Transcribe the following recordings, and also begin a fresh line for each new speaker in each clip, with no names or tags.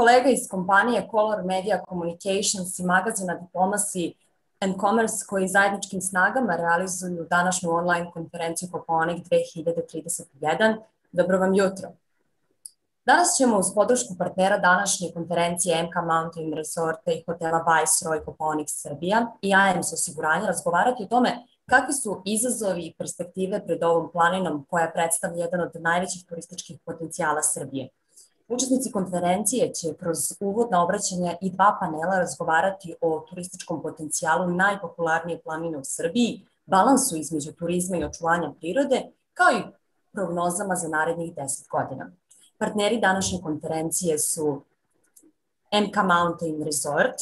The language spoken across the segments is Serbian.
kolega iz kompanije Color Media Communications i magazina Diplomacy and Commerce koji zajedničkim snagama realizuju današnju online konferenciju Koponik 2031. Dobro vam jutro. Danas ćemo uz podršku partnera današnje konferencije MK Mountain Resorta i hotela Viceroy Koponik Srbija i AMS osiguranja razgovarati o tome kakvi su izazovi i perspektive pred ovom planinom koja predstavlja jedan od najvećih turističkih potencijala Srbije – Učesnici konferencije će kroz uvodna obraćanja i dva panela razgovarati o turističkom potencijalu najpopularnije planine u Srbiji, balansu između turizma i očuvanja prirode, kao i prognozama za narednih 10 godina. Partneri današnje konferencije su MK Mountain Resort,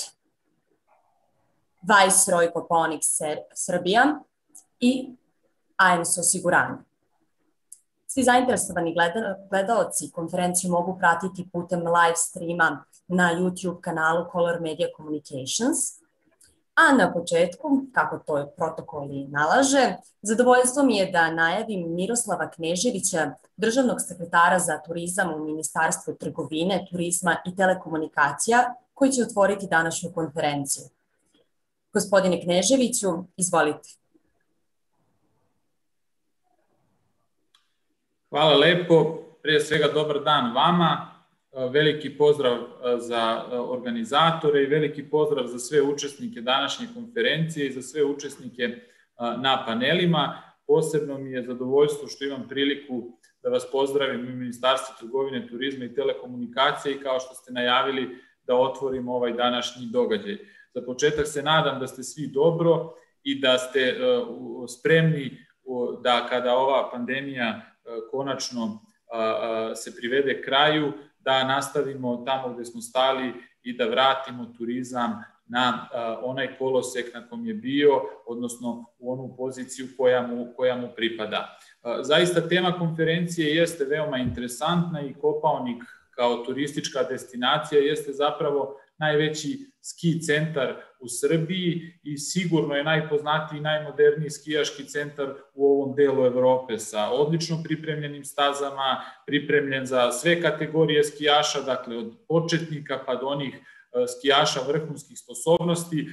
Viceroy Koponik Srbija i AMS osiguranje. Svi zainteresovani gledalci konferenciju mogu pratiti putem live streama na YouTube kanalu Color Media Communications. A na početku, kako to protokol i nalaže, zadovoljstvo mi je da najavim Miroslava Kneževića, državnog sekretara za turizam u Ministarstvu trgovine, turizma i telekomunikacija, koji će otvoriti današnju konferenciju. Gospodine Kneževiću, izvolite.
Hvala lepo. Prije svega dobar dan vama. E, veliki pozdrav e, za e, organizatore i veliki pozdrav za sve učesnike današnje konferencije i za sve učesnike na panelima. Posebno mi je zadovoljstvo što imam priliku da vas pozdravim u Ministarstvu trgovine, turizma i telekomunikacije i kao što ste najavili da otvorimo ovaj današnji događaj. Za početak se nadam da ste svi dobro i da ste spremni da kada ova pandemija konačno se privede kraju, da nastavimo tamo gde smo stali i da vratimo turizam na onaj kolosek na kom je bio, odnosno u onu poziciju koja mu, koja mu pripada. Zaista tema konferencije jeste veoma interesantna i Kopaonik kao turistička destinacija jeste zapravo najveći ski centar u Srbiji i sigurno je najpoznatiji i najmoderniji skijaški centar u ovom delu Evrope sa odlično pripremljenim stazama, pripremljen za sve kategorije skijaša, dakle od početnika pa do onih e, skijaša vrhunskih sposobnosti, e,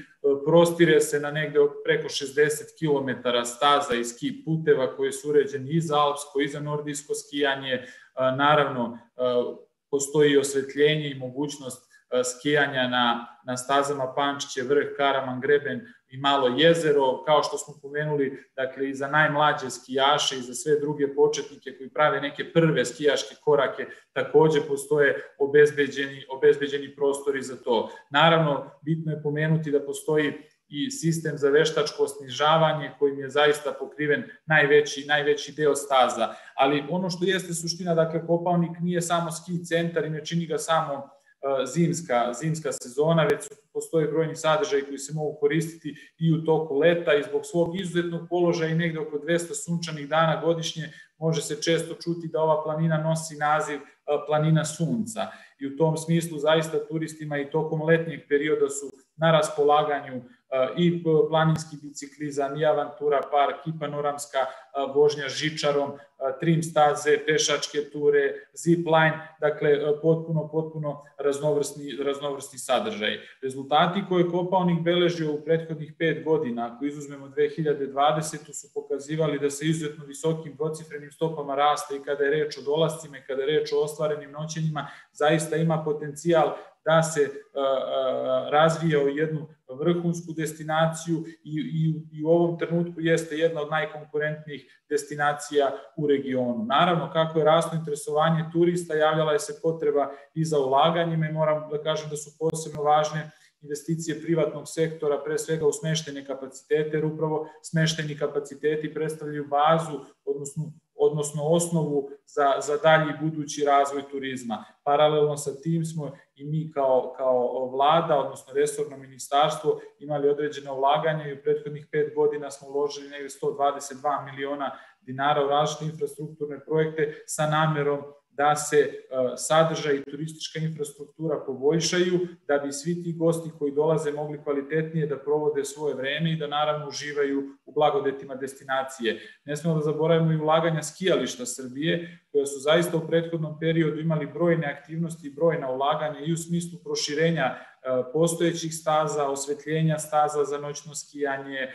prostire se na negde preko 60 km staza i ski puteva koji su uređeni i za alpsko i za nordijsko skijanje, e, naravno postoji osvetljenje i mogućnost skijanja na, na stazama Pančiće, vrh, Karaman, Greben i malo jezero, kao što smo pomenuli, dakle i za najmlađe skijaše i za sve druge početnike koji prave neke prve skijaške korake, takođe postoje obezbeđeni, obezbeđeni prostori za to. Naravno, bitno je pomenuti da postoji i sistem za veštačko snižavanje kojim je zaista pokriven najveći, najveći deo staza. Ali ono što jeste suština, dakle, Kopavnik nije samo ski centar i ne čini ga samo zimska, zimska sezona, već postoje brojni sadržaji koji se mogu koristiti i u toku leta i zbog svog izuzetnog položaja i negde oko 200 sunčanih dana godišnje može se često čuti da ova planina nosi naziv planina sunca. I u tom smislu zaista turistima i tokom letnjeg perioda su na raspolaganju i planinski biciklizam, i avantura park, i panoramska vožnja žičarom, trim staze, pešačke ture, zip line, dakle potpuno, potpuno raznovrsni, raznovrsni sadržaj. Rezultati koje Kopaonik beležio u prethodnih pet godina, ako izuzmemo 2020. su pokazivali da se izuzetno visokim dvocifrenim stopama rasta i kada je reč o dolascima i kada je reč o ostvarenim noćenjima, zaista ima potencijal da se razvija u jednu vrhunsku destinaciju i, i, i u ovom trenutku jeste jedna od najkonkurentnijih destinacija u regionu. Naravno, kako je rasno interesovanje turista, javljala je se potreba i za ulaganjima i moram da kažem da su posebno važne investicije privatnog sektora, pre svega u smeštene kapacitete, jer upravo smešteni kapaciteti predstavljaju bazu, odnosno odnosno osnovu za, za dalji budući razvoj turizma. Paralelno sa tim smo i mi kao, kao vlada, odnosno resorno ministarstvo, imali određene ulaganja i u prethodnih pet godina smo uložili negde 122 miliona dinara u različite infrastrukturne projekte sa namerom da se sadržaj i turistička infrastruktura poboljšaju, da bi svi ti gosti koji dolaze mogli kvalitetnije da provode svoje vreme i da naravno uživaju u blagodetima destinacije. Ne smemo da zaboravimo i ulaganja skijališta Srbije, koja su zaista u prethodnom periodu imali brojne aktivnosti i brojna ulaganja i u smislu proširenja postojećih staza, osvetljenja staza za noćno skijanje,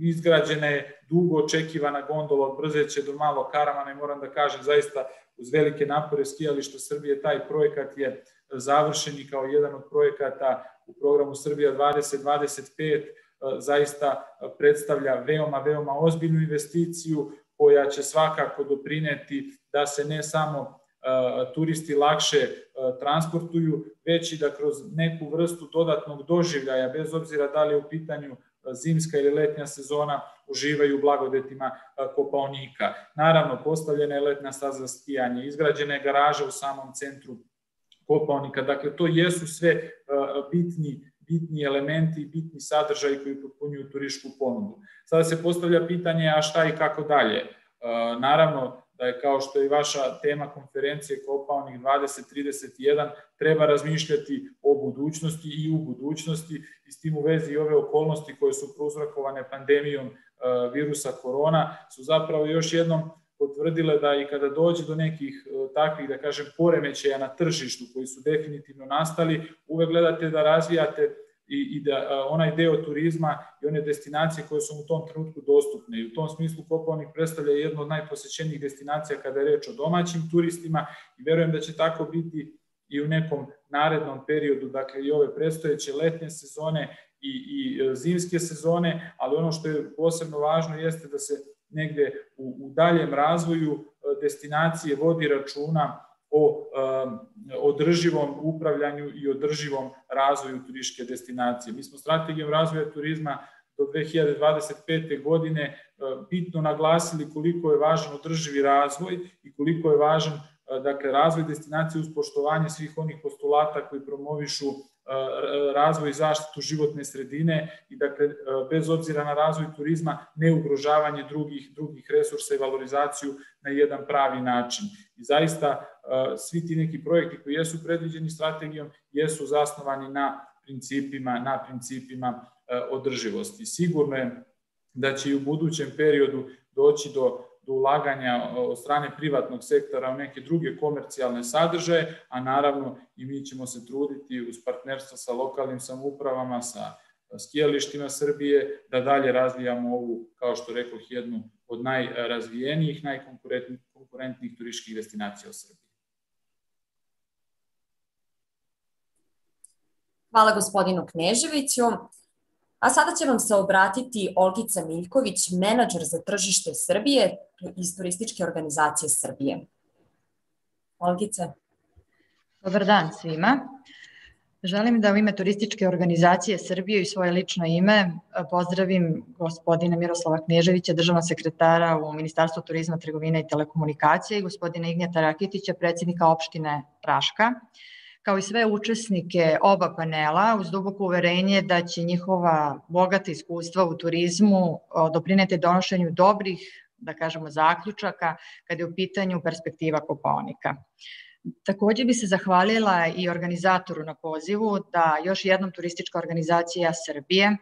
izgrađena je dugo očekivana gondola od Brzeće do Malo Karamana i moram da kažem zaista uz velike napore skijališta Srbije taj projekat je završen i kao jedan od projekata u programu Srbija 2025 zaista predstavlja veoma, veoma ozbiljnu investiciju koja će svakako doprineti da se ne samo turisti lakše transportuju, već i da kroz neku vrstu dodatnog doživljaja, bez obzira da li je u pitanju zimska ili letnja sezona, uživaju u blagodetima Kopaonika. Naravno, postavljena je letna staza za skijanje, izgrađena je garaža u samom centru Kopaonika, dakle to jesu sve bitni bitni elementi i bitni sadržaji koji potpunjuju turističku ponudu. Sada se postavlja pitanje a šta i kako dalje. Naravno, da kao što je vaša tema konferencije Kopaonik 2031, treba razmišljati o budućnosti i u budućnosti i s tim u vezi i ove okolnosti koje su prouzrokovane pandemijom e, virusa korona su zapravo još jednom potvrdile da i kada dođe do nekih e, takvih, da kažem, poremećaja na tržištu koji su definitivno nastali, uvek gledate da razvijate i, i da onaj deo turizma i one destinacije koje su u tom trenutku dostupne. I u tom smislu Kopaonik predstavlja jednu od najposećenijih destinacija kada je reč o domaćim turistima i verujem da će tako biti i u nekom narednom periodu, dakle i ove predstojeće letnje sezone i, i e, zimske sezone, ali ono što je posebno važno jeste da se negde u, u daljem razvoju e, destinacije vodi računa o um, održivom upravljanju i održivom razvoju turističke destinacije. Mi smo strategijom razvoja turizma do 2025. godine uh, bitno naglasili koliko je važan održivi razvoj i koliko je važan uh, dakle, razvoj destinacije uz poštovanje svih onih postulata koji promovišu razvoj i zaštitu životne sredine i dakle bez obzira na razvoj turizma ne ugrožavanje drugih drugih resursa i valorizaciju na jedan pravi način. I zaista svi ti neki projekti koji jesu predviđeni strategijom jesu zasnovani na principima na principima održivosti. Sigurno je da će i u budućem periodu doći do do ulaganja od strane privatnog sektora u neke druge komercijalne sadržaje, a naravno i mi ćemo se truditi uz partnerstvo sa lokalnim samoupravama, sa skijalištima Srbije, da dalje razvijamo ovu, kao što rekoh, jednu od najrazvijenijih, najkonkurentnijih turističkih destinacija u Srbiji.
Hvala gospodinu Kneževiću. A sada će vam se obratiti Olgica Miljković, menadžer za tržište Srbije iz Turističke organizacije Srbije. Olgica.
Dobar dan svima. Želim da u ime Turističke organizacije Srbije i svoje lično ime pozdravim gospodina Miroslava Knježevića, državnog sekretara u Ministarstvu turizma, trgovine i telekomunikacije i gospodina Ignjata Rakitića, predsednika opštine Raška kao i sve učesnike oba panela uz duboko uverenje da će njihova bogata iskustva u turizmu doprineti donošenju dobrih, da kažemo, zaključaka kada je u pitanju perspektiva Kopaonika. Takođe bi se zahvalila i organizatoru na pozivu da još jednom turistička organizacija Srbije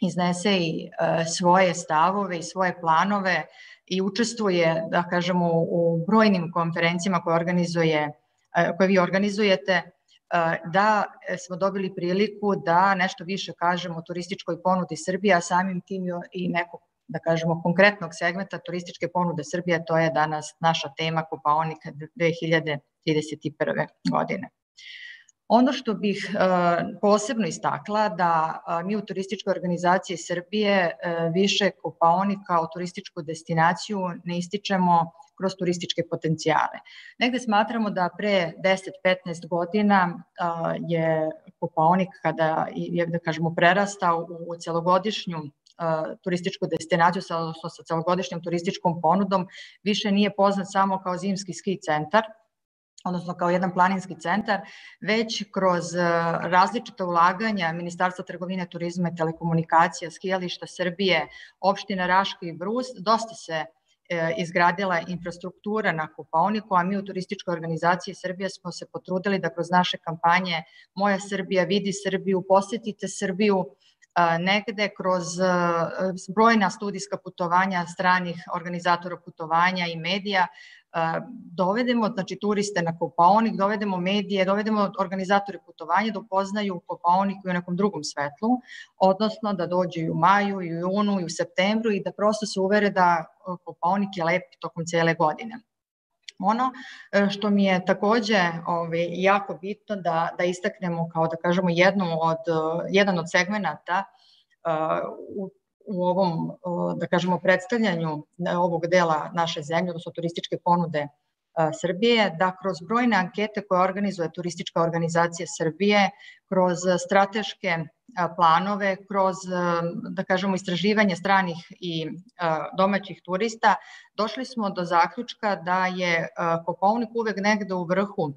iznese i e, svoje stavove i svoje planove i učestvuje, da kažemo, u brojnim konferencijama koje, organizuje, e, koje vi organizujete, e, da smo dobili priliku da nešto više kažemo o turističkoj ponudi Srbije, a samim tim i nekog da kažemo, konkretnog segmenta turističke ponude Srbije, to je danas naša tema Kopaonik 2020 31. godine. Ono što bih e, posebno istakla da e, mi u turističkoj organizaciji Srbije e, više Kopaonik kao turističku destinaciju ne ističemo kroz turističke potencijale. Negde smatramo da pre 10-15 godina je Kopaonik kada je da kažemo prerastao u celogodišnju turističku destinaciju sa, sa celogodišnjom turističkom ponudom više nije poznat samo kao zimski ski centar, odnosno kao jedan planinski centar, već kroz različite ulaganja Ministarstva trgovine, turizma i telekomunikacija, skijališta Srbije, opštine Raška i Brus, dosta se izgradila infrastruktura na Kopaoniku, a mi u turističkoj organizaciji Srbije smo se potrudili da kroz naše kampanje Moja Srbija vidi Srbiju, posetite Srbiju, negde kroz brojna studijska putovanja stranih organizatora putovanja i medija dovedemo znači, turiste na Kopaonik, dovedemo medije, dovedemo organizatore putovanja da upoznaju Kopaonik u nekom drugom svetlu, odnosno da dođu i u maju, i u junu, i u septembru i da prosto se uvere da Kopaonik je lep tokom cele godine. Ono e, što mi je takođe ovaj, jako bitno da, da istaknemo kao da kažemo jednu od, jedan od segmenata uh, u u ovom, da kažemo, predstavljanju ovog dela naše zemlje, odnosno turističke ponude Srbije, da kroz brojne ankete koje organizuje Turistička organizacija Srbije, kroz strateške planove, kroz, da kažemo, istraživanje stranih i domaćih turista, došli smo do zaključka da je Kopovnik uvek negde u vrhu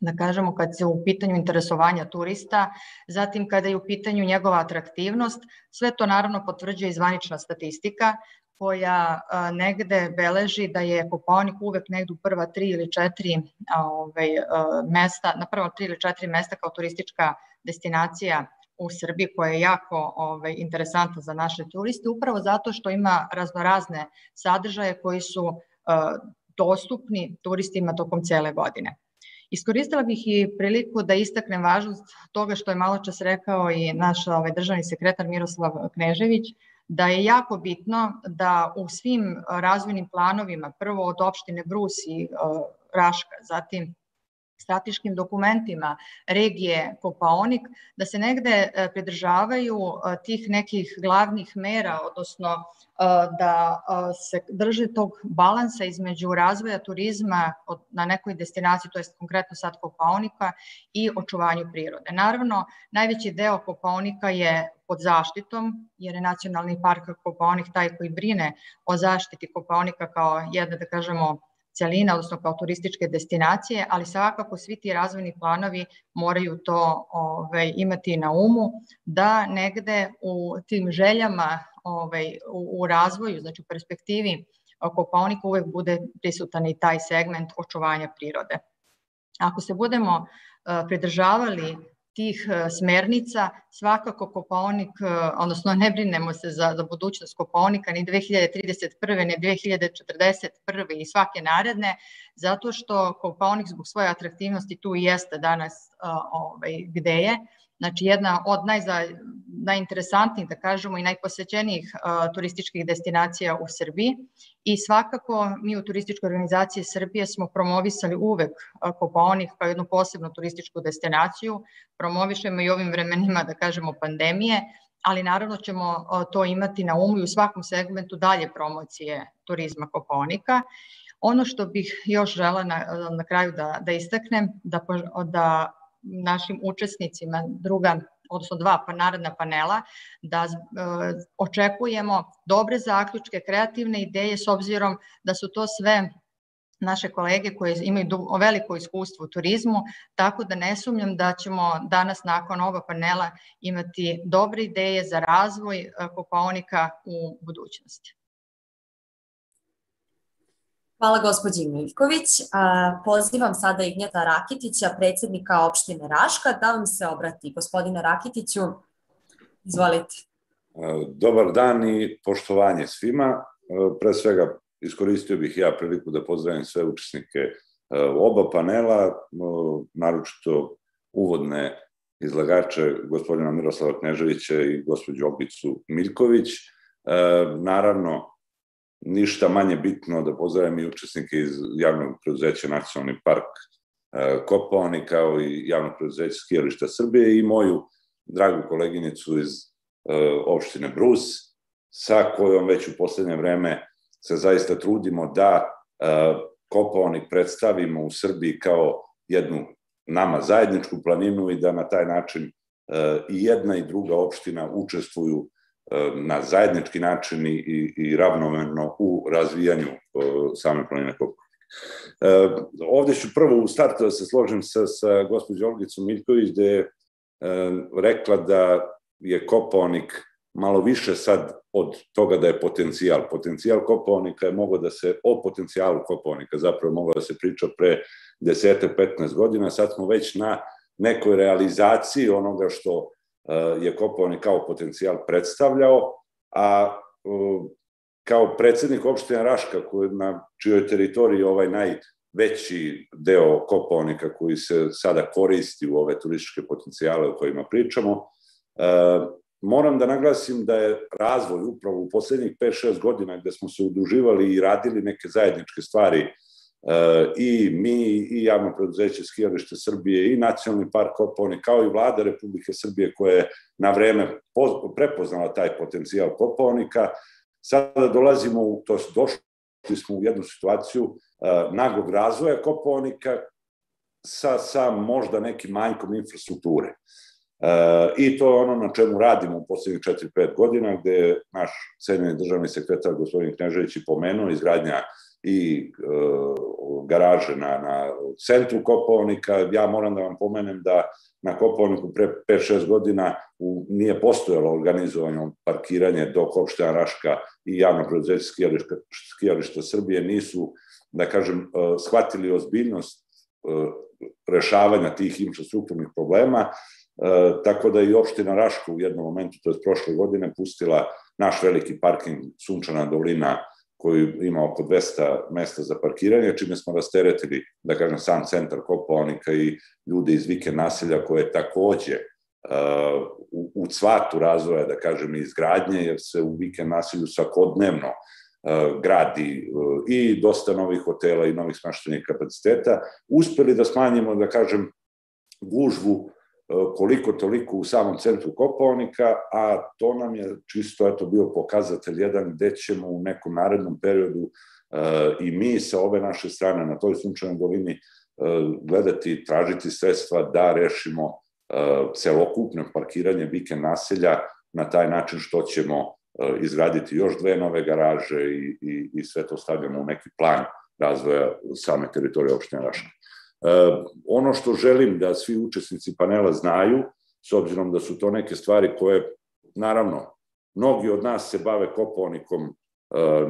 da kažemo kad se u pitanju interesovanja turista, zatim kada je u pitanju njegova atraktivnost, sve to naravno potvrđuje i zvanična statistika koja negde beleži da je Kopaonik uvek negde u prva tri ili četiri ovaj, mesta, na prva tri ili četiri mesta kao turistička destinacija u Srbiji koja je jako ovaj, interesantna za naše turiste, upravo zato što ima raznorazne sadržaje koji su dostupni turistima tokom cele godine. Iskoristila bih i priliku da istaknem važnost toga što je malo čas rekao i naš ovaj, državni sekretar Miroslav Knežević, da je jako bitno da u svim razvojnim planovima, prvo od opštine Brus i Raška, zatim strateškim dokumentima regije Kopaonik, da se negde e, pridržavaju e, tih nekih glavnih mera, odnosno e, da se drže tog balansa između razvoja turizma na nekoj destinaciji, to je konkretno sad Kopaonika, i očuvanju prirode. Naravno, najveći deo Kopaonika je pod zaštitom, jer je Nacionalni park Kopaonik taj koji brine o zaštiti Kopaonika kao jedna, da kažemo, celina, odnosno kao turističke destinacije, ali svakako svi ti razvojni planovi moraju to ovaj, imati na umu, da negde u tim željama ovaj, u, u razvoju, znači u perspektivi Kopaonika uvek bude prisutan i taj segment očuvanja prirode. Ako se budemo uh, pridržavali tih e, smernica, svakako Kopaonik, e, odnosno ne brinemo se za, za budućnost Kopaonika ni 2031. ni 2041. i svake naredne, zato što Kopaonik zbog svoje atraktivnosti tu i jeste danas ovaj, gde je. Znači jedna od najza, najinteresantnijih, da kažemo, i najposećenijih uh, turističkih destinacija u Srbiji i svakako mi u turističkoj organizaciji Srbije smo promovisali uvek Kopaonik kao jednu posebnu turističku destinaciju, promovišemo i ovim vremenima, da kažemo, pandemije, ali naravno ćemo to imati na umu i u svakom segmentu dalje promocije turizma Kopaonika. Ono što bih još žela na, na kraju da, da istaknem, da, da našim učesnicima druga odnosno dva pa naredna panela, da e, očekujemo dobre zaključke, kreativne ideje s obzirom da su to sve naše kolege koje imaju veliko iskustvo u turizmu, tako da ne sumnjam da ćemo danas nakon oba panela imati dobre ideje za razvoj e, Kopaonika u budućnosti.
Hvala gospođi Miljković. Pozivam sada Ignjeta Rakitića, predsednika opštine Raška, da vam se obrati. Gospodine Rakitiću, izvolite.
Dobar dan i poštovanje svima. Pre svega iskoristio bih ja priliku da pozdravim sve učesnike oba panela, naročito uvodne izlagače gospodina Miroslava Kneževića i gospođu Obicu Miljković. Naravno, ništa manje bitno da pozdravim i učesnike iz javnog preduzeća Nacionalni park e, Kopaoni kao i javnog preduzeća Skijališta Srbije i moju dragu koleginicu iz e, opštine Brus sa kojom već u poslednje vreme se zaista trudimo da e, Kopaonik predstavimo u Srbiji kao jednu nama zajedničku planinu i da na taj način i jedna i druga opština učestvuju na zajednički način i, i ravnomerno u razvijanju e, same planine Kopaonik. E, ovde ću prvo u startu da se složim sa, sa gospođom Olgicom Miljković, gde je rekla da je Kopaonik malo više sad od toga da je potencijal. Potencijal Koponika je mogao da se, o potencijalu Koponika zapravo mogao da se priča pre 10-15 godina, sad smo već na nekoj realizaciji onoga što e, je Koponik kao potencijal predstavljao, a kao predsednik opštine Raška, na čijoj teritoriji ovaj najveći deo Koponika koji se sada koristi u ove turističke potencijale o kojima pričamo, e, moram da naglasim da je razvoj upravo u poslednjih 5-6 godina gde smo se udruživali i radili neke zajedničke stvari e, i mi i javno preduzeće Skijalište Srbije i Nacionalni park Koponik kao i vlada Republike Srbije koja je na vreme prepoznala taj potencijal Koponika. Sada dolazimo, to došli smo u jednu situaciju e, nagog razvoja Koponika sa, sa možda nekim manjkom infrastrukture. I to je ono na čemu radimo u poslednjih 4-5 godina, gde je naš cenjeni državni sekretar gospodin Knežević i pomenuo izgradnja i e, garaže na, na centru Kopovnika. Ja moram da vam pomenem da na Kopovniku pre 5-6 godina u, nije postojalo organizovano parkiranje dok opština Raška i javno preduzeće skijališta, skijališta Srbije nisu, da kažem, e, shvatili ozbiljnost e, rešavanja tih infrastrukturnih problema E, tako da i opština Raška u jednom momentu, to je prošle godine, pustila naš veliki parking Sunčana dolina koji ima oko 200 mesta za parkiranje, čime smo rasteretili, da kažem, sam centar Koponika i ljude iz Vike naselja koje takođe uh, u, u cvatu razvoja, da kažem, izgradnje, jer se u Vike naselju svakodnevno uh, gradi uh, i dosta novih hotela i novih smaštenih kapaciteta, uspeli da smanjimo, da kažem, gužvu koliko toliko u samom centru Kopaonika, a to nam je čisto eto bio pokazatelj jedan gde ćemo u nekom narednom periodu e, i mi sa ove naše strane na toj sunčanoj dolini e, gledati, tražiti sredstva da rešimo celokupno parkiranje vikend naselja na taj način što ćemo izgraditi još dve nove garaže i, i, i sve to stavljamo u neki plan razvoja same teritorije opštine Raška. E, ono što želim da svi učesnici panela znaju, s obzirom da su to neke stvari koje, naravno, mnogi od nas se bave koponikom e,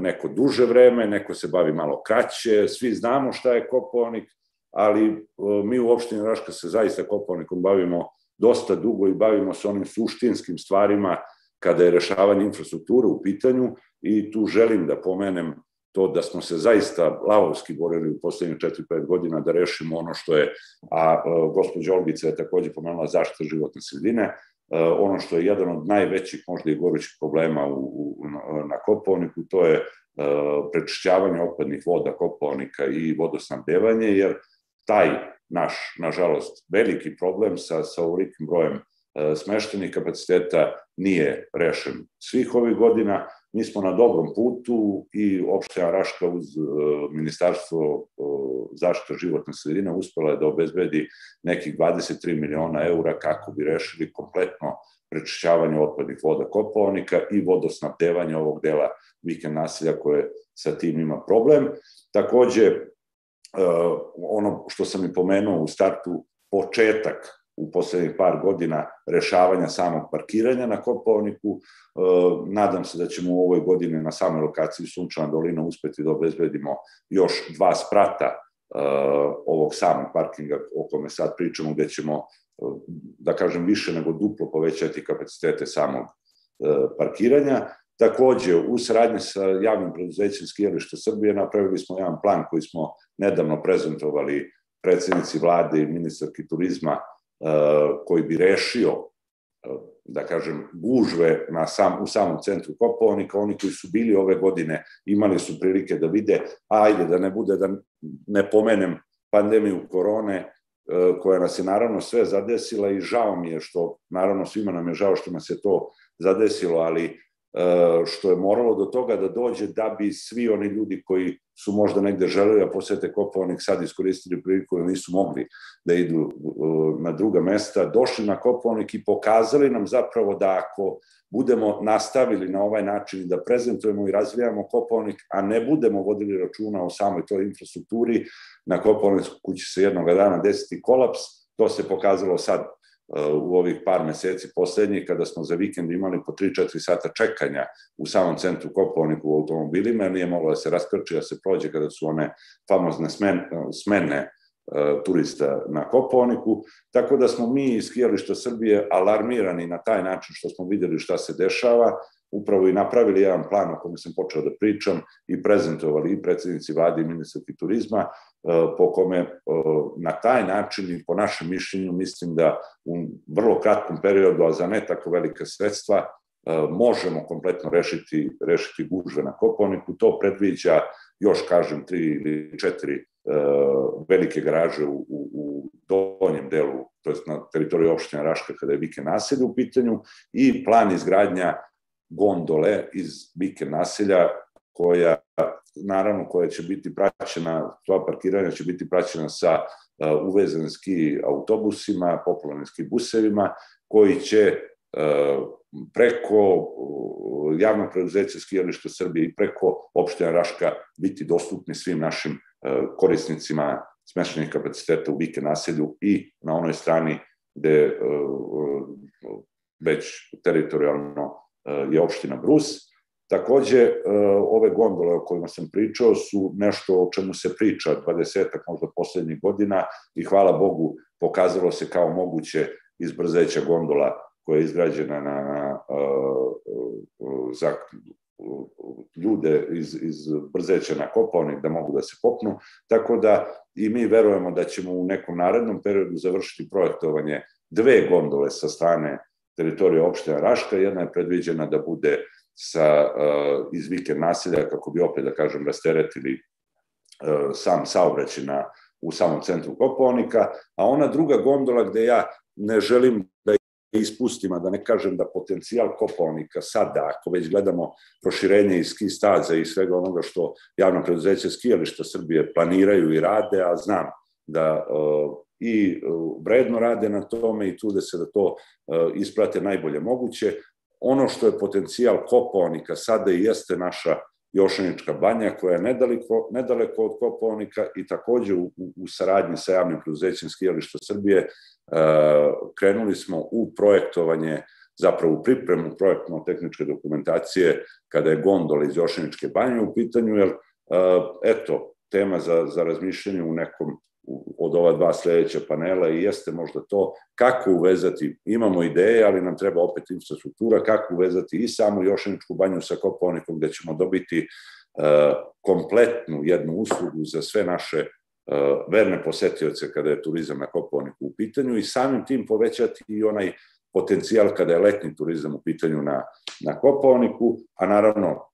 neko duže vreme, neko se bavi malo kraće, svi znamo šta je koponik, ali e, mi u opštini Raška se zaista koponikom bavimo dosta dugo i bavimo se onim suštinskim stvarima kada je rešavanje infrastrukture u pitanju i tu želim da pomenem to da smo se zaista lavovski borili u poslednjih 4-5 godina da rešimo ono što je, a e, gospođa Olgica je takođe pomenula zaštita životne sredine, e, ono što je jedan od najvećih možda i gorućih problema u, u, na Kopovniku, to je e, prečišćavanje otpadnih voda Kopovnika i vodosnabdevanje, jer taj naš, nažalost, veliki problem sa, sa ovolikim brojem smeštenih kapaciteta nije rešen svih ovih godina, Mi smo na dobrom putu i opština Raška uz e, Ministarstvo e, zaštite životne sredine uspela je da obezbedi nekih 23 miliona eura kako bi rešili kompletno prečišćavanje otpadnih voda Koponika i vodosnabdevanje ovog dela vikend naselja koje sa tim ima problem. Takođe, e, ono što sam i pomenuo u startu, početak u poslednjih par godina rešavanja samog parkiranja na Kopovniku. E, nadam se da ćemo u ovoj godini na samoj lokaciji Sunčana dolina uspeti da obezbedimo još dva sprata e, ovog samog parkinga o kome sad pričamo, gde ćemo, e, da kažem, više nego duplo povećati kapacitete samog parkiranja. Takođe, u saradnji sa javnim preduzećem Skijališta Srbije napravili smo jedan plan koji smo nedavno prezentovali predsednici vlade i ministarki turizma koji bi rešio da kažem, gužve na sam, u samom centru Kopovnika, oni koji su bili ove godine imali su prilike da vide, ajde da ne bude da ne pomenem pandemiju korone, koja nas je naravno sve zadesila i žao mi je što, naravno svima nam je žao što nas je to zadesilo, ali E, što je moralo do toga da dođe da bi svi oni ljudi koji su možda negde želeli da posete Koponik sad iskoristili priliku ili nisu mogli da idu e, na druga mesta, došli na Koponik i pokazali nam zapravo da ako budemo nastavili na ovaj način da prezentujemo i razvijamo Koponik, a ne budemo vodili računa o samoj toj infrastrukturi, na Koponiku će se jednog dana desiti kolaps, to se pokazalo sad u ovih par meseci poslednjih, kada smo za vikend imali po 3-4 sata čekanja u samom centru Kopovniku u automobilima, nije moglo da se raskrči, da se prođe kada su one famozne smen, smene e, turista na Kopovniku, tako da smo mi iz skijališta Srbije alarmirani na taj način što smo videli šta se dešava, upravo i napravili jedan plan o kojem sam počeo da pričam i prezentovali i predsednici vlade i ministarki turizma, e, po kome e, na taj način i po našem mišljenju mislim da u vrlo kratkom periodu, a za ne tako velika sredstva, e, možemo kompletno rešiti, rešiti gužve na Koponiku. To predviđa još, kažem, tri ili četiri velike garaže u, u, u donjem delu, to je na teritoriji opštine Raška kada je Vike naselje u pitanju i plan izgradnja gondole iz Bike naselja koja naravno koja će biti praćena, sva parkiranja će biti praćena sa uh, autobusima, popularnim busevima, koji će uh, preko uh, javnog preduzeća skijališta Srbije i preko opština Raška biti dostupni svim našim korisnicima smeštenih kapaciteta u Bike naselju i na onoj strani gde već teritorijalno je opština Brus. Takođe, e, ove gondole o kojima sam pričao su nešto o čemu se priča 20 možda poslednjih godina i hvala Bogu pokazalo se kao moguće izbrzeća gondola koja je izgrađena na, na, e, e, za ljude iz, iz Brzeća na Kopovnik da mogu da se popnu, tako da i mi verujemo da ćemo u nekom narednom periodu završiti projektovanje dve gondole sa strane teritorije opština Raška, jedna je predviđena da bude sa uh, iz vikend naselja, kako bi opet, da kažem, rasteretili uh, sam saobraćaj na, u samom centru Koponika, a ona druga gondola gde ja ne želim da ispustim, a da ne kažem da potencijal Koponika sada, ako već gledamo proširenje i ski staza i svega onoga što javno preduzeće skijališta Srbije planiraju i rade, a znam da uh, i vredno rade na tome i trude se da to isprate najbolje moguće. Ono što je potencijal Koponika sada i jeste naša Jošanička banja koja je nedaleko, nedaleko od Koponika i takođe u, u saradnji sa javnim preduzećem skijališta Srbije krenuli smo u projektovanje zapravo u pripremu projektno-tehničke dokumentacije kada je gondola iz Jošaničke banje u pitanju, jer eto, tema za, za razmišljanje u nekom od ova dva sledeća panela i jeste možda to kako uvezati, imamo ideje, ali nam treba opet infrastruktura, kako uvezati i samu Jošaničku banju sa Koponikom, gde ćemo dobiti uh, kompletnu jednu uslugu za sve naše uh, verne posetioce kada je turizam na Koponiku u pitanju i samim tim povećati i onaj potencijal kada je letni turizam u pitanju na, na Koponiku, a naravno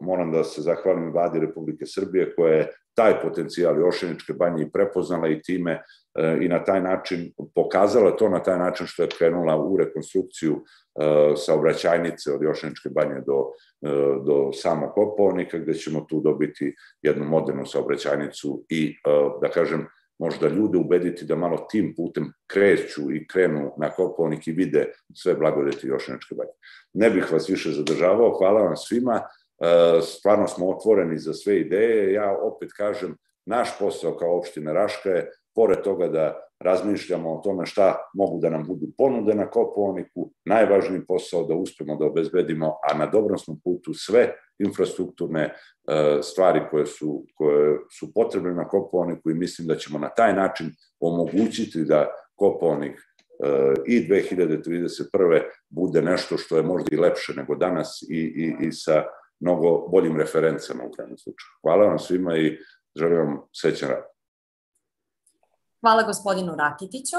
moram da se zahvalim vladi Republike Srbije koja je taj potencijal Jošeničke banje i prepoznala i time e, i na taj način pokazala to na taj način što je krenula u rekonstrukciju e, saobraćajnice od Jošeničke banje do, e, do samog Kopovnika gde ćemo tu dobiti jednu modernu saobraćajnicu i da kažem možda ljude ubediti da malo tim putem kreću i krenu na Kopovnik i vide sve blagodeti Jošeničke banje. Ne bih vas više zadržavao, hvala vam svima, e, stvarno smo otvoreni za sve ideje, ja opet kažem, naš posao kao opština Raška je, pored toga da razmišljamo o tome šta mogu da nam budu ponude na Kopovniku, najvažniji posao da uspemo da obezbedimo, a na dobrom smo putu sve infrastrukturne e, stvari koje su, koje su potrebne na Kopovniku i mislim da ćemo na taj način omogućiti da Kopovnik i 2031. bude nešto što je možda i lepše nego danas i, i, i sa mnogo boljim referencama u krajnjem slučaju. Hvala vam svima i želim vam srećan rad.
Hvala gospodinu Rakitiću.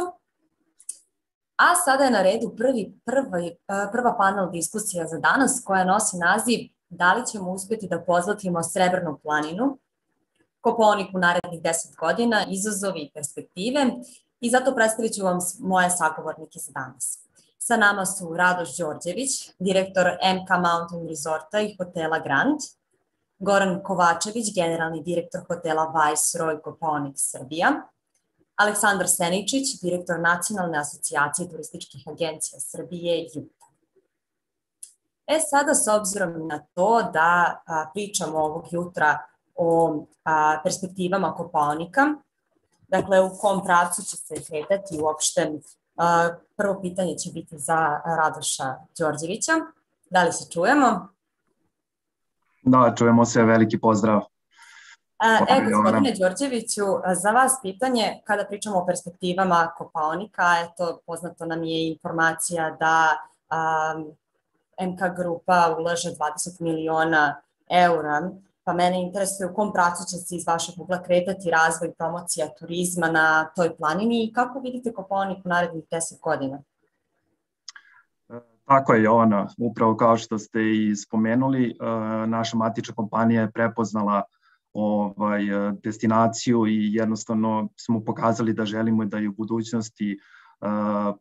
A sada je na redu prvi, prvi, prva panel diskusija za danas koja nosi naziv da li ćemo uspeti da pozlatimo Srebrnu planinu, Koponik u narednih 10 godina, izazovi i perspektive i zato predstavit ću vam moje sagovornike za danas. Sa nama su Radoš Đorđević, direktor MK Mountain Resorta i hotela Grand, Goran Kovačević, generalni direktor hotela Viceroy Koponik Srbija, Aleksandar Seničić, direktor Nacionalne asocijacije turističkih agencija Srbije JUTA. E sada, s obzirom na to da a, pričamo ovog jutra o a, perspektivama Kopaonika, dakle u kom pravcu će se kretati uopšte Prvo pitanje će biti za Radoša Đorđevića. Da li se čujemo?
Da, čujemo se, veliki pozdrav.
E, gospodine Đorđeviću, za vas pitanje, kada pričamo o perspektivama Kopaonika, eto, poznato nam je informacija da um, MK grupa ulaže 20 miliona eura, pa mene interesuje u kom pracu će se iz vašeg ugla kretati razvoj promocija turizma na toj planini i kako vidite Kopaonik u narednih 10 godina?
Tako je, Jovana. Upravo kao što ste i spomenuli, e, naša matična kompanija je prepoznala ovaj, destinaciju i jednostavno smo pokazali da želimo da i u budućnosti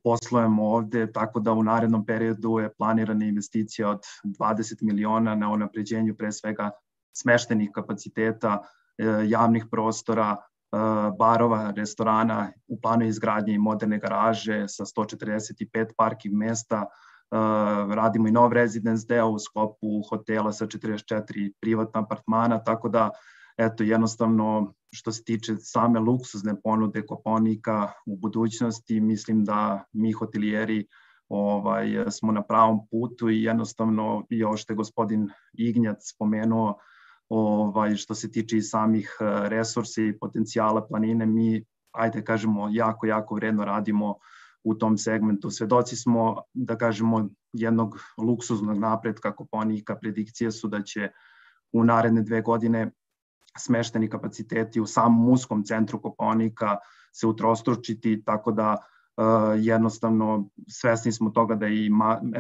poslujemo ovde, tako da u narednom periodu je planirana investicija od 20 miliona na unapređenju pre svega smeštenih kapaciteta, uh, javnih prostora, uh, barova, restorana, u planu izgradnje i moderne garaže sa 145 parking mesta, radimo i nov residence deo u sklopu hotela sa 44 privatna apartmana, tako da eto, jednostavno što se tiče same luksuzne ponude Koponika u budućnosti, mislim da mi hotelijeri ovaj, smo na pravom putu i jednostavno i ovo što je gospodin Ignjac spomenuo, ovaj, što se tiče i samih eh, resursa i potencijala planine, mi, ajde kažemo, jako, jako vredno radimo u tom segmentu. Svedoci smo, da kažemo, jednog luksuznog napretka Koponika, predikcije su da će u naredne dve godine smešteni kapaciteti u samom uskom centru Koponika se utrostručiti, tako da jednostavno svesni smo toga da i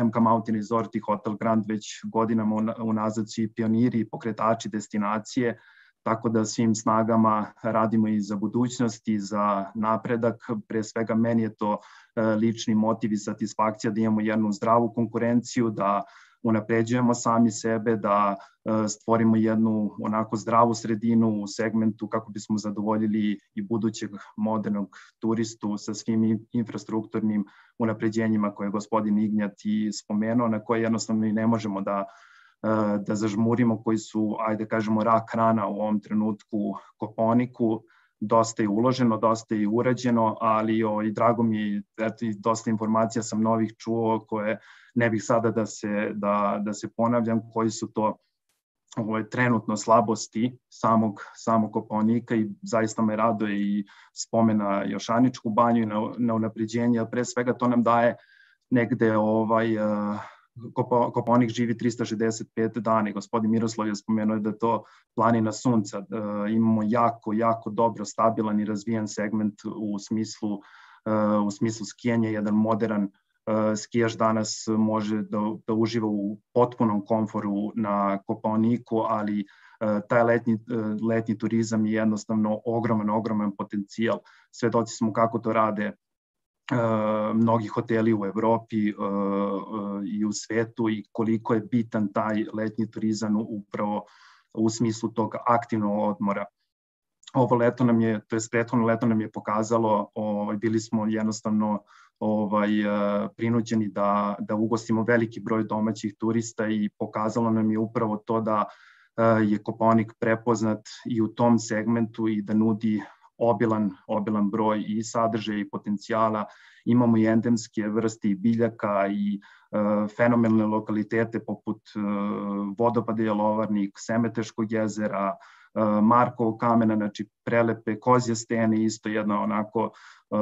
MK Mountain Resort i Hotel Grand već godinama unazad su i pioniri i pokretači destinacije, tako da svim snagama radimo i za budućnost i za napredak. Pre svega meni je to uh, lični motiv i satisfakcija da imamo jednu zdravu konkurenciju, da unapređujemo sami sebe, da e, stvorimo jednu onako zdravu sredinu u segmentu kako bismo zadovoljili i budućeg modernog turistu sa svim infrastrukturnim unapređenjima koje je gospodin Ignjat i spomenuo, na koje jednostavno i ne možemo da e, da zažmurimo, koji su, ajde kažemo, rak rana u ovom trenutku Koponiku, dosta je uloženo, dosta je urađeno, ali o, i drago mi eto, i dosta informacija sam novih čuo koje ne bih sada da se, da, da se ponavljam, koji su to ovaj, trenutno slabosti samog, samog Kopaonika i zaista me raduje i spomena Jošaničku banju i na, na unapređenje, a pre svega to nam daje negde ovaj, uh, Koponik živi 365 dana gospodin Miroslav je spomenuo da to planina sunca. E, imamo jako, jako dobro, stabilan i razvijen segment u smislu, e, u smislu skijanja, jedan modern e, skijaš danas može da, da uživa u potpunom komforu na Koponiku, ali taj letnji, letnji turizam je jednostavno ogroman, ogroman potencijal. Svedoci smo kako to rade Eh, mnogi hoteli u Evropi eh, eh, i u svetu i koliko je bitan taj letnji turizam upravo u smislu tog aktivnog odmora. Ovo leto nam je, to je prethodno leto nam je pokazalo, ovaj, bili smo jednostavno ovaj, prinuđeni da, da ugostimo veliki broj domaćih turista i pokazalo nam je upravo to da je Koponik prepoznat i u tom segmentu i da nudi obilan, obilan broj i sadržaja i potencijala. Imamo i endemske vrste i biljaka i e, fenomenalne lokalitete poput e, vodopade Jelovarnik, Semeteškog jezera, e, Markovog kamena, znači prelepe kozje stene, isto jedno onako e,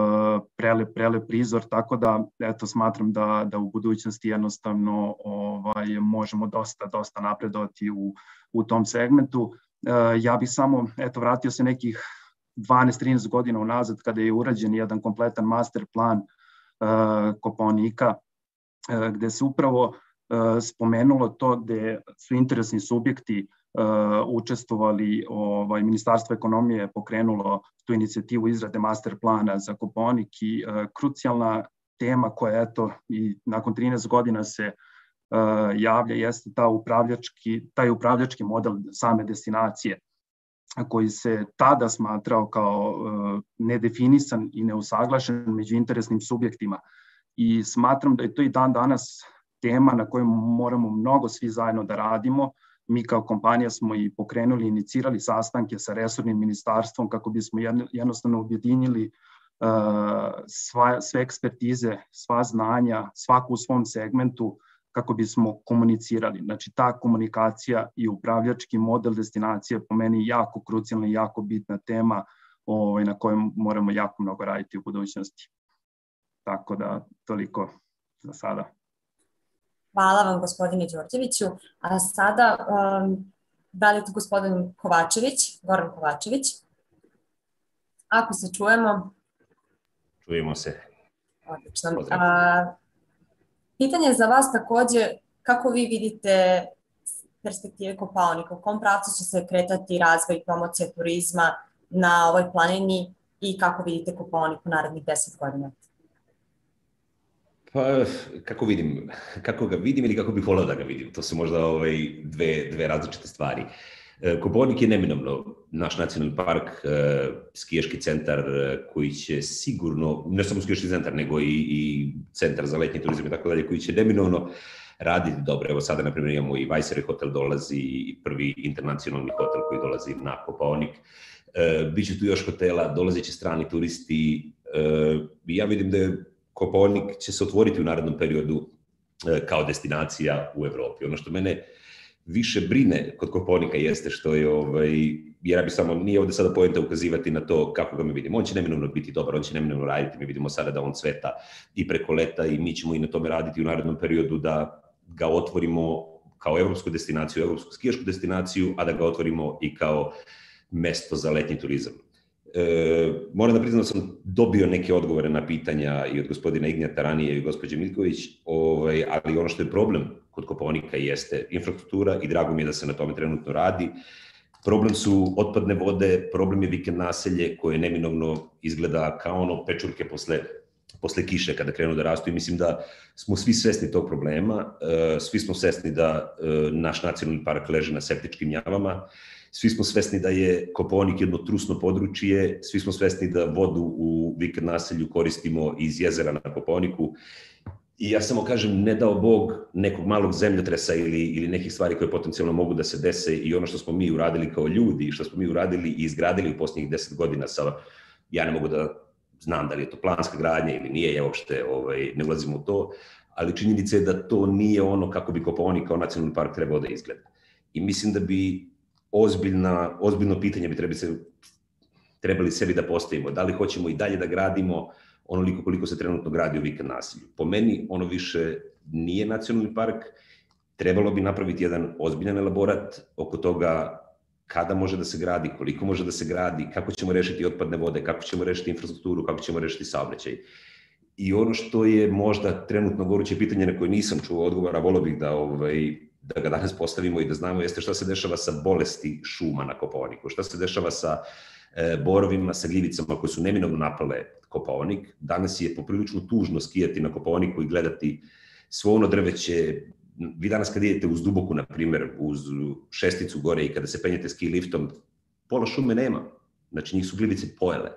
prelep, prelep prizor, tako da eto smatram da, da u budućnosti jednostavno ovaj, možemo dosta, dosta napredovati u, u tom segmentu. E, ja bih samo, eto, vratio se nekih 12-13 godina unazad kada je urađen jedan kompletan master plan uh, Koponika, uh, gde se upravo uh, spomenulo to gde su interesni subjekti uh, učestvovali, ovaj, Ministarstvo ekonomije je pokrenulo tu inicijativu izrade master plana za Koponik i uh, krucijalna tema koja eto i nakon 13 godina se uh, javlja jeste ta upravljački, taj upravljački model same destinacije koji se tada smatrao kao e, nedefinisan i neusaglašen među interesnim subjektima. I smatram da je to i dan danas tema na kojoj moramo mnogo svi zajedno da radimo. Mi kao kompanija smo i pokrenuli, inicirali sastanke sa resornim ministarstvom kako bismo jednostavno objedinili sva, sve ekspertize, sva znanja, svaku u svom segmentu kako bismo komunicirali. Znači ta komunikacija i upravljački model destinacije po meni jako krucijalna i jako bitna tema ovaj, na kojoj moramo jako mnogo raditi u budućnosti. Tako da toliko za sada.
Hvala vam gospodine Đorđeviću. A sada um, da li gospodin Kovačević, Goran Kovačević. Ako se čujemo.
Čujemo se.
Odlično. A, pitanje za vas takođe, kako vi vidite perspektive Kopaonika, u kom pravcu će se kretati razvoj i promocija turizma na ovoj planini i kako vidite Kopaonik u narednih 10 godina?
Pa, kako vidim, kako ga vidim ili kako bih volao da ga vidim, to su možda ovaj, dve, dve različite stvari. E, Koponik je neminovno naš nacionalni park, e, skijaški centar e, koji će sigurno, ne samo skijaški centar, nego i, i centar za letnji turizam i tako dalje, koji će neminovno raditi dobro. Evo sada, na primjer, imamo i Vajseri hotel dolazi i prvi internacionalni hotel koji dolazi na Koponik. E, Biće tu još hotela, dolazit će strani turisti. E, ja vidim da je Koponik će se otvoriti u narednom periodu e, kao destinacija u Evropi. Ono što mene više brine kod Koponika jeste što je, ovaj, jer ja bi samo, nije ovde sada pojenta ukazivati na to kako ga mi vidimo. On će neminovno biti dobar, on će neminovno raditi, mi vidimo sada da on cveta i preko leta i mi ćemo i na tome raditi u narednom periodu da ga otvorimo kao evropsku destinaciju, evropsku skijašku destinaciju, a da ga otvorimo i kao mesto za letnji turizam. E, moram da priznam da sam dobio neke odgovore na pitanja i od gospodina Ignjata ranije i gospođe Miljković, ovaj, ali ono što je problem kod Koponika jeste infrastruktura i drago mi je da se na tome trenutno radi. Problem su otpadne vode, problem je vikend naselje koje neminovno izgleda kao ono pečurke posle posle kiše kada krenu da rastu i mislim da smo svi svesni tog problema, e, svi smo svesni da e, naš nacionalni park leži na septičkim javama Svi smo svesni da je Koponik jedno trusno područje, svi smo svesni da vodu u vikend naselju koristimo iz jezera na Koponiku. I ja samo kažem, ne dao Bog nekog malog zemljotresa ili, ili nekih stvari koje potencijalno mogu da se dese i ono što smo mi uradili kao ljudi, što smo mi uradili i izgradili u posljednjih deset godina sa, ja ne mogu da znam da li je to planska gradnja ili nije, ja uopšte ovaj, ne ulazim u to, ali činjenica je da to nije ono kako bi Koponik kao nacionalni park trebao da izgleda. I mislim da bi ozbiljna, ozbiljno pitanje bi trebali, se, trebali sebi da postavimo. Da li hoćemo i dalje da gradimo onoliko koliko se trenutno gradi u vikend nasilju. Po meni ono više nije nacionalni park, trebalo bi napraviti jedan ozbiljan elaborat oko toga kada može da se gradi, koliko može da se gradi, kako ćemo rešiti otpadne vode, kako ćemo rešiti infrastrukturu, kako ćemo rešiti saobraćaj. I ono što je možda trenutno goruće pitanje na koje nisam čuo odgovora, volio bih da ovaj, da ga danas postavimo i da znamo jeste šta se dešava sa bolesti šuma na Kopaoniku, šta se dešava sa e, borovima, sa gljivicama koje su neminovno napale Kopaonik. Danas je poprilično tužno skijati na Kopaoniku i gledati svo ono drveće, vi danas kad idete uz Duboku, na primer, uz šesticu gore i kada se penjete ski liftom, pola šume nema. Znači njih su gljivice pojele.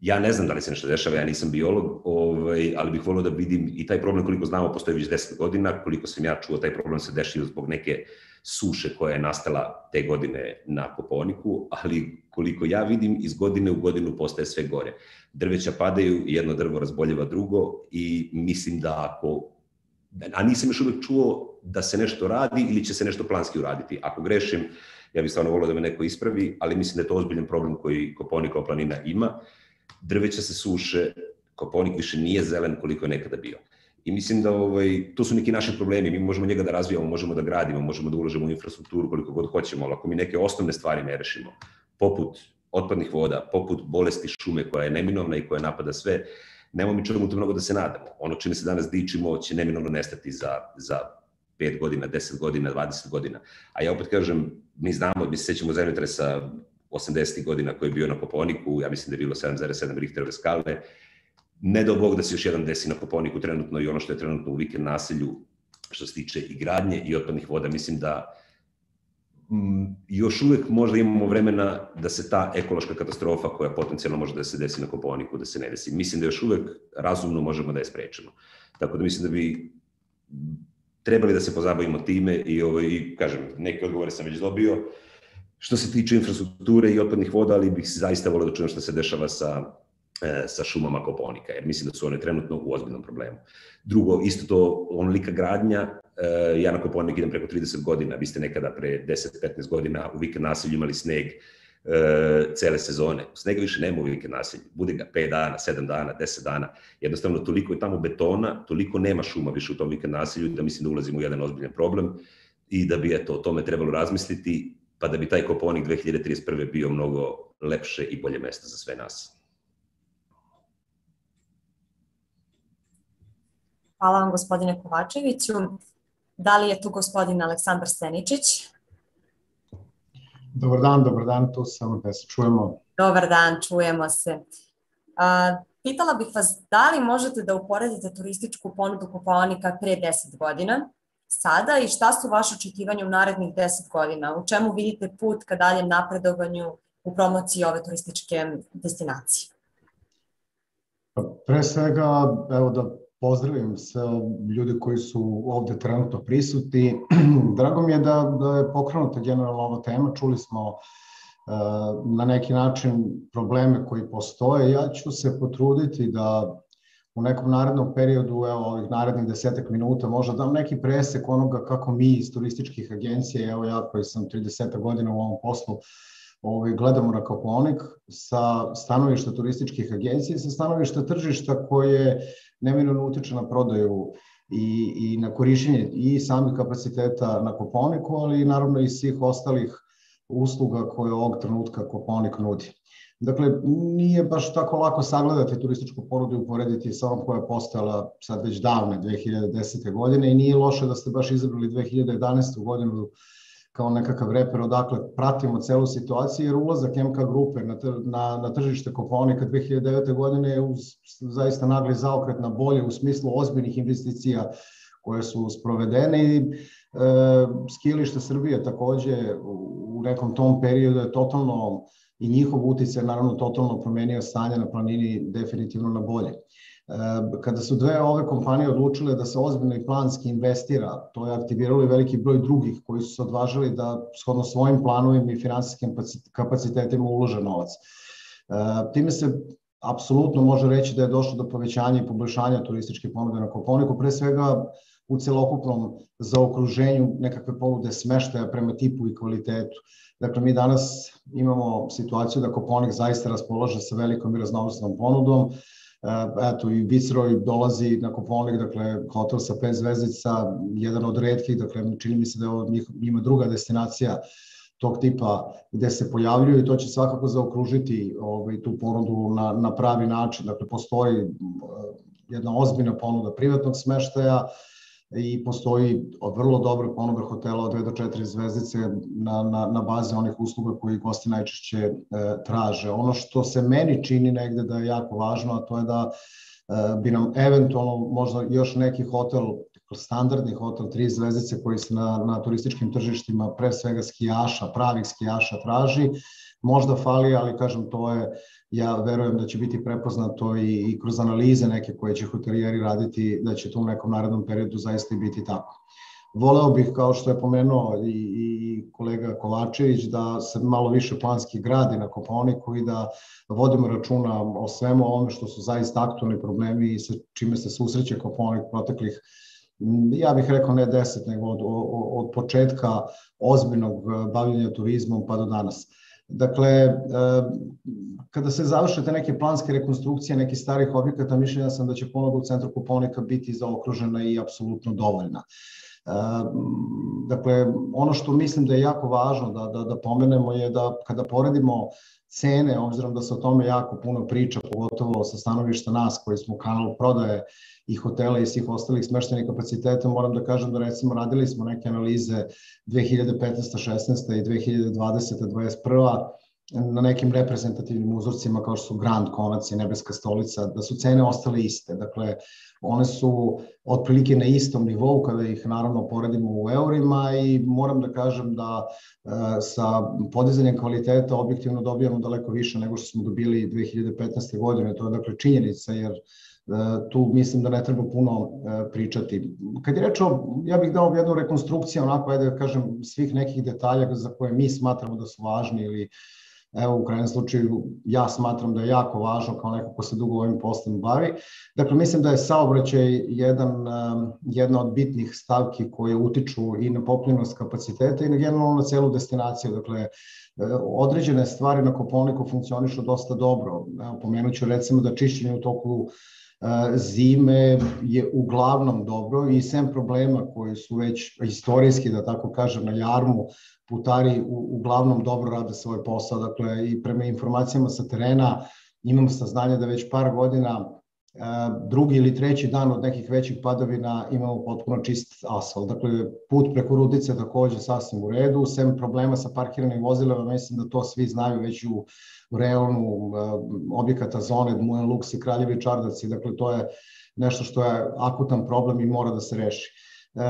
Ja ne znam da li se nešto dešava, ja nisam biolog, ovaj, ali bih volio da vidim i taj problem koliko znamo postoji već 10 godina, koliko sam ja čuo taj problem se dešio zbog neke suše koja je nastala te godine na Koponiku, ali koliko ja vidim iz godine u godinu postaje sve gore. Drveća padaju, jedno drvo razboljeva drugo i mislim da ako a nisam još uvek čuo da se nešto radi ili će se nešto planski uraditi. Ako grešim, ja bih stvarno volio da me neko ispravi, ali mislim da je to ozbiljan problem koji Koponikova planina ima drveća se suše, Koponik više nije zelen koliko je nekada bio. I mislim da ovaj, to su neki naši problemi, mi možemo njega da razvijamo, možemo da gradimo, možemo da ulažemo u infrastrukturu koliko god hoćemo, ali ako mi neke osnovne stvari ne rešimo, poput otpadnih voda, poput bolesti šume koja je neminovna i koja napada sve, nema mi čemu to mnogo da se nadamo. Ono čime se danas dičimo će neminovno nestati za, za 5 godina, 10 godina, 20 godina. A ja opet kažem, mi znamo, mi se sećamo zemljotresa 80. godina koji je bio na Koponiku, ja mislim da je bilo 7,7 Richterove skale. Ne do Bog da se još jedan desi na Koponiku trenutno i ono što je trenutno u vikend naselju što se tiče i gradnje i otpadnih voda, mislim da m, mm, još uvek možda imamo vremena da se ta ekološka katastrofa koja potencijalno može da se desi na Koponiku, da se ne desi. Mislim da još uvek razumno možemo da je sprečemo. Tako da mislim da bi trebali da se pozabavimo time i, ovaj, i kažem, neke odgovore sam već dobio, što se tiče infrastrukture i otpadnih voda, ali bih zaista volio da čujem šta se dešava sa sa šumama Koponika, jer mislim da su one trenutno u ozbiljnom problemu. Drugo, isto to onolika gradnja, ja na Koponik idem preko 30 godina, vi ste nekada pre 10-15 godina u vikend nasilju imali sneg, e, cele sezone. Snega više nema u vikend nasilju. Bude ga 5 dana, 7 dana, 10 dana. Jednostavno, toliko je tamo betona, toliko nema šuma više u tom vikend nasilju, da mislim da ulazimo u jedan ozbiljan problem i da bi eto, o tome trebalo razmisliti, pa da bi taj Koponik 2031. bio mnogo lepše i bolje mesto za sve nas.
Hvala vam gospodine Kovačeviću. Da li je tu gospodin Aleksandar Steničić?
Dobar dan, dobar dan, tu sam, da se čujemo.
Dobar dan, čujemo se. A, pitala bih vas, da li možete da uporedite turističku ponudu Kopaonika pre 10 godina, sada i šta su vaše očekivanje u narednih 10 godina? U čemu vidite put ka daljem napredovanju u promociji ove turističke destinacije?
Pa, pre svega, evo da pozdravim sve ljudi koji su ovde trenutno prisutni. Drago mi je da, da je pokrenuta generalno ova tema. Čuli smo uh, na neki način probleme koji postoje. Ja ću se potruditi da u nekom narednom periodu, evo ovih narednih desetak minuta, možda dam neki presek onoga kako mi iz turističkih agencija, evo ja koji sam 30 godina u ovom poslu, ovaj, gledamo na Koponik sa stanovišta turističkih agencija i sa stanovišta tržišta koje neminovno utiče na prodaju i, i na korišćenje i samih kapaciteta na Koponiku, ali i naravno i svih ostalih usluga koje ovog trenutka Koponik nudi. Dakle, nije baš tako lako sagledati turističku ponudu i uporediti sa onom koja je postala sad već davne 2010. godine i nije loše da ste baš izabrali 2011. godinu kao nekakav reper odakle pratimo celu situaciju, jer ulazak MK grupe na, na, na tržište Koponika 2009. godine je uz zaista nagli zaokret na bolje u smislu ozbiljnih investicija koje su sprovedene i e, skilište Srbije takođe u nekom tom periodu je totalno i njihov uticaj naravno totalno promenio stanje na planini definitivno na bolje. Kada su dve ove kompanije odlučile da se ozbiljno i planski investira, to je aktiviralo i veliki broj drugih koji su se odvažili da shodno svojim planovima i finansijskim kapacitetima ulože novac. Time se apsolutno može reći da je došlo do povećanja i poboljšanja turističke ponude na Koponiku, pre svega u celokupnom zaokruženju nekakve ponude smeštaja prema tipu i kvalitetu. Dakle, mi danas imamo situaciju da Koponik zaista raspolaže sa velikom i raznovrsnom ponudom, eto i Viceroy dolazi na Koponik, dakle hotel sa pet zvezdica, jedan od redkih, dakle čini mi se da je njima druga destinacija tog tipa gde se pojavljuju i to će svakako zaokružiti ovaj, tu ponudu na, na pravi način. Dakle, postoji jedna ozbiljna ponuda privatnog smeštaja, i postoji vrlo dobra ponuda hotela od 2 do 4 zvezdice na, na, na bazi onih usluga koji gosti najčešće e, traže. Ono što se meni čini negde da je jako važno, a to je da e, bi nam eventualno možda još neki hotel, standardni hotel, tri zvezdice koji se na, na turističkim tržištima pre svega skijaša, pravih skijaša traži, možda fali, ali kažem to je ja verujem da će biti prepoznato i, i kroz analize neke koje će hotelijeri raditi, da će to u nekom narednom periodu zaista i biti tako. Voleo bih, kao što je pomenuo i, i kolega Kovačević, da se malo više planski gradi na Koponiku i da vodimo računa o svemu ovome što su zaista aktualni problemi i sa čime se susreće Koponik proteklih ja bih rekao ne deset, nego od, od, od početka ozbiljnog bavljenja turizmom pa do danas. Dakle, e, kada se završete neke planske rekonstrukcije nekih starih objekata, mišljenja sam da će ponuda u centru Kuponika biti zaokružena i apsolutno dovoljna. E, dakle, ono što mislim da je jako važno da, da, da pomenemo je da kada poredimo cene, obzirom da se o tome jako puno priča, pogotovo sa stanovišta nas koji smo u kanalu prodaje i hotela i svih ostalih smeštenih kapaciteta, moram da kažem da recimo radili smo neke analize 2015. 16. i 2020. 21 na nekim reprezentativnim uzorcima kao što su Grand Konac i Nebeska stolica, da su cene ostale iste. Dakle, one su otprilike na istom nivou kada ih naravno poredimo u eurima i moram da kažem da e, sa podizanjem kvaliteta objektivno dobijamo daleko više nego što smo dobili 2015. godine. To je dakle činjenica jer e, tu mislim da ne treba puno e, pričati. Kad je rečao, ja bih dao jednu rekonstrukciju, onako, ajde da kažem, svih nekih detalja za koje mi smatramo da su važni ili Evo, u krajnjem slučaju, ja smatram da je jako važno kao neko ko se dugo ovim poslom bavi. Dakle, mislim da je saobraćaj jedan, jedna od bitnih stavki koje utiču i na popunjenost kapaciteta i na generalno na celu destinaciju. Dakle, određene stvari na Koponiku funkcionišu dosta dobro. Evo, pomenuću recimo da čišćenje u toku zime je uglavnom dobro i sem problema koji su već istorijski, da tako kažem, na jarmu, putari uglavnom dobro rade svoj posao. Dakle, i prema informacijama sa terena imamo saznanje da već par godina drugi ili treći dan od nekih većih padovina imamo potpuno čist asfalt. Dakle, put preko Rudice takođe sasvim u redu, sem problema sa parkiranim vozilama, mislim da to svi znaju već u reonu objekata zone Dmujan Luks i Kraljevi Čardaci, dakle to je nešto što je akutan problem i mora da se reši. E,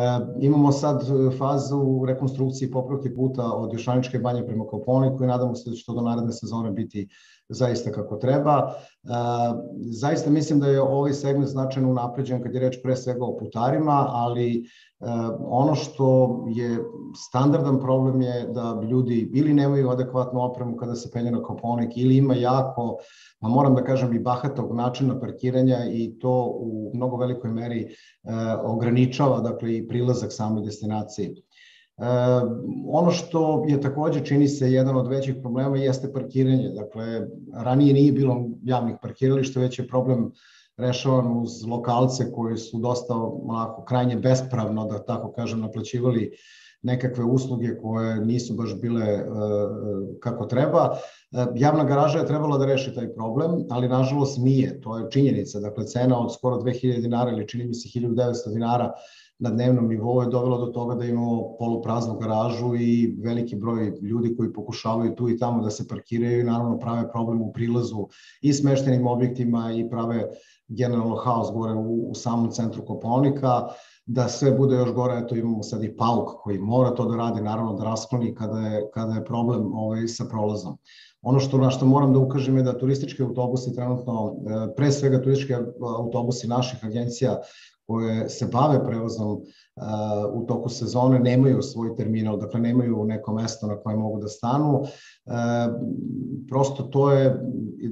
imamo sad fazu rekonstrukcije popravke puta od Jošaničke banje prema Koponiku i nadamo se da će to do naredne sezone biti zaista kako treba. E, zaista mislim da je ovaj segment značajno unapređen kad je reč pre svega o putarima, ali ono što je standardan problem je da ljudi ili nemaju adekvatnu opremu kada se penje na Koponik ili ima jako, pa moram da kažem i bahatog načina parkiranja i to u mnogo velikoj meri e, ograničava dakle i prilazak samoj destinaciji. Ono što je takođe čini se jedan od većih problema jeste parkiranje. Dakle, ranije nije bilo javnih parkirališta, već je problem rešavan uz lokalce koji su dosta onako krajnje bespravno, da tako kažem, naplaćivali nekakve usluge koje nisu baš bile e, kako treba. E, javna garaža je trebala da reši taj problem, ali nažalost nije, to je činjenica. Dakle, cena od skoro 2000 dinara ili čini mi se 1900 dinara na dnevnom nivou je dovelo do toga da imamo polupraznu garažu i veliki broj ljudi koji pokušavaju tu i tamo da se parkiraju i naravno prave problem u prilazu i smeštenim objektima i prave generalno haos gore u, u samom centru Koponika, da sve bude još gore, eto imamo sad i Pauk koji mora to da radi, naravno da raskloni kada je, kada je problem ovaj, sa prolazom. Ono što na što moram da ukažem je da turistički autobusi trenutno, e, pre svega turistički autobusi naših agencija koje se bave prevozom uh, u toku sezone nemaju svoj terminal, dakle nemaju neko mesto na koje mogu da stanu. Uh, prosto to je,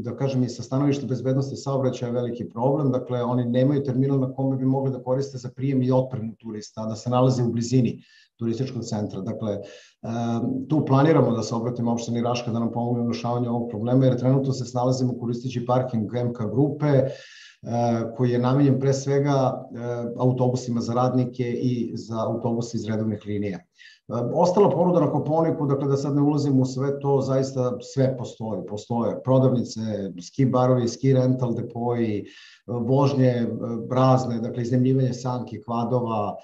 da kažem, i sa stanovišta bezbednosti saobraćaja veliki problem, dakle oni nemaju terminal na kome bi mogli da koriste za prijem i otpremu turista, da se nalaze u blizini turističkog centra. Dakle, tu planiramo da se obratimo opštini Raška da nam pomogne u rešavanju ovog problema, jer trenutno se snalazimo koristići parking MK grupe, koji je namenjen pre svega autobusima za radnike i za autobuse iz redovnih linija. Ostala ponuda na Koponiku, dakle da sad ne ulazim u sve to, zaista sve postoji. Postoje prodavnice, ski barovi, ski rental depoji, vožnje razne, dakle iznemljivanje sanki, kvadova,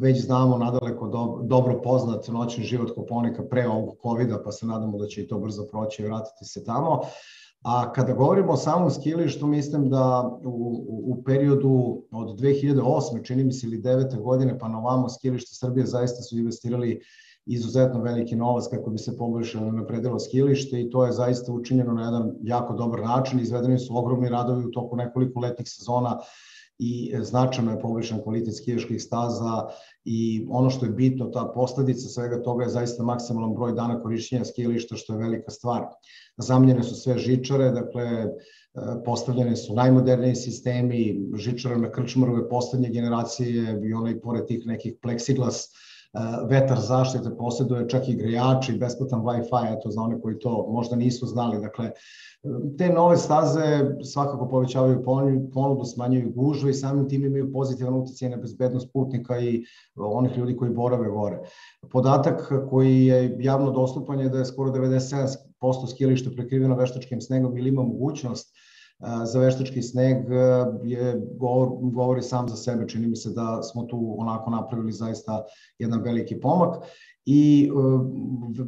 već znamo nadaleko do, dobro poznat noćni život Koponika pre ovog covid pa se nadamo da će i to brzo proći i vratiti se tamo. A kada govorimo o samom skilištu, mislim da u, u periodu od 2008. čini mi se ili 9. godine pa na ovamo skilište Srbije zaista su investirali izuzetno veliki novac kako bi se poboljšalo na predelo skilište i to je zaista učinjeno na jedan jako dobar način. Izvedeni su ogromni radovi u toku nekoliko letnih sezona i značajno je poboljšan kvalitet skijaških staza i ono što je bitno, ta posledica svega toga je zaista maksimalan broj dana korišćenja skijališta, što je velika stvar. Zamljene su sve žičare, dakle, e, postavljene su najmoderniji sistemi, žičara na Krčmarove poslednje generacije i onaj pored tih nekih pleksiglas vetar zaštite posjeduje čak i grejač i besplatan Wi-Fi, eto za one koji to možda nisu znali. Dakle, te nove staze svakako povećavaju ponudu, smanjuju gužu i samim tim imaju pozitivan utjecaj na bezbednost putnika i onih ljudi koji borave gore. Podatak koji je javno dostupan je da je skoro 97% skilišta prekriveno veštačkim snegom ili ima mogućnost za veštački sneg je, govor, govori sam za sebe. Čini mi se da smo tu onako napravili zaista jedan veliki pomak i uh,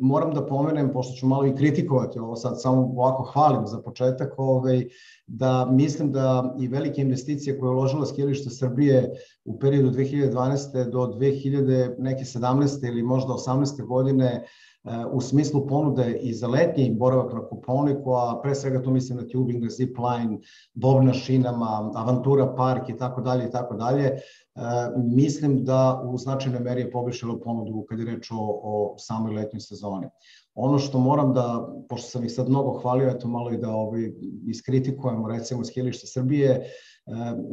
moram da pomenem, pošto ću malo i kritikovati ovo sad, samo ovako hvalim za početak, ovaj, da mislim da i velike investicije koje je uložila skijalište Srbije u periodu 2012. do 2017. ili možda 18. godine u smislu ponude i za letnji boravak na Kuponiku, a pre svega tu mislim na tubing, zipline, bob na šinama, avantura park i tako dalje i tako dalje, mislim da u značajnoj meri je poboljšalo ponudu kad je reč o, o samoj letnjoj sezoni. Ono što moram da, pošto sam ih sad mnogo hvalio, eto malo i da ovaj, iskritikujemo recimo skilište Srbije,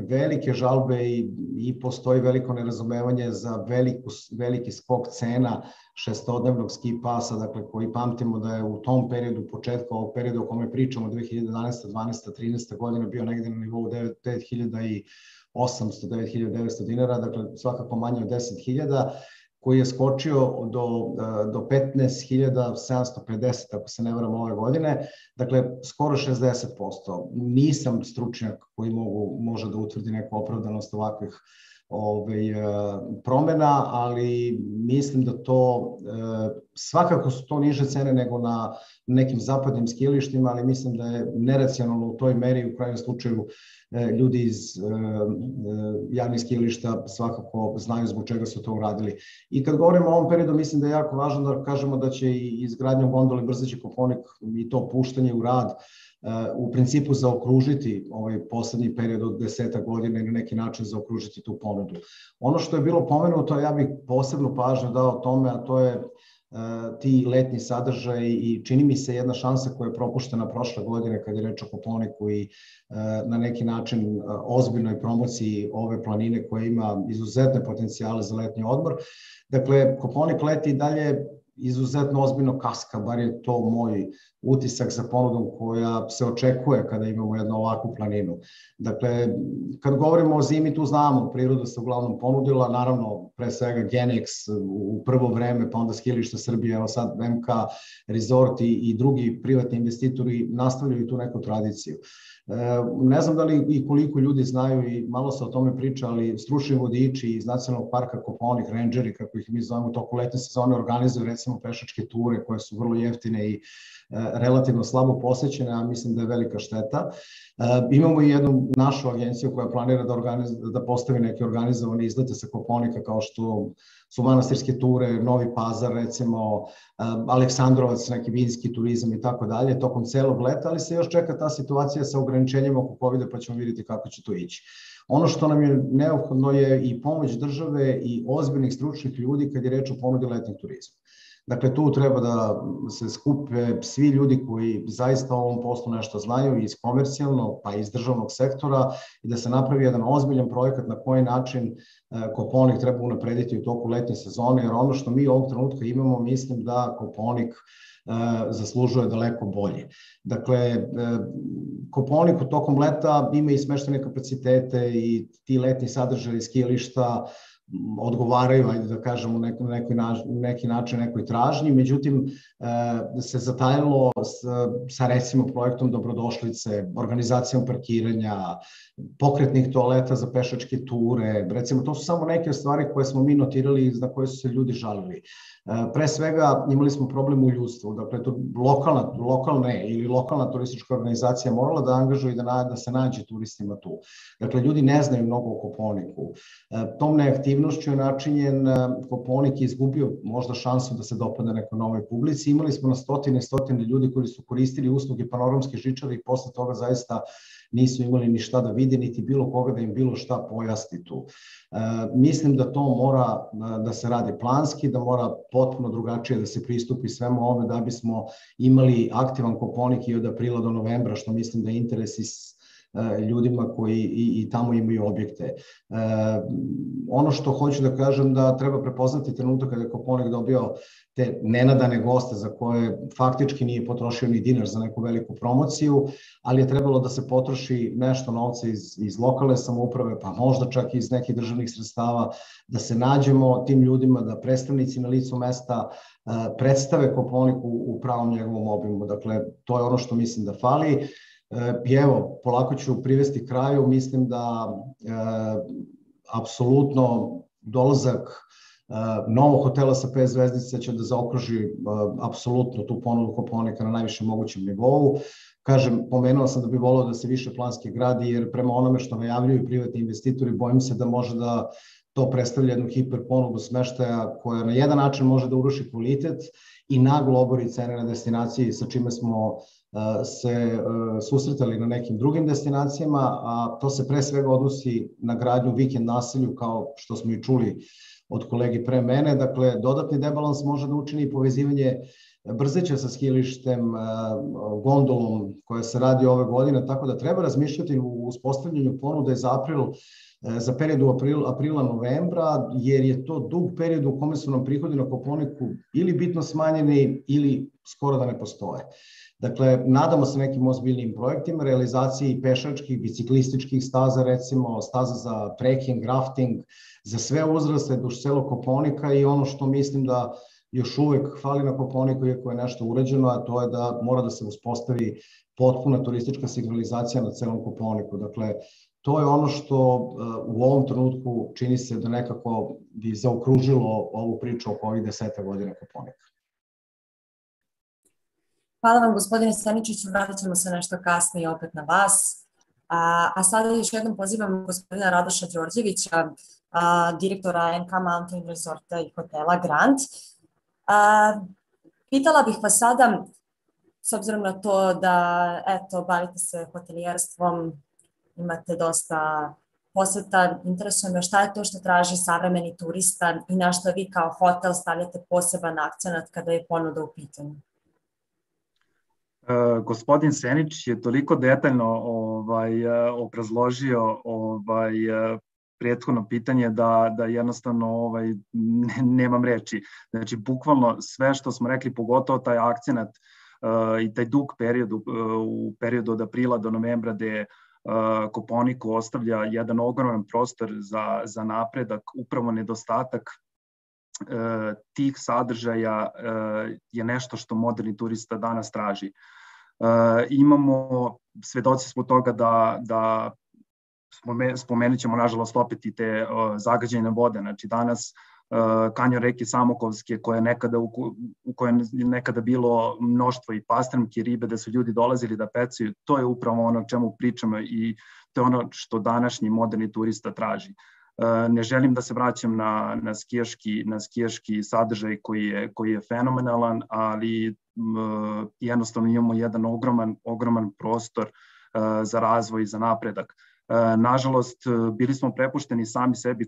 velike žalbe i, i postoji veliko nerazumevanje za veliku, veliki skok cena šestodnevnog ski pasa, dakle koji pamtimo da je u tom periodu, početka ovog perioda o kome pričamo, 2011. 12. 13. godina bio negde na nivou 9000 i 800, 9900 dinara, dakle svakako manje od 10.000, koji je skočio do, do 15.750, ako se ne varam ove godine, dakle skoro 60%. Nisam stručnjak koji mogu, može da utvrdi neku opravdanost ovakvih ovaj, e, promena, ali mislim da to, e, svakako su to niže cene nego na nekim zapadnim skilištima, ali mislim da je neracionalno u toj meri, u krajnjem slučaju e, ljudi iz javnih skilišta svakako znaju zbog čega su to uradili. I kad govorimo o ovom periodu, mislim da je jako važno da kažemo da će i izgradnjom gondole Brzeći Koponik i to puštanje u rad u principu zaokružiti ovaj poslednji period od deseta godina i na neki način zaokružiti tu ponudu. Ono što je bilo pomenuto, ja bih posebnu pažnju dao tome, a to je e, ti letnji sadržaj i čini mi se jedna šansa koja je propuštena prošle godine kad je reč o Koponiku i e, na neki način e, ozbiljnoj promociji ove planine koja ima izuzetne potencijale za letnji odmor. Dakle, Koponik leti dalje izuzetno ozbiljno kaska, bar je to moj utisak sa ponudom koja se očekuje kada imamo jednu ovakvu planinu. Dakle, kad govorimo o zimi, tu znamo, priroda se uglavnom ponudila, naravno, pre svega Genex u prvo vreme, pa onda Skilišta Srbije, evo sad MK Resort i, i drugi privatni investitori nastavljaju tu neku tradiciju. E, ne znam da li i koliko ljudi znaju i malo se o tome priča, ali stručni vodiči iz Nacionalnog parka Koponik, rangeri, kako ih mi zovemo, toku letne sezone organizuju pešačke ture koje su vrlo jeftine i E, relativno slabo posećene, a mislim da je velika šteta. E, imamo i jednu našu agenciju koja planira da, organiz, da postavi neke organizovane izlete sa Koponika kao što su manastirske ture, Novi Pazar recimo, e, Aleksandrovac, neki vinski turizam i tako dalje, tokom celog leta, ali se još čeka ta situacija sa ograničenjima oko covid pa ćemo vidjeti kako će to ići. Ono što nam je neophodno je i pomoć države i ozbiljnih stručnih ljudi kad je reč o ponudi letnog turizma. Dakle, tu treba da se skupe svi ljudi koji zaista o ovom poslu nešto znaju iz komercijalnog pa iz državnog sektora i da se napravi jedan ozbiljan projekat na koji način e, Koponik treba unaprediti u toku letnje sezone, jer ono što mi ovog trenutka imamo, mislim da Koponik e, zaslužuje daleko bolje. Dakle, e, Koponik u tokom leta ima i smeštene kapacitete i ti letni sadržaj skijališta, odgovaraju, ajde da kažemo, neko, neki, neki način nekoj tražnji, međutim e, se zatajilo sa, sa recimo projektom dobrodošlice, organizacijom parkiranja, pokretnih toaleta za pešačke ture, recimo to su samo neke stvari koje smo mi notirali i za koje su se ljudi žalili. E, pre svega imali smo problem u ljudstvu, dakle to lokalna, lokalne ili lokalna turistička organizacija morala da angažuje da, na, da se nađe turistima tu. Dakle, ljudi ne znaju mnogo o Koponiku. E, tom neaktivnošću je načinjen, e, Koponik je izgubio možda šansu da se dopadne nekoj novoj publici. Imali smo na stotine i stotine ljudi koji su koristili usluge panoramske žičare i posle toga zaista nisu imali ni šta da vide, niti bilo koga da im bilo šta pojasni tu. E, mislim da to mora e, da se radi planski, da mora potpuno drugačije da se pristupi svemu ovome da bismo imali aktivan koponik i od aprila do novembra, što mislim da je interes e, ljudima koji i, i tamo imaju objekte. E, ono što hoću da kažem da treba prepoznati trenutak kada je Koponik dobio te nenadane goste za koje faktički nije potrošio ni dinar za neku veliku promociju, ali je trebalo da se potroši nešto novca iz, iz lokalne samouprave, pa možda čak i iz nekih državnih sredstava, da se nađemo tim ljudima, da predstavnici na licu mesta uh, predstave Koponik u, u pravom njegovom obimu. Dakle, to je ono što mislim da fali. Uh, I evo, polako ću privesti kraju, mislim da uh, apsolutno dolazak novog hotela sa 5 zvezdica će da zaokruži apsolutno tu ponudu Koponika na najvišem mogućem nivou. Kažem, pomenuo sam da bi volao da se više planski gradi, jer prema onome što najavljuju privatni investitori, bojim se da može da to predstavlja jednu hiper ponudu smeštaja koja na jedan način može da uruši kvalitet i naglo obori cene na destinaciji sa čime smo se susretali na nekim drugim destinacijama, a to se pre svega odnosi na gradnju vikend naselju, kao što smo i čuli od kolegi pre mene. Dakle, dodatni debalans može da učini povezivanje Brzeća sa skilištem, gondolom koja se radi ove godine, tako da treba razmišljati u uspostavljanju ponude za april za periodu april, aprila novembra, jer je to dug period u kome su nam prihodi na Koponiku ili bitno smanjeni ili skoro da ne postoje. Dakle, nadamo se nekim ozbiljnim projektima, realizaciji pešačkih, biciklističkih staza, recimo staza za trekking, rafting, za sve uzraste duž celo Koponika i ono što mislim da još uvek fali na Koponiku, iako je nešto urađeno, a to je da mora da se uspostavi potpuna turistička signalizacija na celom Koponiku. Dakle, to je ono što uh, u ovom trenutku čini se da nekako bi zaokružilo ovu priču oko ovih deseta godina Koponika.
Hvala vam gospodine Staničiću, vratit ćemo se nešto kasnije opet na vas. A, a sada još jednom pozivam gospodina Radoša Đorđevića, a, direktora NK Mountain Resorta i hotela Grand. A, pitala bih vas sada, s obzirom na to da, eto, bavite se hotelijerstvom, imate dosta poseta, interesuje me šta je to što traži savremeni turista i na što vi kao hotel stavljate poseban akcenat kada je ponuda u pitanju?
Uh, gospodin Senić je toliko detaljno ovaj uh, obrazložio ovaj uh, prethodno pitanje da da jednostavno ovaj ne, nemam reči. Znači bukvalno sve što smo rekli pogotovo taj akcenat i taj dug period u periodu od aprila do novembra gde uh, Koponiku ostavlja jedan ogroman prostor za za napredak, upravo nedostatak tih sadržaja e, je nešto što moderni turista danas traži. E, imamo, svedoci smo toga da, da spomenut ćemo nažalost opet i te zagađene vode, znači danas kanjon reke Samokovske koja nekada u, u kojoj je nekada bilo mnoštvo i pastrmke i ribe da su ljudi dolazili da pecaju, to je upravo ono o čemu pričamo i to je ono što današnji moderni turista traži. Ne želim da se vraćam na, na, skijaški, na skijaški sadržaj koji je, koji je fenomenalan, ali jednostavno imamo jedan ogroman, ogroman prostor za razvoj i za napredak. Nažalost, bili smo prepušteni sami sebi,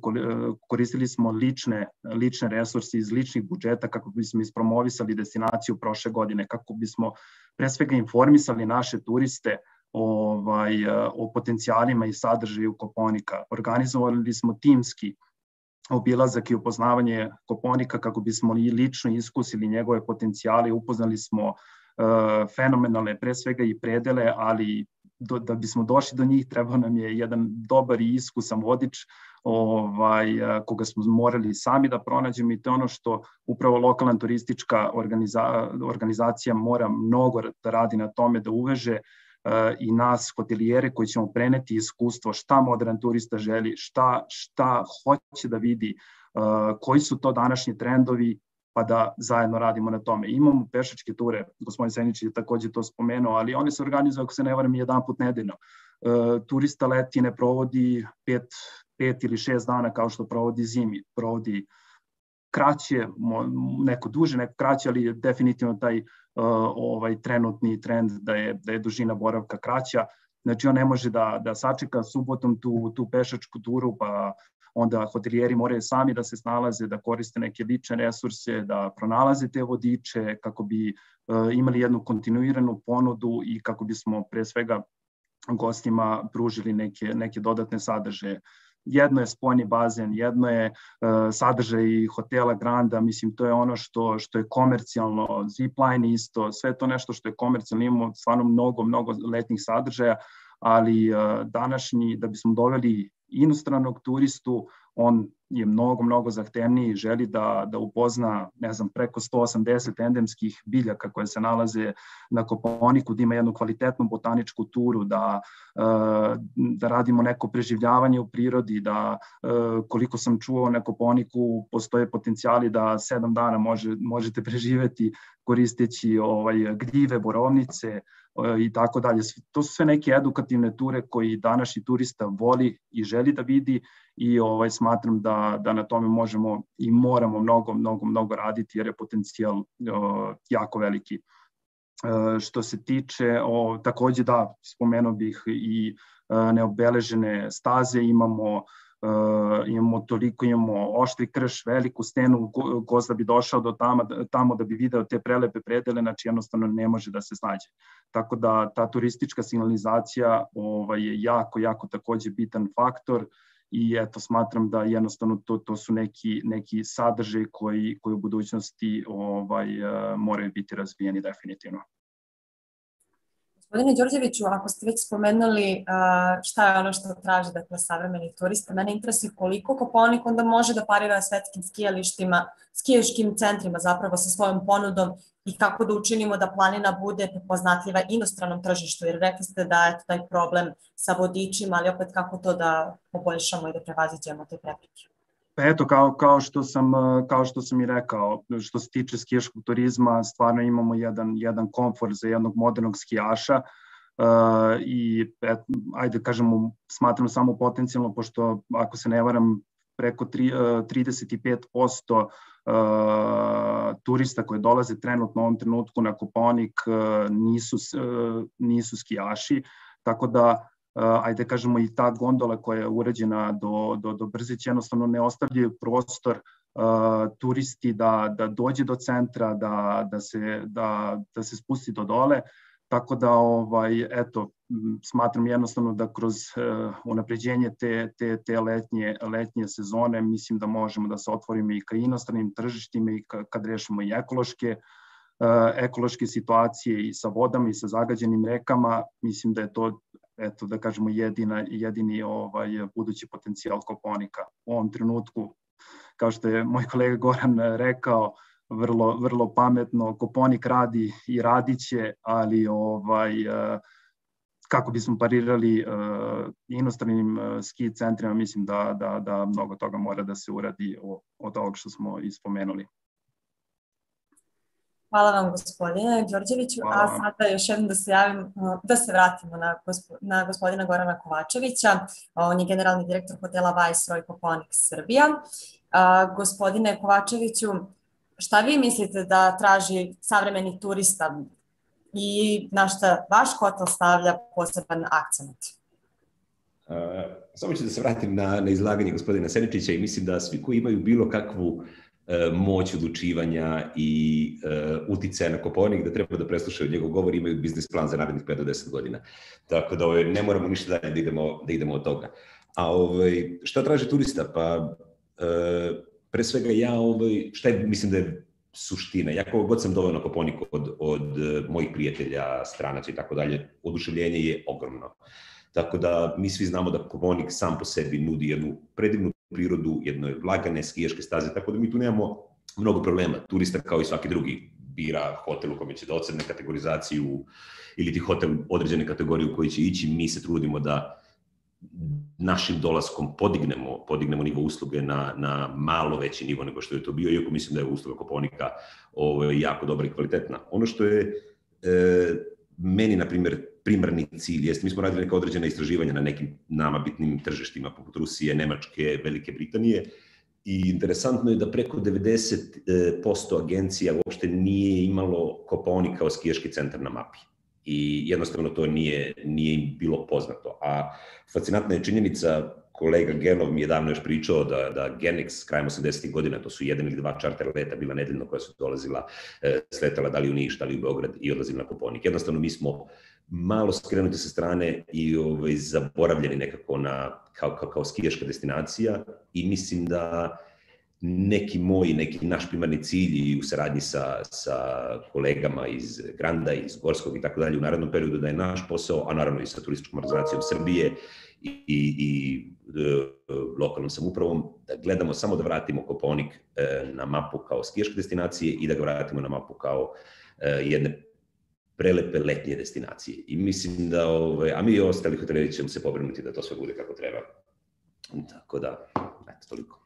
koristili smo lične, lične resurse iz ličnih budžeta kako bismo ispromovisali destinaciju prošle godine, kako bismo pre svega informisali naše turiste uh, ovaj, eh, o potencijalima i sadržaju Koponika. Organizovali smo timski obilazak i upoznavanje Koponika kako bismo i lično iskusili njegove potencijale, upoznali smo uh, fenomenalne pre svega i predele, ali do, da bismo došli do njih trebao nam je jedan dobar i iskusan vodič ovaj, eh, koga smo morali sami da pronađemo i to ono što upravo lokalna turistička organiza, organizacija mora mnogo da radi na tome da uveže i nas hotelijere koji ćemo preneti iskustvo šta modern turista želi, šta, šta hoće da vidi, koji su to današnji trendovi, pa da zajedno radimo na tome. Imamo pešačke ture, gospodin Senić je takođe to spomenuo, ali one se organizuju, ako se ne varam, jedan put nedeljno. Turista leti ne provodi pet, pet ili šest dana kao što provodi zimi, provodi kraće, neko duže, neko kraće, ali definitivno taj ovaj trenutni trend da je da je dužina boravka kraća. Znači on ne može da da sačeka subotom tu tu pešačku turu pa onda hotelijeri moraju sami da se snalaze, da koriste neke lične resurse, da pronalaze te vodiče kako bi uh, imali jednu kontinuiranu ponudu i kako bismo pre svega gostima pružili neke, neke dodatne sadržaje jedno je spojni bazen, jedno je uh, sadržaj hotela Granda, mislim to je ono što što je komercijalno, zipline isto, sve to nešto što je komercijalno, imamo stvarno mnogo, mnogo letnih sadržaja, ali uh, današnji, da bismo doveli inostranog turistu, on je mnogo, mnogo zahtevniji želi da, da upozna, ne znam, preko 180 endemskih biljaka koje se nalaze na Koponiku, da ima jednu kvalitetnu botaničku turu, da, e, da radimo neko preživljavanje u prirodi, da e, koliko sam čuo na Koponiku postoje potencijali da sedam dana može, možete preživeti koristeći ovaj, gljive, borovnice, i tako dalje. To su sve neke edukativne ture koji današnji turista voli i želi da vidi i ovaj smatram da da na tome možemo i moramo mnogo mnogo mnogo raditi jer je potencijal uh, jako veliki. što se tiče, o, takođe da, spomenuo bih i neobeležene staze, imamo imamo toliko, imamo oštri krš, veliku stenu, gost da bi došao do tamo, tamo da bi video te prelepe predele, znači jednostavno ne može da se snađe. Tako da ta turistička signalizacija ovaj, je jako, jako takođe bitan faktor i eto smatram da jednostavno to, to su neki, neki sadržaj koji, koji u budućnosti ovaj, moraju biti razvijeni definitivno.
Gospodine Đorđeviću, ako ste već spomenuli šta je ono što traži dakle, savremeni turista, mene interesuje koliko Koponik onda može da parira svetskim skijalištima, skijaškim centrima zapravo sa svojom ponudom i kako da učinimo da planina bude prepoznatljiva inostranom tržištu, jer rekli ste da je taj problem sa vodičima, ali opet kako to da poboljšamo i da prevaziđemo te prepreke.
Pa eto, kao, kao, što sam, kao što sam i rekao, što se tiče skijaškog turizma, stvarno imamo jedan, jedan komfort za jednog modernog skijaša uh, i et, ajde kažemo, smatram samo potencijalno, pošto ako se ne varam, preko tri, uh, 35% uh, turista koji dolaze trenutno u ovom trenutku na Koponik uh, nisu, uh, nisu skijaši, tako da ajde kažemo i ta gondola koja je urađena do, do, do Brzića jednostavno ne ostavljaju prostor uh, turisti da, da dođe do centra, da, da, se, da, da se spusti do dole, tako da ovaj, eto, smatram jednostavno da kroz uh, unapređenje te, te, te letnje, letnje sezone mislim da možemo da se otvorimo i ka inostranim tržištima i ka, kad rešimo i ekološke ekološke situacije i sa vodama i sa zagađenim rekama, mislim da je to eto da kažemo jedina jedini ovaj budući potencijal Koponika u ovom trenutku kao što je moj kolega Goran rekao vrlo vrlo pametno Koponik radi i radiće ali ovaj kako bismo parirali uh, inostranim uh, ski centrima, mislim da, da, da mnogo toga mora da se uradi od ovog što smo ispomenuli.
Hvala vam gospodine Đorđeviću, Hvala. a sada još jednom da se javim, da se vratimo na, gospo, na gospodina Gorana Kovačevića, on je generalni direktor hotela Viceroy Koponik Srbija. A, gospodine Kovačeviću, šta vi mislite da traži savremeni turista i na šta vaš hotel stavlja poseban akcent?
Uh, samo ću da se vratim na, na izlaganje gospodina Seničića i mislim da svi koji imaju bilo kakvu uh, moć odlučivanja i uh, uticaja na Koponik, da treba da preslušaju njegov govor imaju biznis plan za narednih 5 do 10 godina. Tako da ovaj, ne moramo ništa dalje da idemo, da idemo od toga. A ovaj, šta traže turista? Pa uh, pre svega ja, ovaj, šta je, mislim da je suština. Ja kogo god sam doveo na Koponik od, od mojih prijatelja, stranaca i tako dalje, oduševljenje je ogromno. Tako da mi svi znamo da Koponik sam po sebi nudi jednu predivnu prirodu, jedne lagane skijaške staze, tako da mi tu nemamo mnogo problema. Turista kao i svaki drugi bira hotel u kome će da ocene kategorizaciju ili ti hotel određene kategorije u koji će ići, mi se trudimo da našim dolaskom podignemo, podignemo nivo usluge na, na malo veći nivo nego što je to bio, iako mislim da je usluga Koponika ovaj, jako dobra i kvalitetna. Ono što je e, meni, na primjer, primarni cilj jeste, mi smo radili neka određena istraživanja na nekim nama bitnim tržištima, poput Rusije, Nemačke, Velike Britanije, i interesantno je da preko 90% agencija uopšte nije imalo Kopaoni kao skijaški centar na mapi. I jednostavno to nije, nije im bilo poznato. A fascinantna je činjenica, kolega Genov mi je davno još pričao da, da Genex krajem 80. godina, to su jedan ili dva čarter leta bila nedeljno koja su dolazila, e, sletala da li u Niš, da li u Beograd i odlazila na Koponik. Jednostavno mi smo malo skrenuti sa strane i ovaj, zaboravljeni nekako na, kao, kao, kao skijaška destinacija i mislim da neki moj, neki naš primarni cilj i u saradnji sa, sa kolegama iz Granda, iz Gorskog i tako dalje u narednom periodu da je naš posao, a naravno i sa turističkom organizacijom Srbije i, i, i e, lokalnom samupravom, da gledamo samo da vratimo Koponik e, na mapu kao skijaške destinacije i da ga vratimo na mapu kao e, jedne prelepe letnje destinacije. I mislim da, ovaj, a mi ostali hoteleri ćemo se pobrinuti da to sve bude kako treba. Tako da, eto, toliko.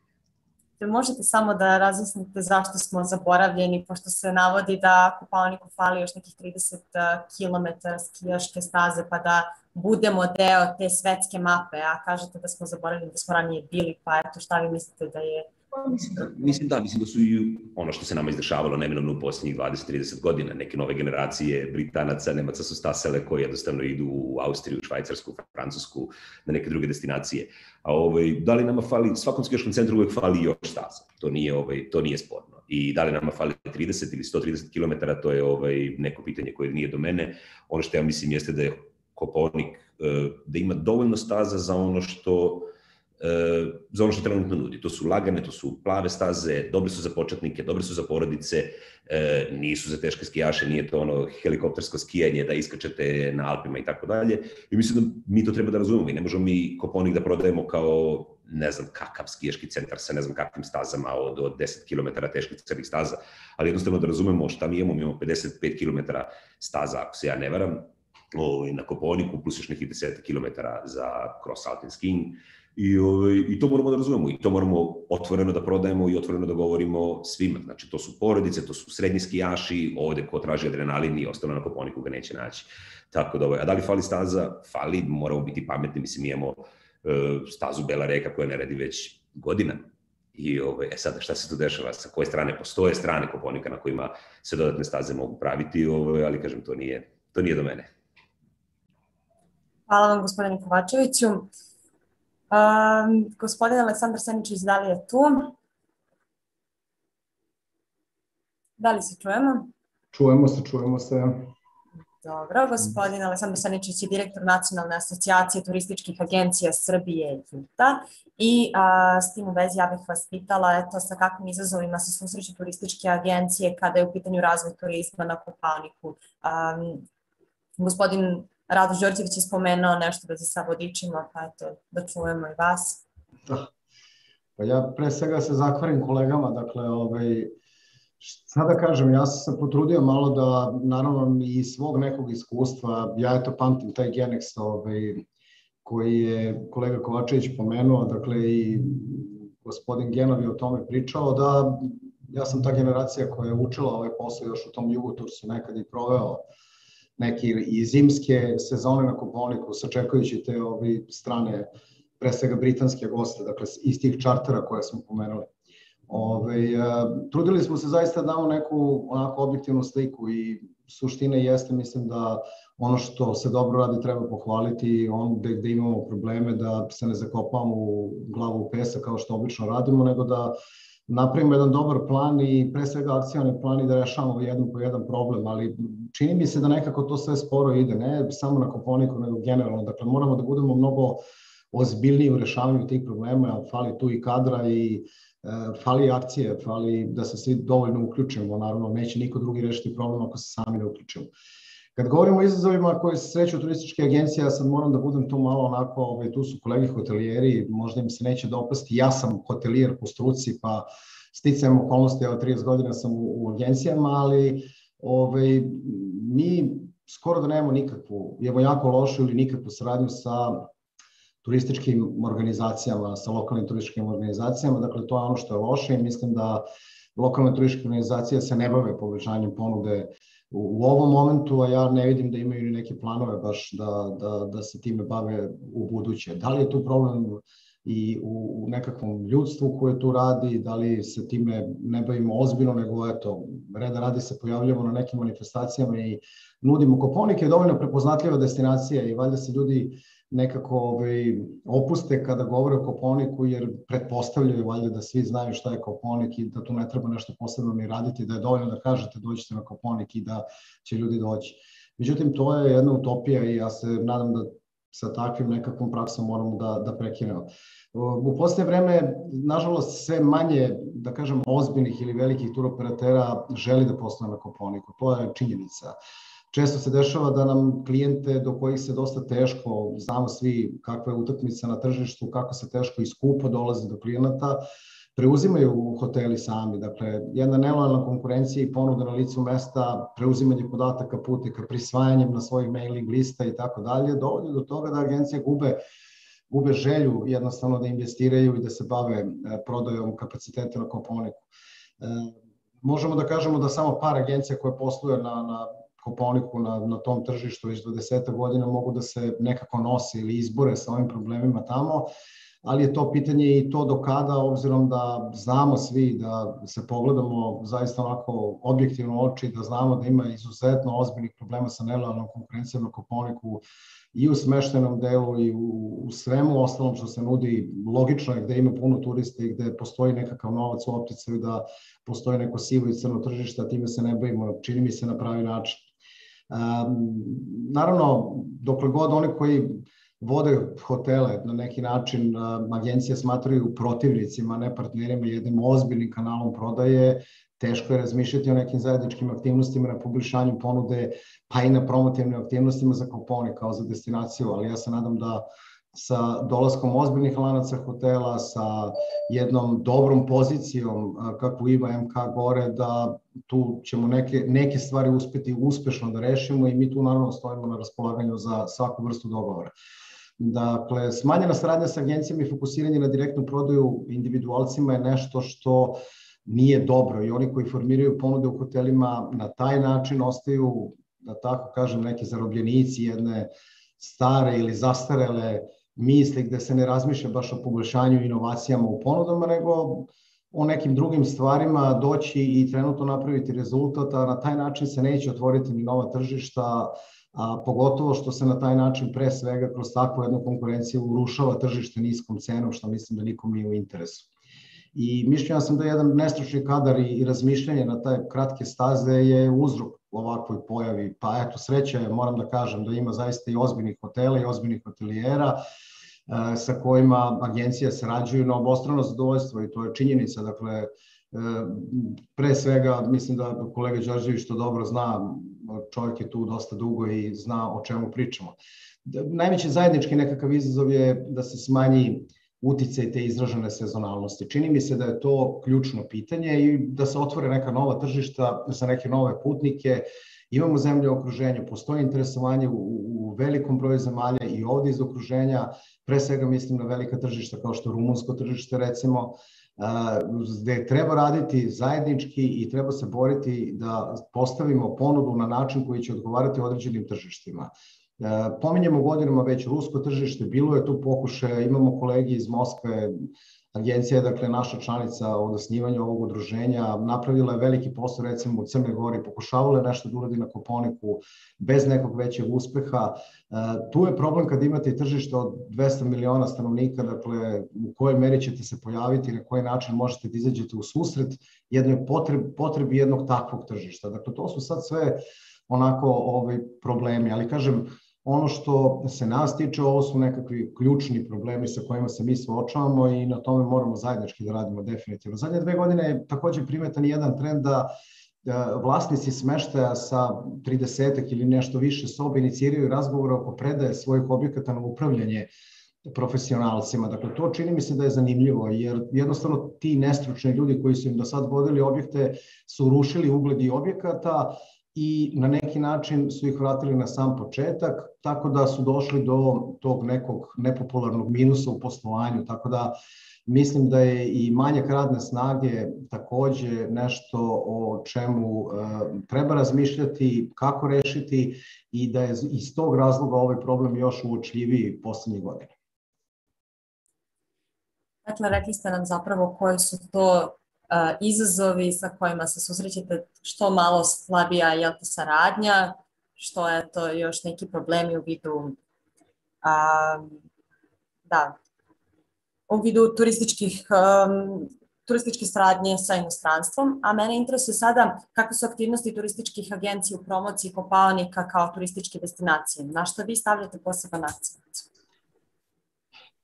Možete samo da razjasnite zašto smo zaboravljeni, pošto se navodi da Kupalniku fali još nekih 30 km skijaške staze, pa da budemo deo te svetske mape, a kažete da smo zaboravljeni da smo ranije bili, pa eto šta vi mislite da je
Mislim, da, mislim da, mislim da su i ono što se nama izdešavalo neminovno u posljednjih 20-30 godina, neke nove generacije Britanaca, Nemaca su stasele koji jednostavno idu u Austriju, Švajcarsku, Francusku, na neke druge destinacije. A ovaj, da li nama fali, svakom skijaškom centru uvek fali još staza, to nije, ovaj, to nije sporno. I da li nama fali 30 ili 130 km, to je ovaj, neko pitanje koje nije do mene. Ono što ja mislim jeste da je Koponik, eh, da ima dovoljno staza za ono što za ono što trenutno nudi. To su lagane, to su plave staze, dobre su za početnike, dobre su za porodice, e, nisu za teške skijaše, nije to ono helikoptersko skijanje da iskačete na Alpima i tako dalje. I mislim da mi to treba da razumemo. I ne možemo mi Koponik da prodajemo kao ne znam kakav skijaški centar sa ne znam kakvim stazama od, od 10 km teških crnih staza, ali jednostavno da razumemo šta mi imamo, mi imamo 55 km staza, ako se ja ne varam, ovaj, na Koponiku, plus još nekih 10 km za cross alpine skiing, I, ovaj, I to moramo da razumemo i to moramo otvoreno da prodajemo i otvoreno da govorimo svima. Znači, to su porodice, to su srednji skijaši, ovde ko traži adrenalin i ostalo na Koponiku ga neće naći. Tako da, ovaj, a da li fali staza? Fali, moramo biti pametni, mislim, imamo uh, stazu Bela reka koja ne radi već godina. I ovaj, e sad, šta se tu dešava? Sa koje strane postoje strane Koponika na kojima se dodatne staze mogu praviti, ovaj, ali kažem, to nije, to nije do mene.
Hvala vam, gospodine Kovačeviću. Um, gospodin Aleksandar Seničić, da li je tu? Da li se čujemo?
Čujemo se, čujemo se.
Dobro, gospodin Aleksandar Saničić je direktor Nacionalne asocijacije turističkih agencija Srbije JUTA i a, s tim u vezi ja bih vas pitala eto, sa kakvim izazovima se susreću turističke agencije kada je u pitanju razvoj turizma na Kopaniku. Um, gospodin Rado Đorđević je spomenuo nešto da se sa vodičima, pa eto, da čujemo i vas.
Da. Pa ja pre svega se zakvarim kolegama, dakle, ovaj, šta da kažem, ja sam se potrudio malo da, naravno, i svog nekog iskustva, ja eto pamtim taj Genex, ovaj, koji je kolega Kovačević pomenuo, dakle i gospodin Genov je o tome pričao, da ja sam ta generacija koja je učila ovaj posao još u tom Jugotursu nekad i proveo neke i zimske sezone na Koponiku, sačekujući te ovi strane, pre svega britanske goste, dakle iz tih čartera koje smo pomenuli. Ove, trudili smo se zaista da damo neku onako objektivnu sliku i suština jeste, mislim da ono što se dobro radi treba pohvaliti, on gde, gde imamo probleme da se ne zakopamo u glavu pesa kao što obično radimo, nego da napravimo jedan dobar plan i pre svega akcijani plan i da rešavamo jedan po jedan problem, ali čini mi se da nekako to sve sporo ide, ne samo na Koponiku, nego generalno. Dakle, moramo da budemo mnogo ozbiljniji u rešavanju tih problema, fali tu i kadra i e, fali akcije, fali da se svi dovoljno uključimo, naravno neće niko drugi rešiti problem ako se sami ne uključimo. Kad govorimo o izazovima koje se sreću turističke agencije, ja sad moram da budem tu malo onako, ovaj, tu su kolegi hotelijeri, možda im se neće dopasti, ja sam hotelijer po struci, pa sticajem okolnosti, evo 30 godina sam u, u agencijama, ali ovaj, mi skoro da nemamo nikakvu, imamo jako lošu ili nikakvu saradnju sa turističkim organizacijama, sa lokalnim turističkim organizacijama, dakle to je ono što je loše i mislim da lokalne turističke organizacije se ne bave povećanjem ponude u, u ovom momentu, a ja ne vidim da imaju neke planove baš da, da, da se time bave u buduće. Da li je tu problem i u, u nekakvom ljudstvu koje tu radi, da li se time ne bavimo ozbiljno, nego eto, reda radi se pojavljamo na nekim manifestacijama i nudimo Koponik je dovoljno prepoznatljiva destinacija i valjda se ljudi nekako ovaj, opuste kada govore o Koponiku jer pretpostavljaju valjda da svi znaju šta je Koponik i da tu ne treba nešto posebno ni raditi, da je dovoljno da kažete dođite na Koponik i da će ljudi doći. Međutim, to je jedna utopija i ja se nadam da sa takvim nekakvom praksom moramo da, da prekinemo. U poslednje vreme, nažalost, sve manje, da kažem, ozbiljnih ili velikih turoperatera želi da posluje na Koponiku. To je činjenica. Često se dešava da nam klijente do kojih se dosta teško, znamo svi kakva je utakmica na tržištu, kako se teško i skupo dolazi do klijenata, preuzimaju u hoteli sami. Dakle, jedna nelojalna konkurencija i ponuda na licu mesta, preuzimanje podataka putnika, prisvajanjem na svojih mailing lista i tako dalje, dovodi do toga da agencije gube gube želju jednostavno da investiraju i da se bave e, prodajom kapaciteta na Koponiku. E, možemo da kažemo da samo par agencija koje posluje na, na Koponiku na, na tom tržištu već 20 godina mogu da se nekako nose ili izbore sa ovim problemima tamo, ali je to pitanje i to do kada, obzirom da znamo svi da se pogledamo zaista onako objektivno oči, da znamo da ima izuzetno ozbiljnih problema sa nelojalnom konkurencijom na Koponiku i u smeštenom delu i u, u svemu ostalom što se nudi, logično je gde ima puno turista i gde postoji nekakav novac u opticaju da postoji neko sivo i crno tržište, a time se ne bavimo, čini mi se na pravi način. Um, naravno, dokle god oni koji vode hotele na neki način agencije smatraju protivnicima, ne partnerima, jednim ozbiljnim kanalom prodaje, teško je razmišljati o nekim zajedničkim aktivnostima na poboljšanju ponude, pa i na promotivnim aktivnostima za Kopone kao za destinaciju, ali ja se nadam da sa dolaskom ozbiljnih lanaca hotela, sa jednom dobrom pozicijom kakvu ima MK gore, da tu ćemo neke, neke stvari uspeti uspešno da rešimo i mi tu naravno stojimo na raspolaganju za svaku vrstu dogovora. Dakle, smanjena saradnja sa agencijama i fokusiranje na direktnu prodaju individualcima je nešto što nije dobro i oni koji formiraju ponude u hotelima na taj način ostaju, da tako kažem, neki zarobljenici jedne stare ili zastarele misli gde se ne razmišlja baš o poboljšanju inovacijama u ponudama, nego o nekim drugim stvarima doći i trenutno napraviti rezultat, a na taj način se neće otvoriti ni nova tržišta, a pogotovo što se na taj način pre svega kroz takvu jednu konkurenciju urušava tržište niskom cenom, što mislim da nikom nije u interesu. I mišljenja sam da jedan nestručni kadar i, razmišljanje na taj kratke staze je uzrok ovakvoj pojavi. Pa eto, sreća je, moram da kažem, da ima zaista i ozbiljnih hotela i ozbiljnih hotelijera e, sa kojima agencija sarađuju na obostrano zadovoljstvo i to je činjenica. Dakle, pre svega, mislim da kolega Đorđević to dobro zna, čovjek je tu dosta dugo i zna o čemu pričamo. Najveći zajednički nekakav izazov je da se smanji uticaj te izražene sezonalnosti. Čini mi se da je to ključno pitanje i da se otvore neka nova tržišta za neke nove putnike. Imamo zemlje u okruženju, postoji interesovanje u, u velikom broju zemalja i ovde iz okruženja, pre svega mislim na velika tržišta kao što je rumunsko tržište recimo, gde treba raditi zajednički i treba se boriti da postavimo ponudu na način koji će odgovarati određenim tržištima. Pominjemo godinama već rusko tržište, bilo je tu pokušaja, imamo kolegi iz Moskve, agencija je dakle naša članica od osnivanja ovog udruženja, napravila je veliki posao recimo u Crnoj Gori, pokušavala je nešto da uradi na Koponiku bez nekog većeg uspeha. Tu je problem kad imate tržište od 200 miliona stanovnika, dakle u kojoj meri ćete se pojaviti, na koji način možete da izađete u susret jednoj potrebi, potrebi jednog takvog tržišta. Dakle to su sad sve onako ovaj, problemi, ali kažem, Ono što se nas tiče, ovo su nekakvi ključni problemi sa kojima se mi suočavamo i na tome moramo zajednički da radimo definitivno. Zadnje dve godine je takođe primetan jedan trend da vlasnici smeštaja sa 30 ili nešto više sobe iniciraju razgovore oko predaje svojih objekata na upravljanje profesionalcima. Dakle, to čini mi se da je zanimljivo, jer jednostavno ti nestručni ljudi koji su im do sad vodili objekte su rušili ugledi objekata, i na neki način su ih vratili na sam početak, tako da su došli do tog nekog nepopularnog minusa u poslovanju, tako da mislim da je i manjak radne snage takođe nešto o čemu e, treba razmišljati, kako rešiti i da je iz tog razloga ovaj problem još uočljiviji poslednjih godina.
Dakle, rekli ste nam zapravo koje su to izazovi sa kojima se susrećete što malo slabija je to saradnja, što je to još neki problemi u vidu a, da, u vidu turističkih um, turističke saradnje sa inostranstvom, a mene interesuje sada kakve su aktivnosti turističkih agencija u promociji Kopaonika kao turističke destinacije. Na što vi stavljate poseban akcent?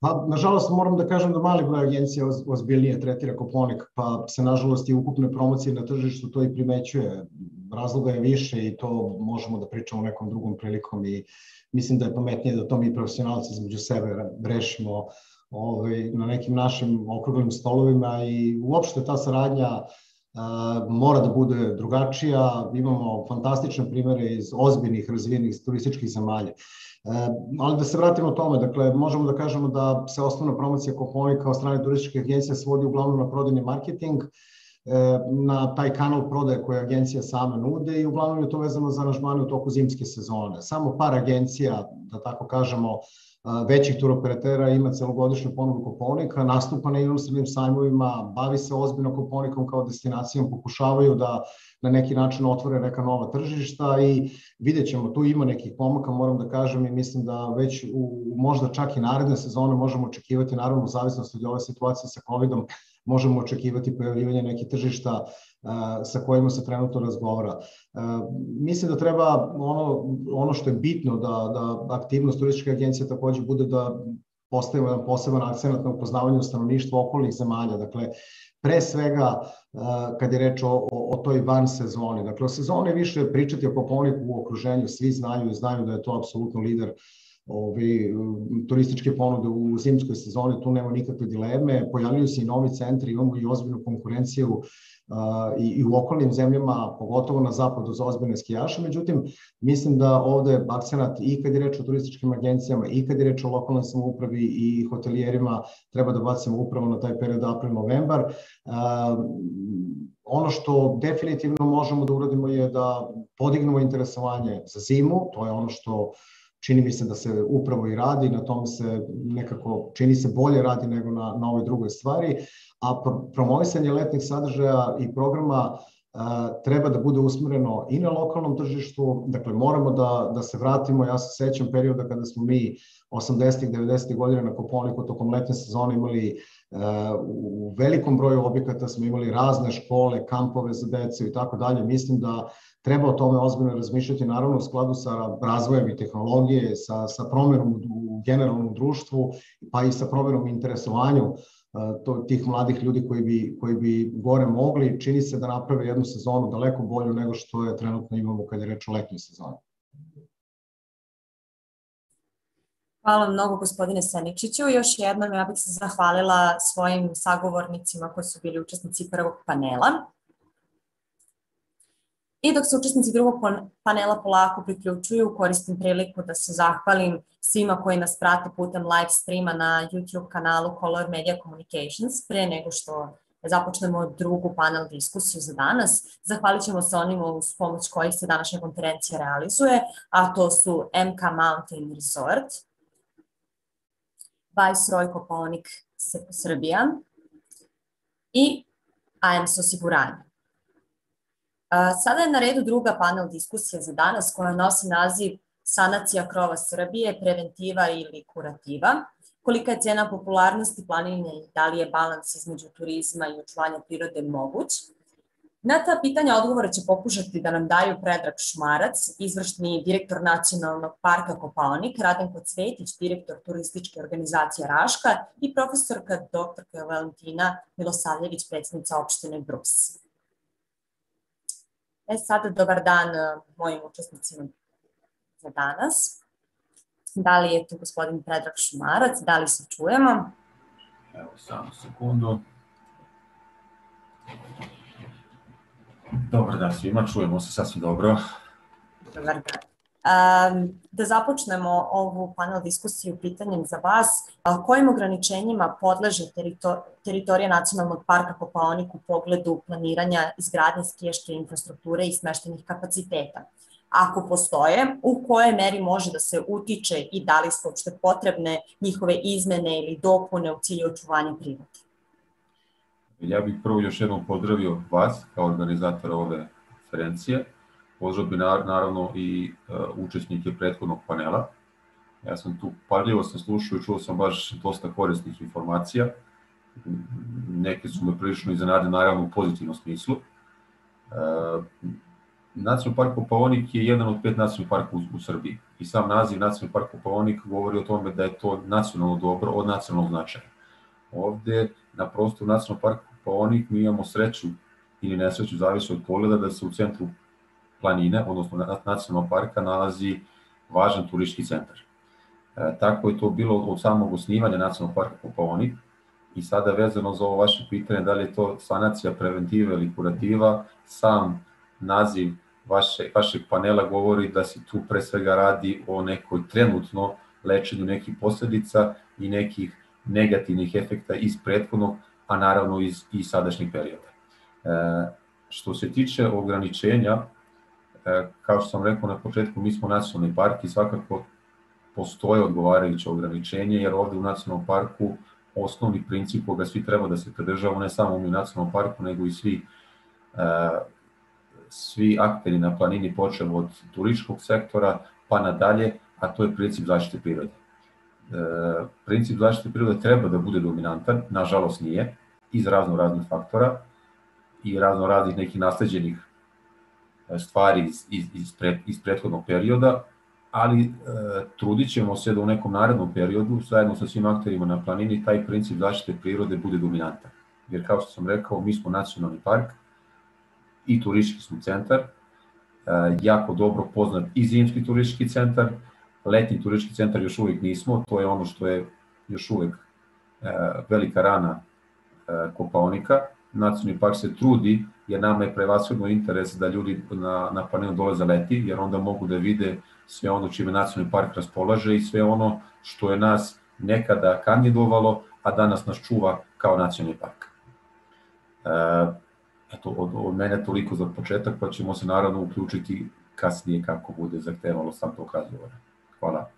Pa, nažalost, moram da kažem da mali broj agencija ozbiljnije tretira Koponik, pa se, nažalost, i ukupne promocije na tržištu to i primećuje. Razloga je više i to možemo da pričamo nekom drugom prilikom i mislim da je pametnije da to mi profesionalci između sebe rešimo ovaj, na nekim našim okruglim stolovima i uopšte ta saradnja mora da bude drugačija. Imamo fantastične primere iz ozbiljnih razvijenih turističkih zemalja. E, ali da se vratimo tome, dakle, možemo da kažemo da se osnovna promocija Koponika od strane turističke agencije svodi uglavnom na prodajni marketing, e, na taj kanal prodaje koje agencija sama nude i uglavnom je to vezano za aranžmane u toku zimske sezone. Samo par agencija, da tako kažemo, većih turoperatera ima celogodišnju ponudu Koponika, nastupa na inostranim sajmovima, bavi se ozbiljno Koponikom kao destinacijom, pokušavaju da na neki način otvore neka nova tržišta i vidjet ćemo, tu ima nekih pomaka, moram da kažem i mislim da već u, možda čak i naredne sezone možemo očekivati, naravno u zavisnosti od ove situacije sa COVID-om, možemo očekivati pojavljivanje nekih tržišta sa kojima se trenutno razgovara. Mislim da treba ono, ono što je bitno da, da aktivnost turističke agencije takođe bude da postavimo jedan poseban akcent na upoznavanju stanovništva okolnih zemalja. Dakle, pre svega kad je reč o, o, o toj van sezoni. Dakle, o sezoni više pričati o Koponiku u okruženju, svi znaju i znaju da je to apsolutno lider ovi, turističke ponude u zimskoj sezoni, tu nema nikakve dileme, pojavljuju se i novi centri, imamo i ozbiljnu konkurenciju i, i u okolnim zemljama, pogotovo na zapadu za ozbiljne skijaše, međutim, mislim da ovde akcenat i kad je reč o turističkim agencijama i kad je reč o lokalnoj samoupravi i hotelijerima, treba da bacimo upravo na taj period april-novembar. Ono što definitivno možemo da uradimo je da podignemo interesovanje za zimu, to je ono što čini mi se da se upravo i radi, na tom se nekako čini se bolje radi nego na, na ovoj drugoj stvari, a promovisanje letnih sadržaja i programa treba da bude usmereno i na lokalnom tržištu, dakle moramo da, da se vratimo, ja se sećam perioda kada smo mi 80-ih, 90-ih godina na Koponiku tokom letnje sezone imali u velikom broju objekata smo imali razne škole, kampove za decu i tako dalje. Mislim da treba o tome ozbiljno razmišljati, naravno u skladu sa razvojem i tehnologije, sa, sa promenom u generalnom društvu, pa i sa promenom interesovanju to, tih mladih ljudi koji bi, koji bi gore mogli, čini se da naprave jednu sezonu daleko bolju nego što je trenutno imamo kada je reč o letnjoj sezoni.
Hvala mnogo gospodine Seničiću. Još jednom ja bih se zahvalila svojim sagovornicima koji su bili učesnici prvog panela. I dok se učesnici drugog panela polako priključuju, koristim priliku da se zahvalim svima koji nas prate putem live streama na YouTube kanalu Color Media Communications pre nego što započnemo drugu panel diskusiju za danas. Zahvalit ćemo se onima uz pomoć kojih se današnja konferencija realizuje, a to su MK Mountain Resort, Viceroy Koponik Srbija i AMS osiguranje. Sada je na redu druga panel diskusija za danas koja nosi naziv Sanacija krova Srbije, preventiva ili kurativa. Kolika je cena popularnosti planine i da li je balans između turizma i očuvanja prirode moguć? Na ta pitanja odgovore će pokušati da nam daju Predrag Šmarac, izvršni direktor Nacionalnog parka Kopaonik, Radenko Cvetić, direktor turističke organizacije Raška i profesorka dr. Valentina Milosavljević, predsednica opštine Brus. E sad, dobar dan e, mojim učesnicima za danas. Da li je tu gospodin Predrag Šumarac, da li se čujemo?
Evo, samo sekundu. Dobar dan svima, čujemo se sasvim dobro.
Dobar dan. Da započnemo ovu panel diskusiju pitanjem za vas. Kojim ograničenjima podleže teritorija Nacionalnog parka Kopaonik u pogledu planiranja izgradnje skijaške infrastrukture i smeštenih kapaciteta? Ako postoje, u kojoj meri može da se utiče i da li su uopšte potrebne njihove izmene ili dopune u cilju očuvanja prirode?
Ja bih prvo još jednom pozdravio vas kao organizatora ove konferencije Pozdrav bi naravno i uh, učesnike prethodnog panela. Ja sam tu pažljivo sam slušao i čuo sam baš dosta korisnih informacija. Neke su me prilično iznenade, naravno u pozitivnom smislu. Uh, Nacionalni park Kopaonik je jedan od pet nacionalnih parka u, u Srbiji i sam naziv Nacionalni park Kopaonik govori o tome da je to nacionalno dobro od nacionalnog značaja. Ovde na prostoru Nacionalnog parka Kopaonik mi imamo sreću ili nesreću, zavisi od pogleda, da se u centru planine, odnosno nacionalnog parka, nalazi važan turistički centar. E, tako je to bilo od samog osnivanja nacionalnog parka Kopaonik i sada vezano za ovo vaše pitanje da li je to sanacija preventiva ili kurativa, sam naziv vaše, vašeg panela govori da se tu pre svega radi o nekoj trenutno lečenju nekih posledica i nekih negativnih efekta iz prethodnog, a naravno iz, i sadašnjeg perioda. E, što se tiče ograničenja, E, kao što sam rekao na početku, mi smo nacionalni park i svakako postoje odgovarajuće ograničenje, jer ovde u nacionalnom parku osnovni princip koga svi treba da se pridržavamo, ne samo u nacionalnom parku, nego i svi svi akteri na planini počeo od turističkog sektora pa nadalje, a to je princip zaštite prirode. E, princip zaštite prirode treba da bude dominantan, nažalost nije, iz razno raznih faktora i razno raznih nekih nasleđenih e, stvari iz, iz, iz, pre, iz prethodnog perioda, ali e, trudit ćemo se da u nekom narednom periodu, zajedno sa svim akterima na planini, taj princip zaštite prirode bude dominantan. Jer kao što sam rekao, mi smo nacionalni park i turistički smo centar, e, jako dobro poznat i zimski turistički centar, letnji turistički centar još uvijek nismo, to je ono što je još uvijek e, velika rana e, Kopaonika. Nacionalni park se trudi, jer nama je prevashodno interes da ljudi na, na panelu dolaze leti, jer onda mogu da vide sve ono čime nacionalni park raspolaže i sve ono što je nas nekada kandidovalo, a danas nas čuva kao nacionalni park. E, eto, od, od mene toliko za početak, pa ćemo se naravno uključiti kasnije kako bude zahtevalo sam tog razgovora. Hvala.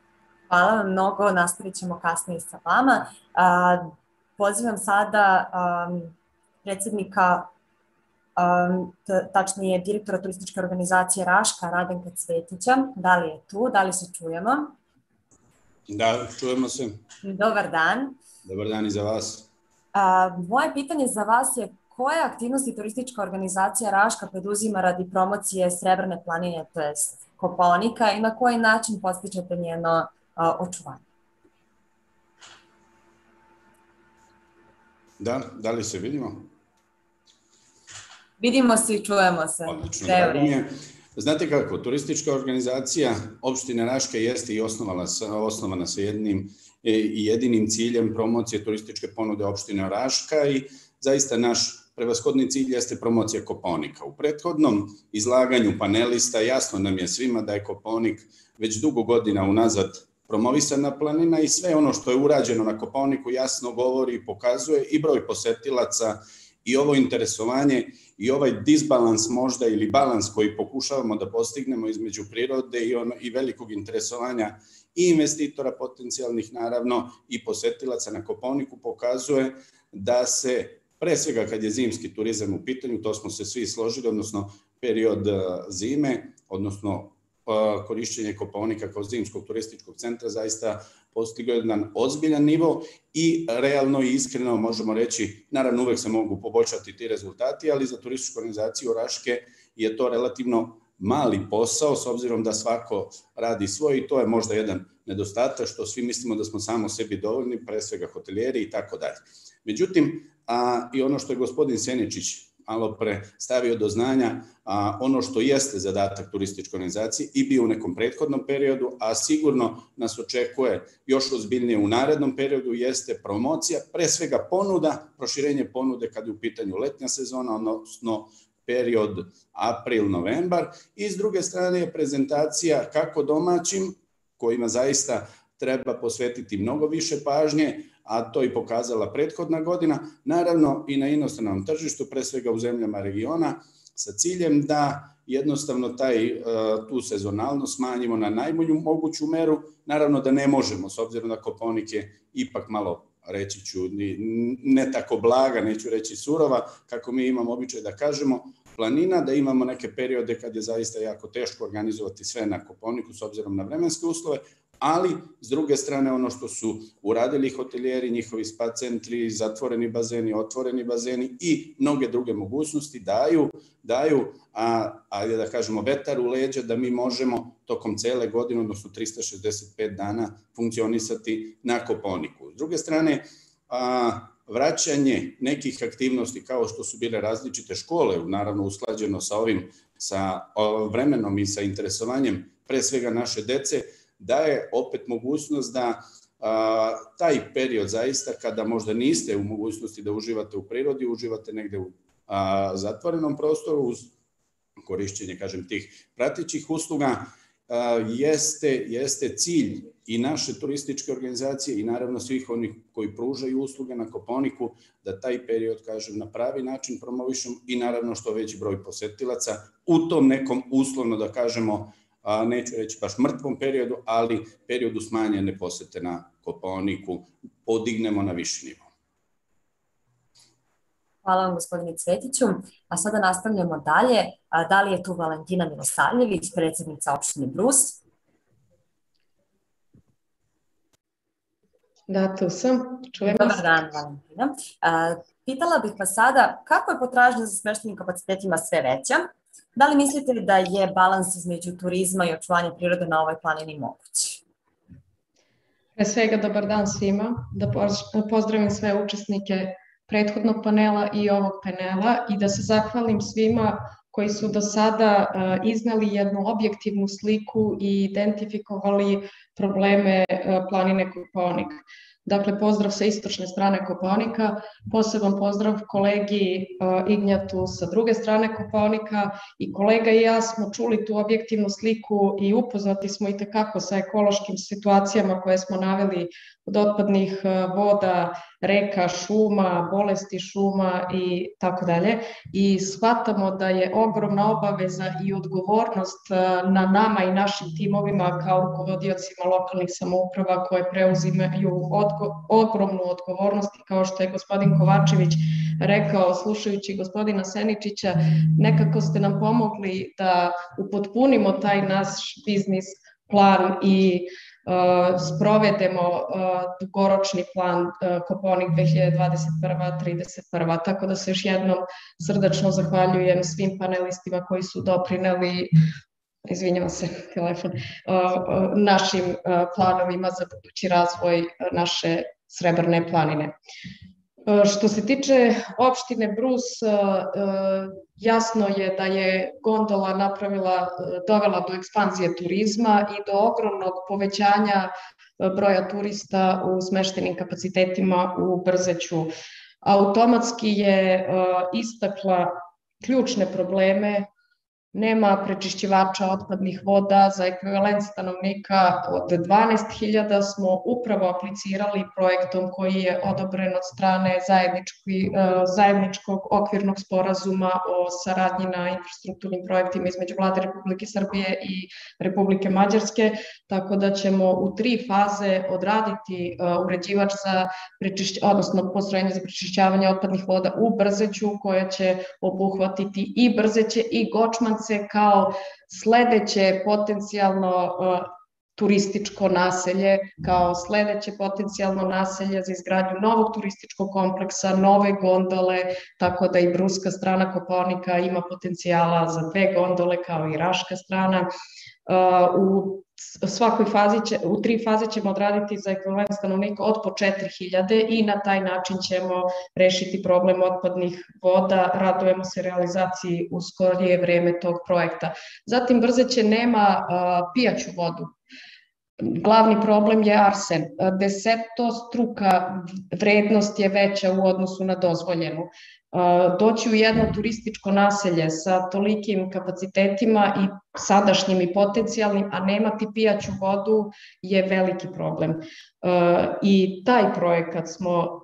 Hvala vam mnogo, nastavit ćemo kasnije sa vama. A, pozivam sada um, predsednika, tačnije direktora turističke organizacije Raška, Radenka Cvetića. Da li je tu? Da li se čujemo?
Da, čujemo se.
Dobar dan.
Dobar dan i za vas.
A, moje pitanje za vas je koje aktivnosti turistička organizacija Raška preduzima radi promocije Srebrne planine, to je Kopaonika i na koji način postičete njeno a, očuvanje?
Da, da li se vidimo?
Vidimo se i čujemo se.
Odlično, drago mi je. Znate kako, turistička organizacija opštine Raška jeste i osnovana sa, osnovana sa jednim e, i jedinim ciljem promocije turističke ponude opštine Raška i zaista naš prevashodni cilj jeste promocija Koponika. U prethodnom izlaganju panelista jasno nam je svima da je Koponik već dugo godina unazad promovisana planina i sve ono što je urađeno na Koponiku jasno govori i pokazuje i broj posetilaca i ovo interesovanje i ovaj disbalans možda ili balans koji pokušavamo da postignemo između prirode i, ono, i velikog interesovanja i investitora potencijalnih naravno i posetilaca na Koponiku pokazuje da se Pre svega kad je zimski turizam u pitanju, to smo se svi složili, odnosno period e, zime, odnosno e, korišćenje Kopaonika kao zimskog turističkog centra zaista postigao jedan ozbiljan nivo i realno i iskreno možemo reći, naravno uvek se mogu poboljšati ti rezultati, ali za turističku organizaciju Raške je to relativno mali posao s obzirom da svako radi svoj i to je možda jedan nedostatak što svi mislimo da smo samo sebi dovoljni, pre svega hotelijeri i tako dalje. Međutim, a, i ono što je gospodin Seničić malo pre stavio do znanja, a, ono što jeste zadatak turističke organizacije i bio u nekom prethodnom periodu, a sigurno nas očekuje još ozbiljnije u narednom periodu, jeste promocija, pre svega ponuda, proširenje ponude kada je u pitanju letnja sezona, odnosno period april-novembar i s druge strane je prezentacija kako domaćim, kojima zaista treba posvetiti mnogo više pažnje, a to i pokazala prethodna godina, naravno i na inostranom tržištu, pre svega u zemljama regiona, sa ciljem da jednostavno taj, e, tu sezonalnost smanjimo na najbolju moguću meru, naravno da ne možemo, s obzirom da Koponik je ipak malo reći ću, ne tako blaga, neću reći surova, kako mi imamo običaj da kažemo, planina, da imamo neke periode kad je zaista jako teško organizovati sve na Koponiku s obzirom na vremenske uslove, ali s druge strane ono što su uradili hotelijeri, njihovi spa centri, zatvoreni bazeni, otvoreni bazeni i mnoge druge mogućnosti daju, daju a, ajde da kažemo, vetar u leđa da mi možemo tokom cele godine, odnosno 365 dana, funkcionisati na Koponiku. S druge strane, a, vraćanje nekih aktivnosti kao što su bile različite škole, naravno usklađeno sa ovim, sa vremenom i sa interesovanjem pre svega naše dece, daje opet mogućnost da a, taj period zaista kada možda niste u mogućnosti da uživate u prirodi, uživate negde u a, zatvorenom prostoru uz korišćenje, kažem, tih pratićih usluga, a, jeste, jeste cilj i naše turističke organizacije i naravno svih onih koji pružaju usluge na Koponiku, da taj period, kažem, na pravi način promovišem i naravno što veći broj posetilaca u tom nekom uslovno, da kažemo, a neću reći baš mrtvom periodu, ali periodu smanjene posete na Koponiku podignemo na viši nivo.
Hvala vam gospodine Cvetiću. A sada nastavljamo dalje. Da li je tu Valentina Milosavljević, predsednica opštine Brus?
Da, tu sam.
Čujem Dobar dan, Valentina. Pitala bih vas sada, kako je potražnja za smeštenim kapacitetima sve veća? Da li mislite da je balans između turizma i očuvanja prirode na ovoj planini moguć?
Pre svega, dobar dan svima. Da pozdravim sve učesnike prethodnog panela i ovog panela i da se zahvalim svima koji su do sada iznali jednu objektivnu sliku i identifikovali probleme planine Koponik. Dakle, pozdrav sa istočne strane Koponika, poseban pozdrav kolegi Ignjatu sa druge strane Koponika i kolega i ja smo čuli tu objektivnu sliku i upoznati smo i tekako sa ekološkim situacijama koje smo naveli od otpadnih voda, reka, šuma, bolesti šuma i tako dalje. I shvatamo da je ogromna obaveza i odgovornost na nama i našim timovima kao rukovodiocima lokalnih samouprava koje preuzimaju odgo ogromnu odgovornost i kao što je gospodin Kovačević rekao slušajući gospodina Seničića, nekako ste nam pomogli da upotpunimo taj naš biznis plan i sprovedemo dugoročni plan Koponik 2021-31. Tako da se još jednom srdačno zahvaljujem svim panelistima koji su doprineli izvinjavam se, telefon, našim planovima za budući razvoj naše Srebrne planine. Što se tiče opštine Brus, jasno je da je gondola napravila, dovela do ekspanzije turizma i do ogromnog povećanja broja turista u smeštenim kapacitetima u Brzeću. Automatski je istakla ključne probleme nema prečišćivača otpadnih voda za ekvivalent stanovnika. Od 12.000 smo upravo aplicirali projektom koji je odobren od strane zajednički, e, zajedničkog okvirnog sporazuma o saradnji na infrastrukturnim projektima između Vlade Republike Srbije i Republike Mađarske, tako da ćemo u tri faze odraditi e, uređivač za prečišć, odnosno postrojenje za prečišćavanje otpadnih voda u Brzeću koje će obuhvatiti i Brzeće i Gočman Kovance kao sledeće potencijalno uh, turističko naselje kao sledeće potencijalno naselje za izgradnju novog turističkog kompleksa, nove gondole, tako da i bruska strana Koponika ima potencijala za dve gondole kao i raška strana. U svakoj fazi će, u tri faze ćemo odraditi za ekvivalent stanovnika od po 4000 i na taj način ćemo rešiti problem otpadnih voda. Radujemo se realizaciji u skorije vreme tog projekta. Zatim Brzeće nema pijaću vodu. Glavni problem je arsen. Deseto struka vrednost je veća u odnosu na dozvoljenu doći u jedno turističko naselje sa tolikim kapacitetima i sadašnjim i potencijalnim, a nemati pijaću vodu je veliki problem. I taj projekat smo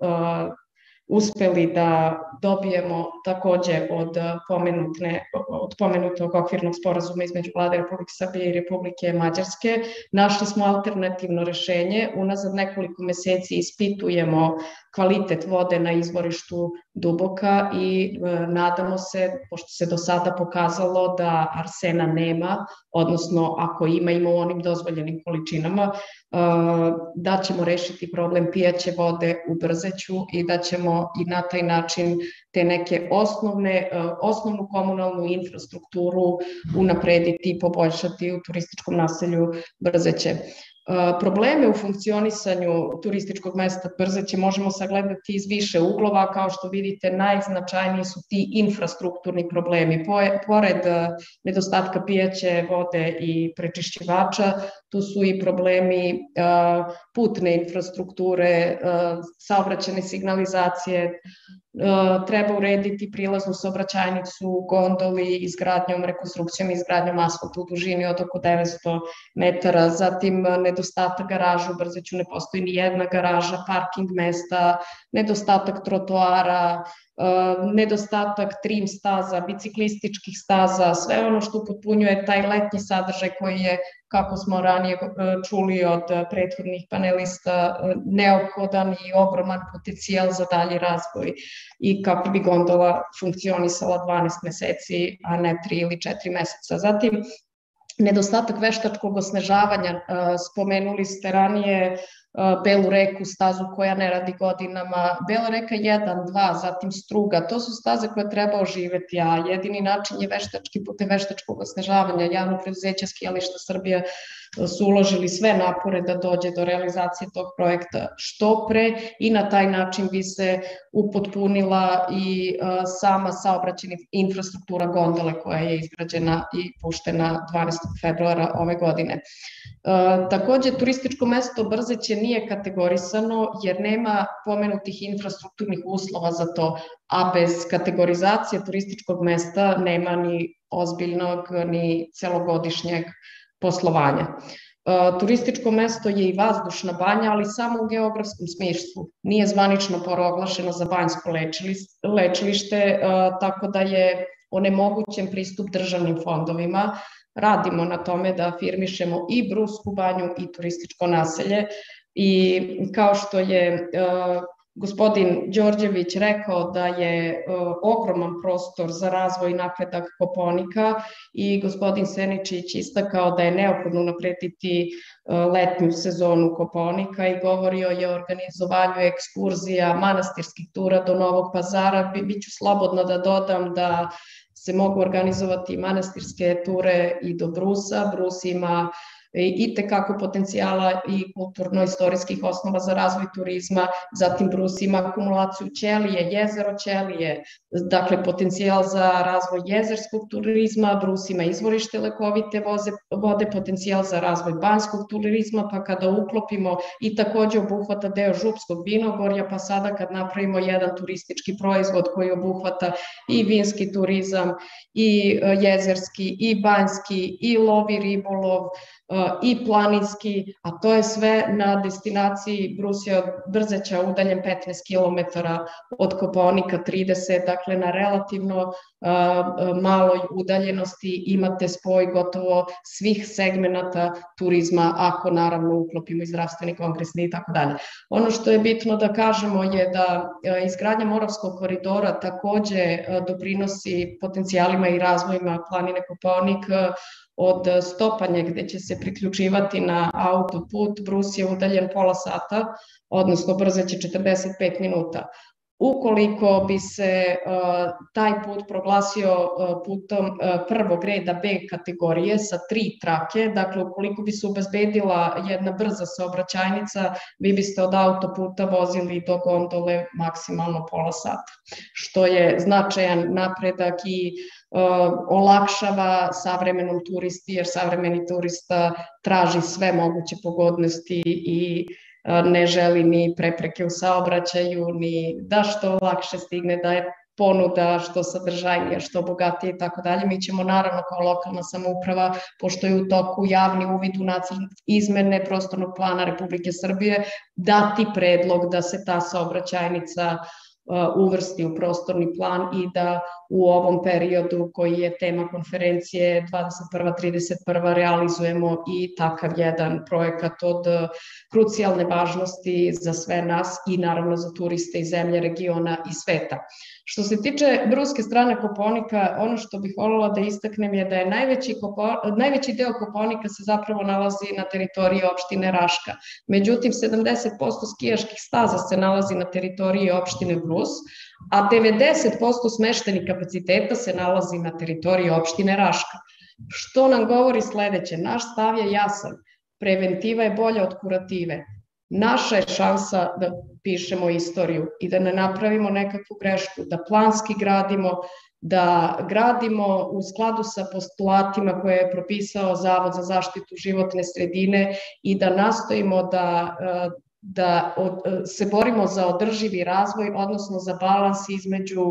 uspeli da dobijemo takođe od, pomenutne, od pomenutog okvirnog sporazuma između vlade Republike Srbije i Republike Mađarske. Našli smo alternativno rešenje. Unazad nekoliko meseci ispitujemo kvalitet vode na izvorištu Duboka i e, nadamo se, pošto se do sada pokazalo da arsena nema, odnosno ako ima, ima u onim dozvoljenim količinama, e, da ćemo rešiti problem pijaće vode u Brzeću i da ćemo i na taj način te neke osnovne, e, osnovnu komunalnu infrastrukturu unaprediti i poboljšati u turističkom naselju Brzeće. Probleme u funkcionisanju turističkog mesta Brzeće možemo sagledati iz više uglova, kao što vidite najznačajniji su ti infrastrukturni problemi. Pored nedostatka pijaće vode i prečišćivača, tu su i problemi putne infrastrukture, saobraćene signalizacije, treba urediti prilaznu saobraćajnicu, gondoli, izgradnjom, rekonstrukcijom izgradnjom asfalta u dužini od oko 900 metara, zatim nedostatak garaža u Brzeću, ne postoji ni jedna garaža, parking mesta, nedostatak trotoara, nedostatak trim staza, biciklističkih staza, sve ono što potpunjuje taj letnji sadržaj koji je, kako smo ranije čuli od prethodnih panelista, neophodan i ogroman potencijal za dalji razvoj i kako bi gondola funkcionisala 12 meseci, a ne 3 ili 4 meseca. Zatim, nedostatak veštačkog osnežavanja, spomenuli ste ranije Belu reku, stazu koja ne radi godinama, Bela reka 1, 2, zatim Struga, to su staze koje treba oživeti, a jedini način je veštački putem veštačkog osnežavanja. Javno preduzeća Skijališta Srbije su uložili sve napore da dođe do realizacije tog projekta što pre i na taj način bi se upotpunila i sama saobraćena infrastruktura gondole koja je izgrađena i puštena 12. februara ove godine. Takođe, turističko mesto Brzeće nije kategorisano jer nema pomenutih infrastrukturnih uslova za to, a bez kategorizacije turističkog mesta nema ni ozbiljnog ni celogodišnjeg poslovanja. Turističko mesto je i vazdušna banja, ali samo u geografskom smislu. Nije zvanično proglašeno za banjsko lečilište, tako da je onemogućen pristup državnim fondovima. Radimo na tome da afirmišemo i Brusku banju i turističko naselje i kao što je gospodin Đorđević rekao da je e, ogroman prostor za razvoj i napredak Koponika i gospodin Seničić istakao da je neophodno naprediti e, letnju sezonu Koponika i govorio je o organizovanju ekskurzija, manastirskih tura do Novog pazara. Biću slobodno da dodam da se mogu organizovati manastirske ture i do Brusa. Brus ima i tekako potencijala i kulturno-istorijskih osnova za razvoj turizma, zatim Brus ima akumulaciju Ćelije, jezero Ćelije, dakle potencijal za razvoj jezerskog turizma, Brus ima izvorište lekovite voze, vode, potencijal za razvoj banskog turizma, pa kada uklopimo i takođe obuhvata deo Župskog vinogorja, pa sada kad napravimo jedan turistički proizvod koji obuhvata i vinski turizam, i e, jezerski, i banjski, i lovi ribolov, i planinski, a to je sve na destinaciji Brusija Brzeća udaljen 15 km od Koponika 30, dakle na relativno maloj udaljenosti imate spoj gotovo svih segmenata turizma, ako naravno uklopimo i zdravstveni kongresni i tako dalje. Ono što je bitno da kažemo je da izgradnja Moravskog koridora takođe doprinosi potencijalima i razvojima planine Koponik, od stopanja gde će se priključivati na autoput, Brus je udaljen pola sata, odnosno brzeće 45 minuta. Ukoliko bi se uh, taj put proglasio uh, putom uh, prvog reda B kategorije sa tri trake, dakle ukoliko bi se obezbedila jedna brza saobraćajnica, vi biste od autoputa vozili do gondole maksimalno pola sata, što je značajan napredak i olakšava savremenom turisti, jer savremeni turista traži sve moguće pogodnosti i ne želi ni prepreke u saobraćaju, ni da što lakše stigne, da je ponuda što sadržajnija, što bogatije i tako dalje. Mi ćemo naravno kao lokalna samouprava, pošto je u toku javni uvid u nacrt izmene prostornog plana Republike Srbije, dati predlog da se ta saobraćajnica uvrsti u prostorni plan i da u ovom periodu koji je tema konferencije 21. 31. realizujemo i takav jedan projekat od krucijalne važnosti za sve nas i naravno za turiste iz zemlje, regiona i sveta. Što se tiče bruske strane Koponika, ono što bih voljela da istaknem je da je najveći, Kopo, najveći deo Koponika se zapravo nalazi na teritoriji opštine Raška. Međutim, 70% skijaških staza se nalazi na teritoriji opštine Brus, a 90% smeštenih kapaciteta se nalazi na teritoriji opštine Raška. Što nam govori sledeće? Naš stav je jasan. Preventiva je bolja od kurative. Naša je šansa da pišemo istoriju i da ne napravimo nekakvu grešku, da planski gradimo, da gradimo u skladu sa postulatima koje je propisao Zavod za zaštitu životne sredine i da nastojimo da da se borimo za održivi razvoj, odnosno za balans između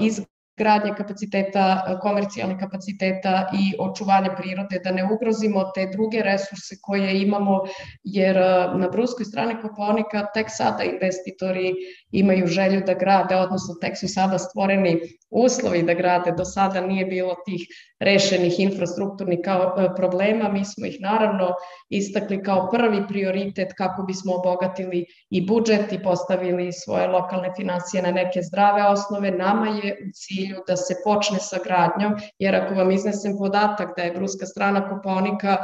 iz gradnje kapaciteta, komercijalnih kapaciteta i očuvanja prirode, da ne ugrozimo te druge resurse koje imamo, jer na bruskoj strani Koponika tek sada investitori imaju želju da grade, odnosno tek su sada stvoreni uslovi da grade, do sada nije bilo tih rešenih infrastrukturnih kao, e, problema, mi smo ih naravno istakli kao prvi prioritet kako bismo obogatili i budžet i postavili svoje lokalne financije na neke zdrave osnove. Nama je u cilju da se počne sa gradnjom, jer ako vam iznesem podatak da je bruska strana Koponika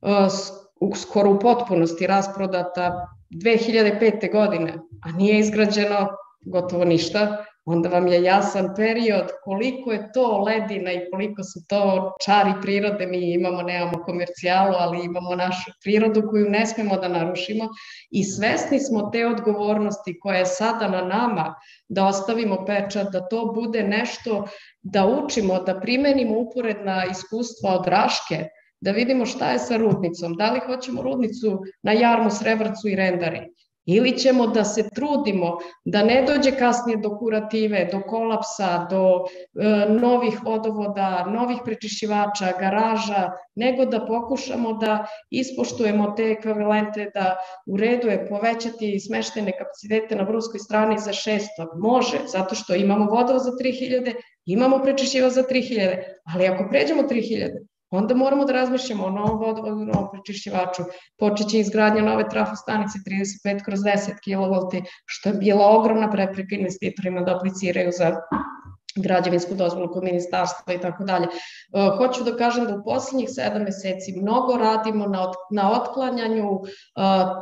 uh, skoro u potpunosti rasprodata 2005. godine, a nije izgrađeno gotovo ništa, onda vam je jasan period koliko je to ledina i koliko su to čari prirode. Mi imamo, nemamo komercijalu, ali imamo našu prirodu koju ne smemo da narušimo. I svesni smo te odgovornosti koja je sada na nama da ostavimo pečat, da to bude nešto da učimo, da primenimo uporedna iskustva od Raške, da vidimo šta je sa rudnicom, da li hoćemo rudnicu na Jarmu, Srebrcu i Rendari, Ili ćemo da se trudimo da ne dođe kasnije do kurative, do kolapsa, do e, novih vodovoda, novih prečišćivača, garaža, nego da pokušamo da ispoštujemo te ekvivalente, da u redu je povećati smeštene kapacitete na bruskoj strani za 600. Može, zato što imamo vodovod za 3000, imamo prečišćiva za 3000, ali ako pređemo 3000, onda moramo da razmišljamo o novom vodovodu, novom prečišćivaču. Počeće izgradnja nove trafostanice 35 kroz 10 kV, što je bila ogromna prepreka investitorima da apliciraju za građevinsku dozvolu kod ministarstva i tako dalje. E, hoću da kažem da u poslednjih sedam meseci mnogo radimo na, od, na otklanjanju uh,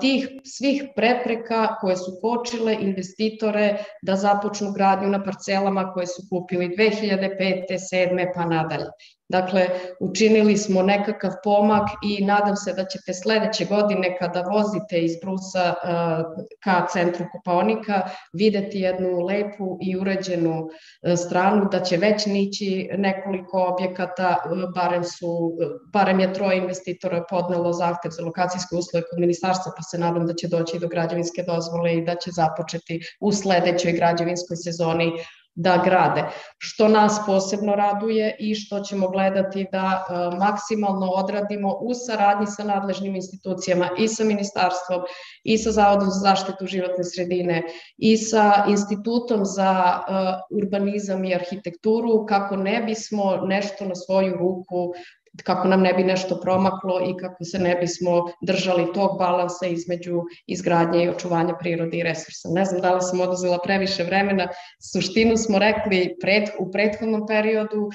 tih svih prepreka koje su počile investitore da započnu gradnju na parcelama koje su kupili 2005. 7. pa nadalje. Dakle, učinili smo nekakav pomak i nadam se da ćete sledeće godine kada vozite iz Brusa uh, ka centru Kopaonika videti jednu lepu i uređenu uh, stranu, da će već nići nekoliko objekata, uh, barem, su, barem je troje investitora podnelo zahtev za lokacijske uslove kod ministarstva, pa se nadam da će doći do građevinske dozvole i da će započeti u sledećoj građevinskoj sezoni da grade, što nas posebno raduje i što ćemo gledati da e, maksimalno odradimo u saradnji sa nadležnim institucijama i sa ministarstvom i sa Zavodom za zaštitu životne sredine i sa Institutom za e, urbanizam i arhitekturu kako ne bismo nešto na svoju ruku kako nam ne bi nešto promaklo i kako se ne bismo držali tog balansa između izgradnje i očuvanja prirode i resursa. Ne znam da li sam oduzela previše vremena, suštinu smo rekli pred, u prethodnom periodu,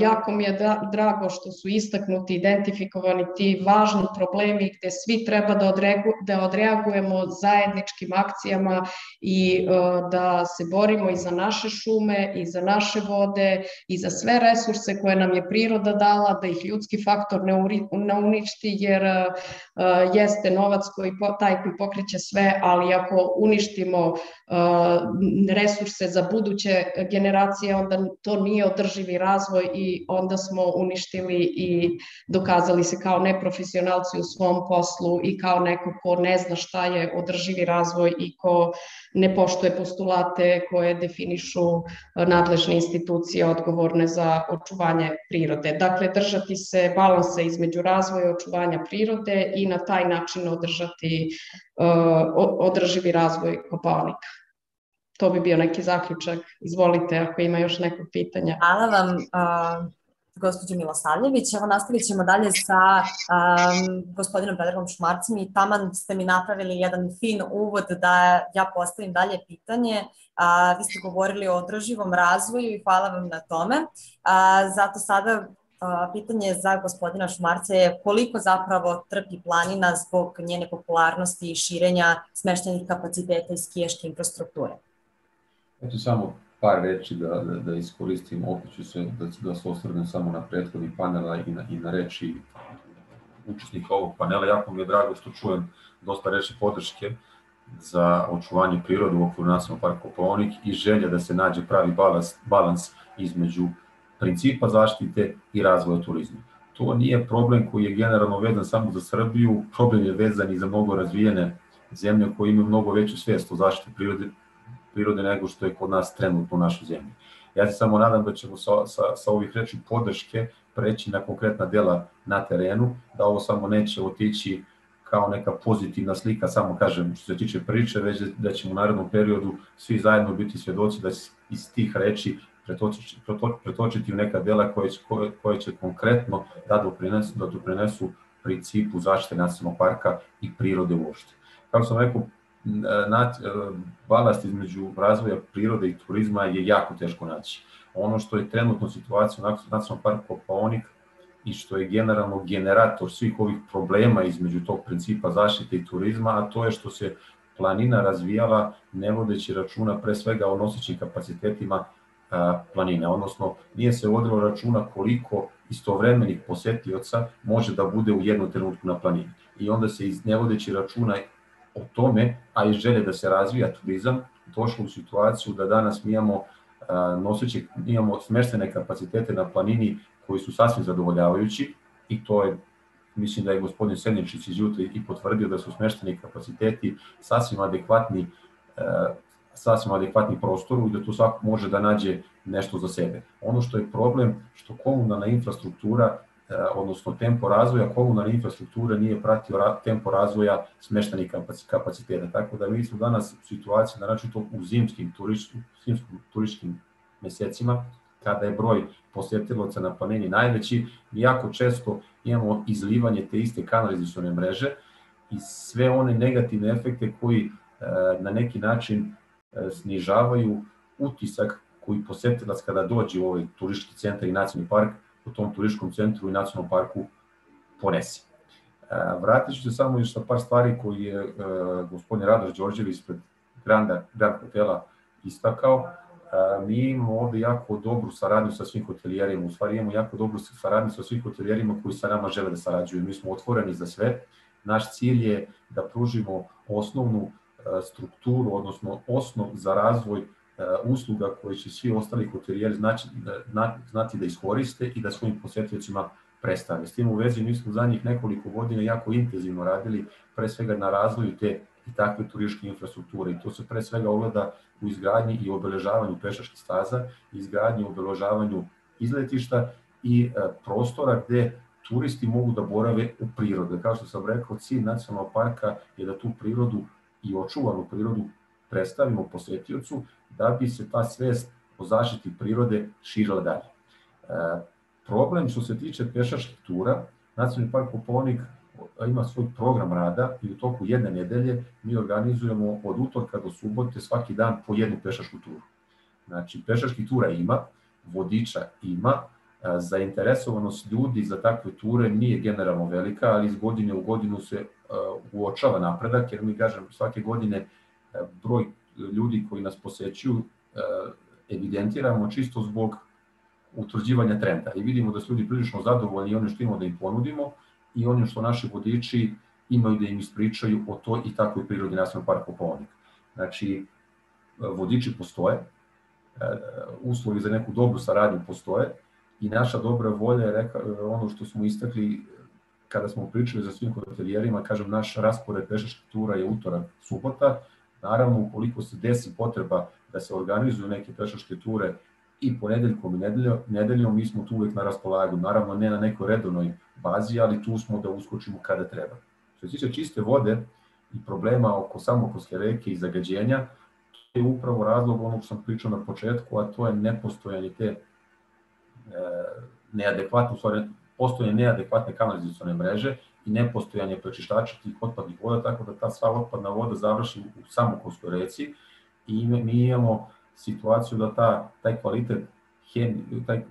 jako mi je da, drago što su istaknuti, identifikovani ti važni problemi gde svi treba da, odregu, da odreagujemo zajedničkim akcijama i da se borimo i za naše šume, i za naše vode, i za sve resurse koje nam je priroda dala, da ih ljudski faktor ne, uri, ne uništi, jer uh, jeste novac koji po, taj koji pokreće sve, ali ako uništimo uh, resurse za buduće generacije, onda to nije održivi razvoj i onda smo uništili i dokazali se kao neprofesionalci u svom poslu i kao neko ko ne zna šta je održivi razvoj i ko ne poštuje postulate koje definišu nadležne institucije odgovorne za očuvanje prirode. Dakle, držati se balansa između razvoja i očuvanja prirode i na taj način održati uh, održivi razvoj Kopaonika. To bi bio neki zaključak. Izvolite ako ima još nekog pitanja.
Hvala vam. Gospođo Milosavljević. Evo nastavit ćemo dalje sa um, gospodinom Predragom Šumarcem i taman ste mi napravili jedan fin uvod da ja postavim dalje pitanje. Vi ste govorili o održivom razvoju i hvala vam na tome. Zato sada pitanje za gospodina Šumarca je koliko zapravo trpi planina zbog njene popularnosti i širenja smeštenih kapaciteta i skijaške infrastrukture?
Eto samo par reči da, da, da iskoristim, opet ću se, da, da se osvrnem samo na prethodni panela i na, i na reči učesnika ovog panela. Jako mi je drago što čujem dosta reči podrške za očuvanje prirode u okviru nacionalnog parka Kopaonik i želja da se nađe pravi balans, balans između principa zaštite i razvoja turizma. To nije problem koji je generalno vezan samo za Srbiju, problem je vezan i za mnogo razvijene zemlje koje imaju mnogo veću svijest o zaštiti prirode, prirode nego što je kod nas trenutno u našoj zemlji. Ja se samo nadam da ćemo sa, sa, sa ovih reči podrške preći na konkretna dela na terenu, da ovo samo neće otići kao neka pozitivna slika, samo kažem što se tiče priče, već da ćemo u narednom periodu svi zajedno biti svjedoci da iz tih reči pretočiti, pretočiti u neka dela koje će, koje, koje će konkretno da doprinesu, da doprinesu principu zaštite nacionalnog parka i prirode uopšte. Kao sam rekao, nat, balast između razvoja prirode i turizma je jako teško naći. Ono što je trenutno situacija u nacionalnom parku Kopaonik i što je generalno generator svih ovih problema između tog principa zaštite i turizma, a to je što se planina razvijala ne vodeći računa pre svega o nosećim kapacitetima planine, odnosno nije se vodilo računa koliko istovremenih posetioca može da bude u jednom trenutku na planini. I onda se iz nevodeći računa o tome, a i želje da se razvija turizam, došlo u situaciju da danas mi imamo noseći, imamo smeštene kapacitete na planini koji su sasvim zadovoljavajući i to je mislim da je gospodin Senječić iz jutra i potvrdio da su smešteni kapaciteti sasvim adekvatni sasvim adekvatni prostoru i da tu svako može da nađe nešto za sebe. Ono što je problem, što komunalna infrastruktura, e, odnosno tempo razvoja komunalne infrastrukture nije pratio tempo razvoja smeštenih kapaciteta. Tako da mi smo danas u situaciji, naročito u zimskim, turističkim, zimskim turističkim mesecima, kada je broj posjetilaca na planini najveći, mi jako često imamo izlivanje te iste kanalizacione mreže i sve one negativne efekte koji e, na neki način snižavaju utisak koji posetilac kada dođe u ovaj turistički centar i nacionalni park, u tom turističkom centru i nacionalnom parku ponese. E, vratit ću se samo još na par stvari koji je e, gospodin Radoš Đorđević ispred Granda, Grand Hotela istakao. Mi imamo ovde jako dobru saradnju sa svim hotelijerima, u stvari imamo jako dobru saradnju sa svim hotelijerima koji sa nama žele da sarađuju. Mi smo otvoreni za sve. Naš cilj je da pružimo osnovnu E, strukturu, odnosno osnov za razvoj e, usluga koje će svi ostali hotelijeri znači, znati da iskoriste i da svojim posjetiocima predstave. S tim u vezi mi smo zadnjih nekoliko godina jako intenzivno radili pre svega na razvoju te i takve turističke infrastrukture i to se pre svega ogleda u izgradnji i obeležavanju pešačkih staza, izgradnji i obeležavanju izletišta i e, prostora gde turisti mogu da borave u prirode. Kao što sam rekao, cilj nacionalnog parka je da tu prirodu i očuvanu prirodu predstavimo posetiocu da bi se ta svest o zaštiti prirode širila dalje. E, problem što se tiče pešačkih tura, Nacionalni park Koponik ima svoj program rada i u toku jedne nedelje mi organizujemo od utorka do subote svaki dan po jednu pešačku turu. Znači, pešačkih tura ima, vodiča ima, zainteresovanost ljudi za takve ture nije generalno velika, ali iz godine u godinu se uočava napredak, jer mi kažem svake godine broj ljudi koji nas posećuju evidentiramo čisto zbog utvrđivanja trenda i vidimo da su ljudi prilično zadovoljni onim što imamo da im ponudimo i onim što naši vodiči imaju da im ispričaju o toj i takvoj prirodi nacionalnog parka Koponik. Znači, vodiči postoje, uslovi za neku dobru saradnju postoje, i naša dobra volja je reka, ono što smo istakli kada smo pričali za svim hotelijerima, kažem, naš raspored pešačkih tura je utorak, subota, naravno ukoliko se desi potreba da se organizuju neke pešačke ture i ponedeljkom i nedeljom, mi smo tu uvek na raspolagu, naravno ne na nekoj redovnoj bazi, ali tu smo da uskočimo kada treba. Što se tiče čiste vode i problema oko samokolske reke i zagađenja, to je upravo razlog onog što sam pričao na početku, a to je nepostojanje te E, neadekvatno, postojanje neadekvatne kanalizacione mreže i nepostojanje prečištača tih otpadnih voda, tako da ta sva otpadna voda završi u Samokovskoj reci i mi imamo situaciju da ta, taj kvalitet taj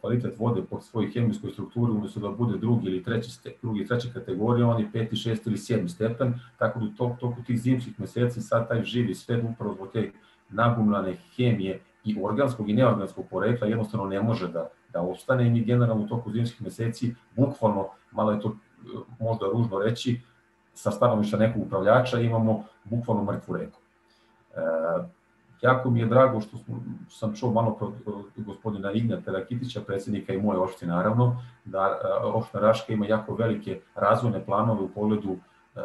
kvalitet vode po svojoj hemijskoj strukturi umesto da bude drugi ili treći ste, drugi treće kategorije, on je peti, šesti ili sedmi stepen, tako da to, toku tih zimskih meseci sad taj živi svet upravo zbog te nagumlane hemije i organskog i neorganskog porekla jednostavno ne može da, da ostane i mi generalno u toku zimskih meseci, bukvalno, malo je to e, možda ružno reći, sa stanovišta nekog upravljača imamo bukvalno mrtvu reku. E, jako mi je drago što smo, sam čuo malo pro gospodina Ignjata Rakitića, predsednika i moje opštine naravno, da e, opština Raška ima jako velike razvojne planove u pogledu e,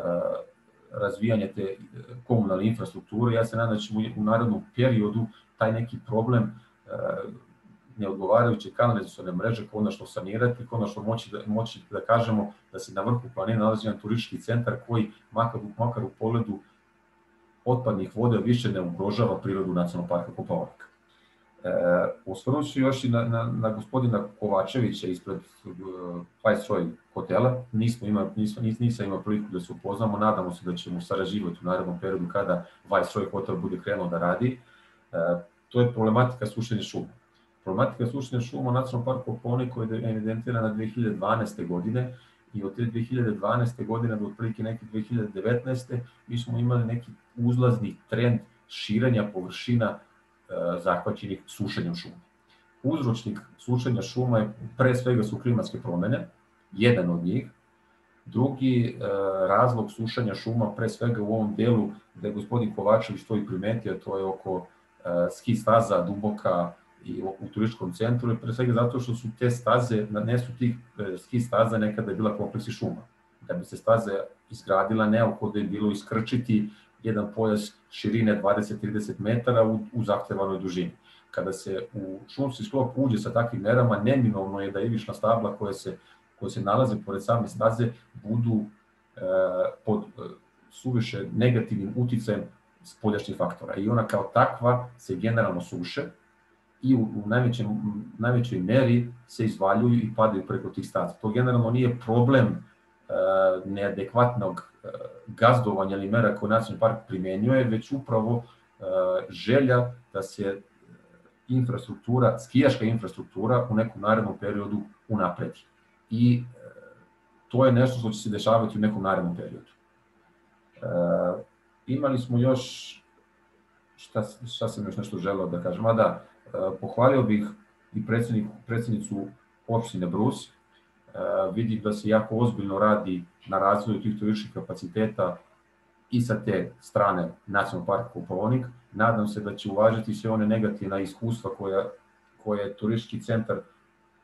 razvijanje te komunalne infrastrukture. Ja se nadam da ćemo u narodnom periodu taj neki problem neodgovarajuće kanalizacione mreže konačno sanirati, konačno moći da, moći da kažemo da se na vrhu planine nalazi jedan turistički centar koji makar, makar u pogledu otpadnih voda više ne ugrožava prirodu nacionalnog parka Kopaonik. E, osvrnut ću još i na, na, na gospodina Kovačevića ispred uh, Viceroy hotela. Nismo ima, nismo, nis, nisam imao priliku da se upoznamo, nadamo se da ćemo sarađivati u narednom periodu kada Viceroy hotel bude krenuo da radi. E, to je problematika sušenja šuma Problematika sušenja šuma u Nacionalnom parku koja je evidentirana 2012. godine i od te 2012. godine do otprilike neke 2019. mi smo imali neki uzlazni trend širenja površina e, zahvaćenih sušenjem šuma. Uzročnik sušenja šuma je pre svega su klimatske promene, jedan od njih, Drugi e, razlog sušanja šuma, pre svega u ovom delu gde je gospodin Kovačević to i primetio, to je oko e, ski staza duboka i u, turističkom centru, pre svega zato što su te staze, ne su tih e, ski staza nekada je bila kompleksi šuma. Da bi se staze izgradila, neophodno je bilo iskrčiti jedan pojas širine 20-30 metara u, u zahtevanoj dužini. Kada se u šumski sklop uđe sa takvim merama, neminovno je da ivišna stabla koje se, koje se nalaze pored same staze budu e, pod e, suviše negativnim uticajem spoljašnjih faktora. I ona kao takva se generalno suše, i u, u najvećem, najvećoj meri se izvaljuju i padaju preko tih staza. To generalno nije problem e, neadekvatnog e, gazdovanja ili mera koje nacionalni park primenjuje, već upravo e, želja da se infrastruktura, skijaška infrastruktura u nekom narednom periodu unapredi. I e, to je nešto što će se dešavati u nekom narednom periodu. E, imali smo još, šta, šta sam još nešto želeo da kažem, a da, pohvalio bih i predsednik, predsednicu opštine Brus, eh, vidim da se jako ozbiljno radi na razvoju tih turističkih kapaciteta i sa te strane Nacionalnog parka Kopaonik. Nadam se da će uvažiti sve one negativna iskustva koja, koje je turistički centar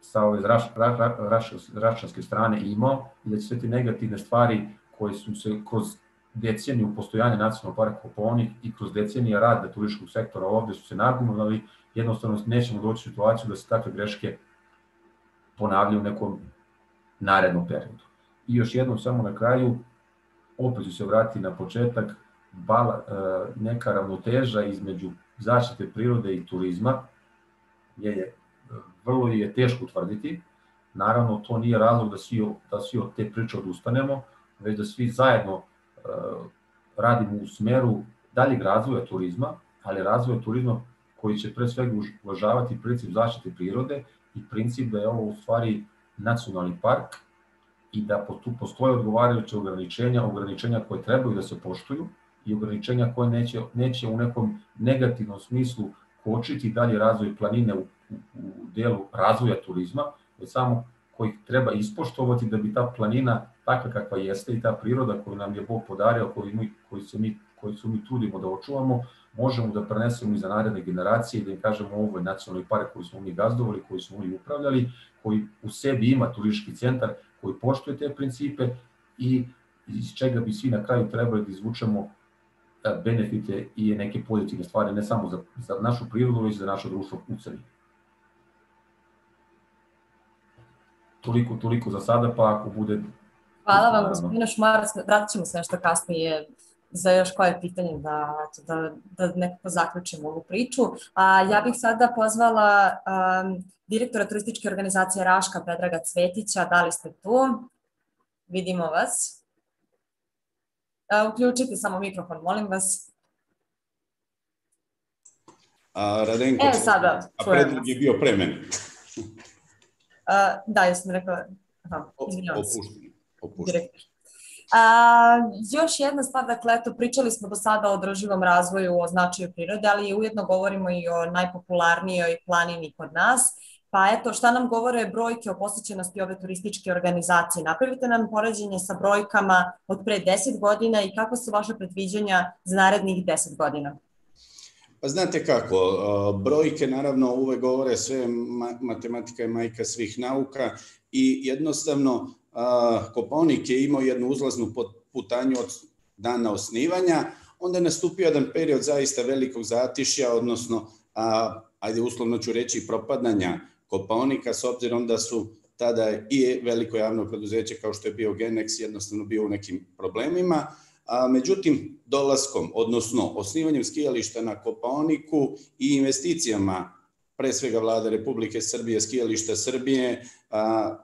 sa ove raš, raš, raš, strane imao i da će sve te negativne stvari koje su se kroz deceniju postojanja Nacionalnog parka Kopaonik i kroz decenija rada turističkog sektora ovde su se nagumali jednostavno nećemo doći u situaciju da se takve greške ponavljaju u nekom narednom periodu. I još jednom samo na kraju, opet ću se vratiti na početak, bala, e, neka ravnoteža između zaštite prirode i turizma je, je vrlo je teško utvrditi. Naravno, to nije razlog da svi, da svi od te priče odustanemo, već da svi zajedno radimo u smeru daljeg razvoja turizma, ali razvoja turizma koji će pre svega uvažavati princip zaštite prirode i princip da je ovo u stvari nacionalni park i da tu postoje odgovarajuće ograničenja, ograničenja koje trebaju da se poštuju i ograničenja koje neće, neće u nekom negativnom smislu kočiti dalje razvoj planine u, u, u delu razvoja turizma, već samo koji treba ispoštovati da bi ta planina takva kakva jeste i ta priroda koju nam je Bog podario, koju, mi, koju, se mi, koju se mi trudimo da očuvamo, možemo da prenesemo i za naredne generacije i da im kažemo ovo je nacionalni park koji smo mi gazdovali, koji smo mi upravljali, koji u sebi ima turistički centar, koji poštuje te principe i iz čega bi svi na kraju trebali da izvučemo e, benefite i neke pozitivne stvari, ne samo za, za našu prirodu, već za naše društvo u celini. Toliko, toliko za sada, pa ako bude...
Hvala vam, gospodine Šumarac, vratit ćemo se nešto kasnije za još koje pitanje da, da, da nekako zaključimo ovu priču. A, ja bih sada pozvala um, direktora turističke organizacije Raška Predraga Cvetića. Da li ste tu? Vidimo vas. A, uključite samo mikrofon, molim vas.
A, Radenko,
e, sada,
a predlog je bio pre mene.
Da, ja sam rekla, aha, izvinjavam se.
Opušten, opušten.
A, još jedna stvar, dakle, eto, pričali smo do sada o održivom razvoju, o značaju prirode, ali ujedno govorimo i o najpopularnijoj planini kod nas. Pa eto, šta nam govore brojke o posjećenosti ove turističke organizacije? Napravite nam poređenje sa brojkama od pre 10 godina i kako su vaše predviđanja za narednih 10 godina?
Pa znate kako, brojke naravno uvek govore sve, matematika je majka svih nauka i jednostavno Koponik je imao jednu uzlaznu putanju od dana osnivanja, onda je nastupio jedan period zaista velikog zatišja, odnosno, a, ajde uslovno ću reći, propadanja Kopaonika, s obzirom da su tada i veliko javno preduzeće kao što je bio Genex jednostavno bio u nekim problemima, a međutim dolaskom, odnosno osnivanjem skijališta na Kopaoniku i investicijama pre svega vlada Republike Srbije, skijališta Srbije, a,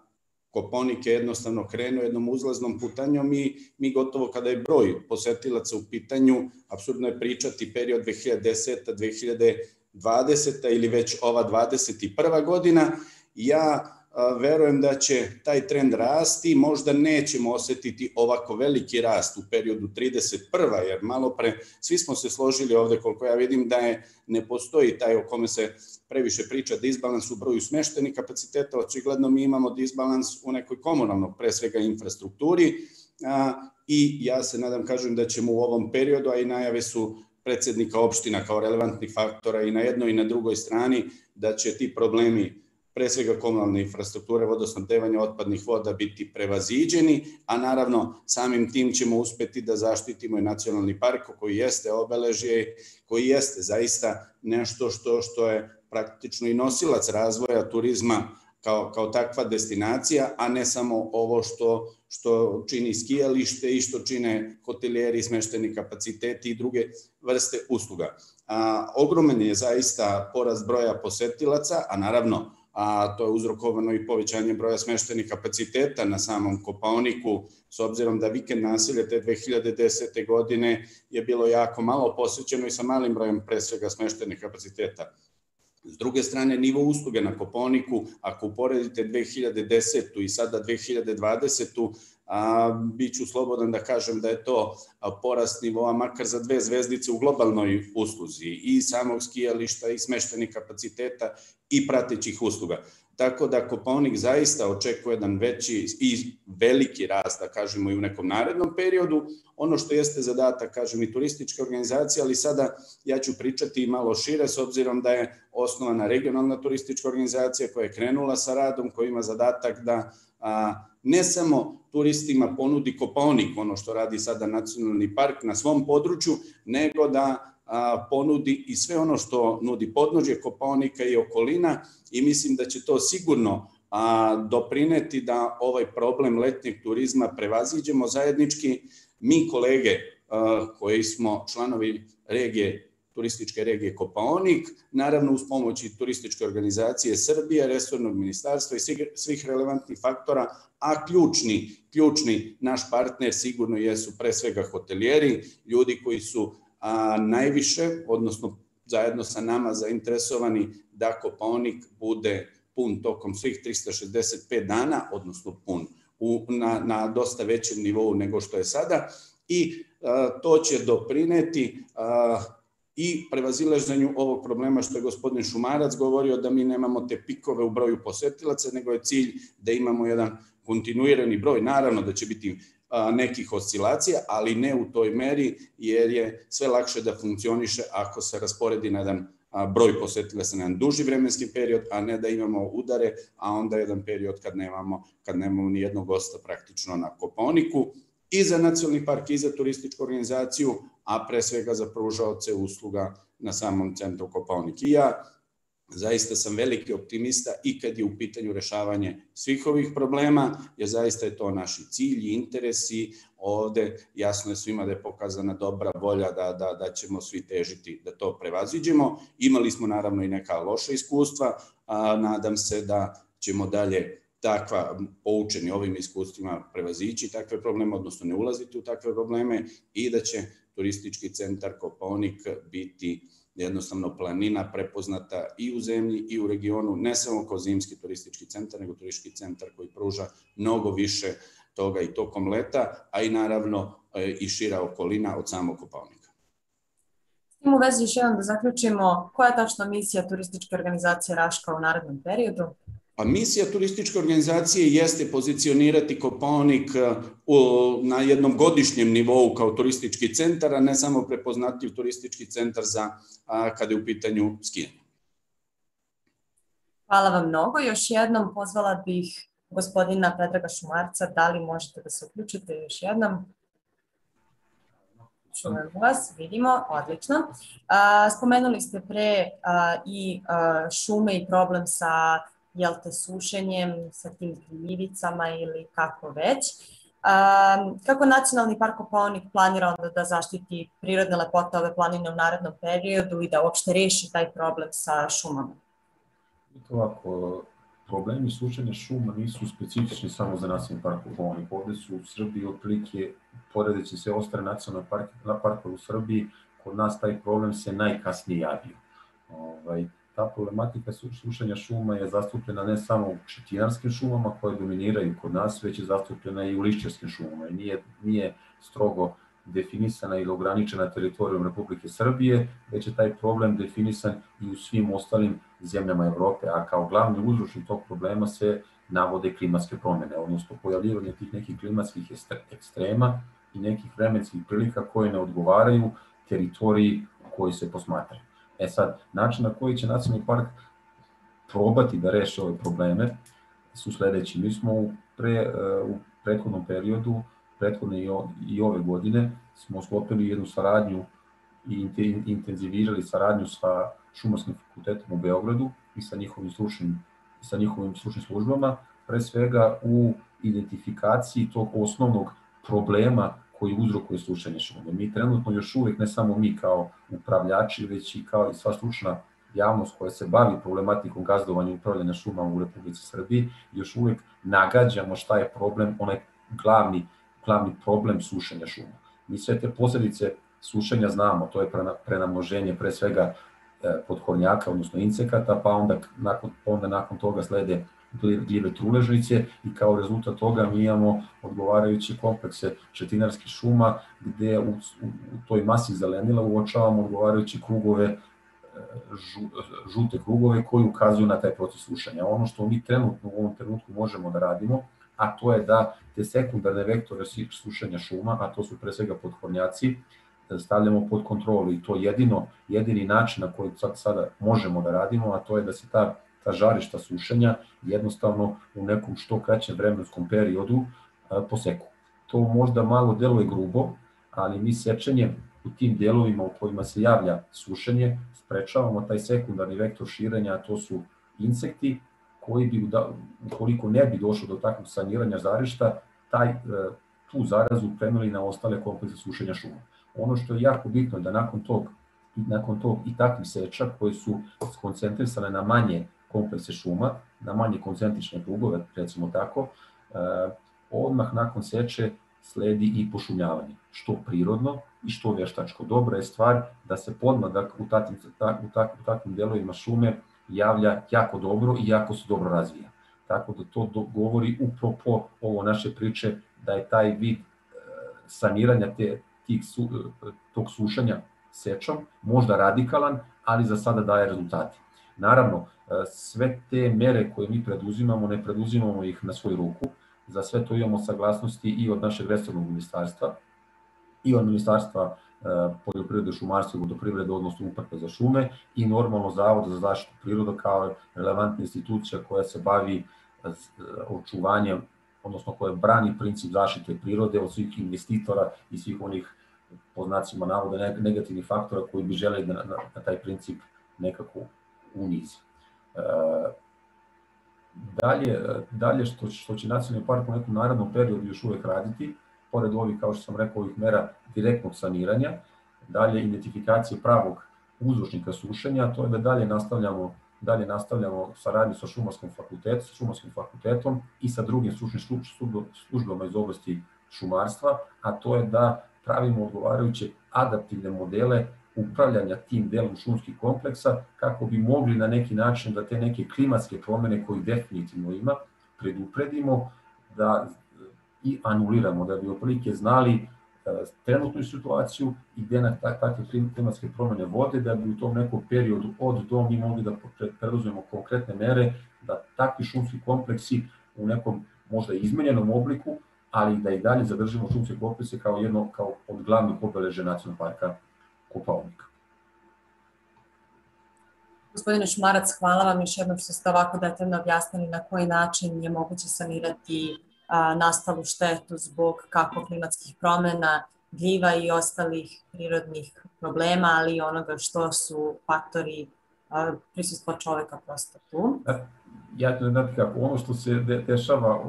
Koponik je jednostavno krenuo jednom uzlaznom putanjom i mi gotovo kada je broj posetilaca u pitanju, absurdno je pričati period 2010. 2020. ili već ova 21. godina, ja verujem da će taj trend rasti, možda nećemo osetiti ovako veliki rast u periodu 31. jer malo pre svi smo se složili ovde koliko ja vidim da je ne postoji taj o kome se previše priča disbalans u broju smeštenih kapaciteta, očigledno mi imamo disbalans u nekoj komunalnog pre svega infrastrukturi i ja se nadam kažem da ćemo u ovom periodu, a i najave su predsednika opština kao relevantnih faktora i na jednoj i na drugoj strani da će ti problemi pre svega komunalne infrastrukture, vodosnabdevanja otpadnih voda biti prevaziđeni, a naravno samim tim ćemo uspeti da zaštitimo i nacionalni park koji jeste obeležje, koji jeste zaista nešto što, što je praktično i nosilac razvoja turizma kao, kao takva destinacija, a ne samo ovo što, što čini skijalište i što čine hotelijeri, smešteni kapaciteti i druge vrste usluga. A, ogromen je zaista porast broja posetilaca, a naravno a to je uzrokovano i povećanje broja smeštenih kapaciteta na samom Kopaoniku, s obzirom da vikend nasilje te 2010. godine je bilo jako malo posvećeno i sa malim brojem pre svega smeštenih kapaciteta. S druge strane, nivo usluge na Koponiku, ako uporedite 2010. i sada 2020 a, bit ću slobodan da kažem da je to porast nivoa makar za dve zvezdice u globalnoj usluzi i samog skijališta i smeštenih kapaciteta i pratećih usluga. Tako da Koponik zaista očekuje jedan veći i veliki rast, da kažemo, i u nekom narednom periodu. Ono što jeste zadatak, kažem, i turističke organizacije, ali sada ja ću pričati malo šire, s obzirom da je osnovana regionalna turistička organizacija koja je krenula sa radom, koja ima zadatak da ne samo turistima ponudi Kopaonik, ono što radi sada nacionalni park na svom području, nego da ponudi i sve ono što nudi podnožje Kopaonika i okolina i mislim da će to sigurno a, doprineti da ovaj problem letnjeg turizma prevaziđemo zajednički. Mi kolege a, koji smo članovi regije turističke regije Kopaonik, naravno uz pomoći turističke organizacije Srbije, resornog ministarstva i svih relevantnih faktora, a ključni, ključni naš partner sigurno jesu pre svega hotelijeri, ljudi koji su a, najviše, odnosno zajedno sa nama zainteresovani da Kopaonik bude pun tokom svih 365 dana, odnosno pun u, na, na dosta većem nivou nego što je sada i a, to će doprineti a, i prevazilaženju ovog problema što je gospodin Šumarac govorio da mi nemamo te pikove u broju posetilaca, nego je cilj da imamo jedan kontinuirani broj. Naravno da će biti nekih oscilacija, ali ne u toj meri, jer je sve lakše da funkcioniše ako se rasporedi na jedan broj posetilaca na jedan duži vremenski period, a ne da imamo udare, a onda jedan period kad nemamo, kad nemamo ni jednog gosta praktično na Koponiku i za nacionalni park i za turističku organizaciju, a pre svega za pružaoce usluga na samom centru Kopaonik. I ja zaista sam veliki optimista i kad je u pitanju rešavanje svih ovih problema, jer zaista je to naši cilj i interesi. Ovde jasno je svima da je pokazana dobra volja da, da, da ćemo svi težiti da to prevaziđemo. Imali smo naravno i neka loša iskustva, a nadam se da ćemo dalje takva, poučeni ovim iskustvima, prevazići takve probleme, odnosno ne ulaziti u takve probleme i da će turistički centar Koponik biti jednostavno planina prepoznata i u zemlji i u regionu, ne samo kao zimski turistički centar, nego turistički centar koji pruža mnogo više toga i tokom leta, a i naravno e, i šira okolina od samog Koponika.
S tim u vezi još jednom da zaključimo, koja je tačna misija turističke organizacije Raška u narednom periodu?
A misija turističke organizacije jeste pozicionirati Kopaonik e, na jednom godišnjem nivou kao turistički centar, a ne samo prepoznatljiv turistički centar za kada je u pitanju skijanje.
Hvala vam mnogo. Još jednom pozvala bih gospodina Predraga Šumarca, da li možete da se uključite još jednom? čujemo vas, vidimo, odlično. Spomenuli ste pre i šume i problem sa jel te, sušenjem, sa tim gljivicama ili kako već. Kako Nacionalni park Kopaonik planira onda da zaštiti prirodne lepote ove planine u narednom periodu i da uopšte reši taj problem sa šumama?
Ovako, problemi sušenja šuma nisu specifični samo za nacionalni park Kopaonik. Ovde su u Srbiji otprilike, poredeći se ostale nacionalne parke, na parkove u Srbiji, kod nas taj problem se najkasnije javio. Ovaj, ta problematika sušenja šuma je zastupljena ne samo u šetinarskim šumama koje dominiraju kod nas, već je zastupljena i u lišćarskim šumama i nije, nije strogo definisana ili ograničena teritorijom Republike Srbije, već je taj problem definisan i u svim ostalim zemljama Evrope, a kao glavni uzročnik tog problema se navode klimatske promene, odnosno pojavljivanje tih nekih klimatskih ekstrema i nekih vremenskih prilika koje ne odgovaraju teritoriji koji se posmatraju. E sad, način na koji će nacionalni park probati da reši ove probleme su sledeći. Mi smo u, pre, e, u prethodnom periodu, prethodne i ove godine, smo sklopili jednu saradnju i intenzivirali saradnju sa Šumarskim fakultetom u Beogradu i sa njihovim stručnim, sa njihovim stručnim službama, pre svega u identifikaciji tog osnovnog problema koji uzrokuje slušanje šume. Mi trenutno još uvek, ne samo mi kao upravljači, već i kao i sva stručna javnost koja se bavi problematikom gazdovanja i upravljanja šuma u Republici Srbiji, još uvek nagađamo šta je problem, onaj glavni, glavni problem sušenja šuma. Mi sve te posledice sušenja znamo, to je prenamnoženje pre svega e, podhornjaka, odnosno insekata, pa onda nakon, onda nakon toga slede gljive truležnice i kao rezultat toga mi imamo odgovarajuće komplekse šetinarskih šuma gde u, u, u toj masi zelenila uočavamo odgovarajuće krugove e, žute krugove koji ukazuju na taj proces sušanja. Ono što mi trenutno u ovom trenutku možemo da radimo, a to je da te sekundarne vektore sušanja šuma, a to su pre svega podhornjaci, stavljamo pod kontrolu i to jedino, jedini način na koji sad sada možemo da radimo, a to je da se ta ta žarišta sušenja jednostavno u nekom što kraćem vremenskom periodu poseku. To možda malo deluje grubo, ali mi sečenjem u tim delovima u kojima se javlja sušenje sprečavamo taj sekundarni vektor širenja, a to su insekti koji bi, ukoliko ne bi došlo do takvog saniranja žarišta, taj, e, tu zarazu preneli na ostale komplekse sušenja šuma. Ono što je jako bitno je da nakon tog, nakon tog i takvih seča koji su skoncentrisane na manje komplekse šuma, na manje koncentrične krugove, recimo tako, e, odmah nakon seče sledi i pošumljavanje, što prirodno i što veštačko. Dobra je stvar da se podmladak u takvim, u, tak, u takvim delovima šume javlja jako dobro i jako se dobro razvija. Tako da to govori upravo po ovo naše priče da je taj vid e, saniranja te, tih su, e, tog sušanja sečom možda radikalan, ali za sada daje rezultati. Naravno, sve te mere koje mi preduzimamo, ne preduzimamo ih na svoju ruku, za sve to imamo saglasnosti i od našeg resornog ministarstva, i od ministarstva e, poljoprivrede, šumarstva i vodoprivrede, odnosno uprave za šume i normalno Zavod za zaštitu priroda kao relevantna institucija koja se bavi e, očuvanjem, odnosno koja brani princip zaštite prirode od svih investitora i svih onih po znacima navoda negativnih faktora koji bi želeli da na, na taj princip nekako unizi. Dalje, dalje što, što će nacionalni park u nekom narednom periodu još uvek raditi, pored ovih, kao što sam rekao, ovih mera direktnog saniranja, dalje identifikacije pravog uzročnika sušenja, to je da dalje nastavljamo dalje nastavljamo saradnju sa šumarskim fakultetom, sa šumarskim fakultetom i sa drugim stručnim službama iz oblasti šumarstva, a to je da pravimo odgovarajuće adaptivne modele upravljanja tim delom šumskih kompleksa kako bi mogli na neki način da te neke klimatske promene koji definitivno ima predupredimo da i anuliramo, da bi otprilike znali e, trenutnu situaciju i gde na takve klimatske promene vode, da bi u tom nekom periodu od do mi mogli da preduzmemo konkretne mere, da takvi šumski kompleksi u nekom možda izmenjenom obliku, ali da i dalje zadržimo šumske komplekse kao jedno kao od glavnih obeležja nacionalnog parka kupovnika.
Gospodine Šmarac, hvala vam još jednom što ste ovako detaljno objasnili na koji način je moguće sanirati a, nastalu štetu zbog kako klimatskih promena, gljiva i ostalih prirodnih problema, ali i onoga što su faktori prisustva čoveka prosto tu.
Ja to znate kako, ono što se de, dešava,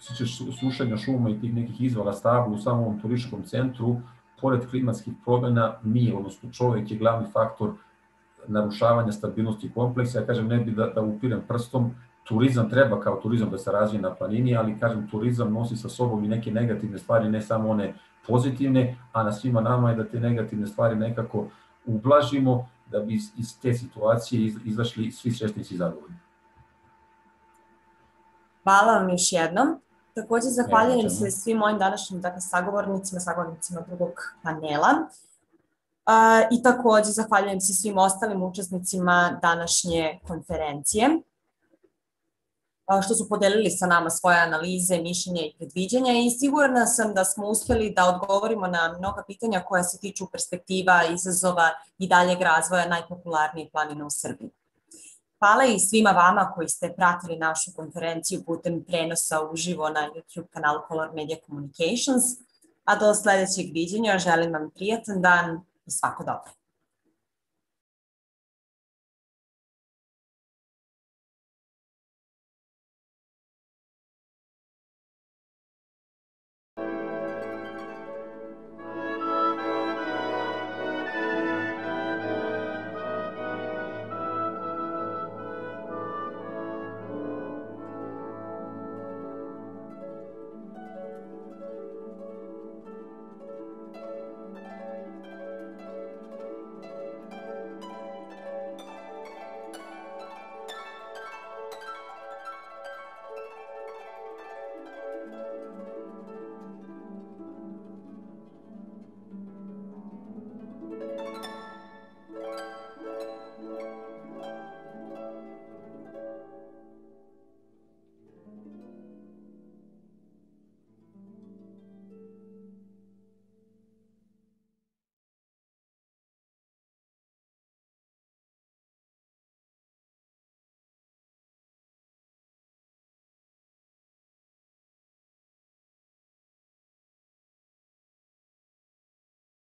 sjećaš sušenja šuma i tih nekih izvala stabla u samom turističkom centru, pored klimatskih promjena, mi, odnosno čovek je glavni faktor narušavanja stabilnosti kompleksa. Ja kažem, ne bi da, da upirem prstom, turizam treba kao turizam da se razvije na planini, ali kažem, turizam nosi sa sobom i neke negativne stvari, ne samo one pozitivne, a na svima nama je da te negativne stvari nekako ublažimo da bi iz, iz te situacije izašli svi srećnici zadovoljni.
Hvala vam još jednom. Takođe zahvaljujem se svim mojim današnjim dakle, sagovornicima, sagovornicima drugog panela. Uh, I takođe zahvaljujem se svim ostalim učesnicima današnje konferencije što su podelili sa nama svoje analize, mišljenja i predviđanja i sigurna sam da smo uspeli da odgovorimo na mnoga pitanja koja se tiču perspektiva, izazova i daljeg razvoja najpopularnije planine u Srbiji. Hvala i svima vama koji ste pratili našu konferenciju putem prenosa uživo na YouTube kanalu Color Media Communications, a do sledećeg viđenja želim vam prijatan dan i svako dobro.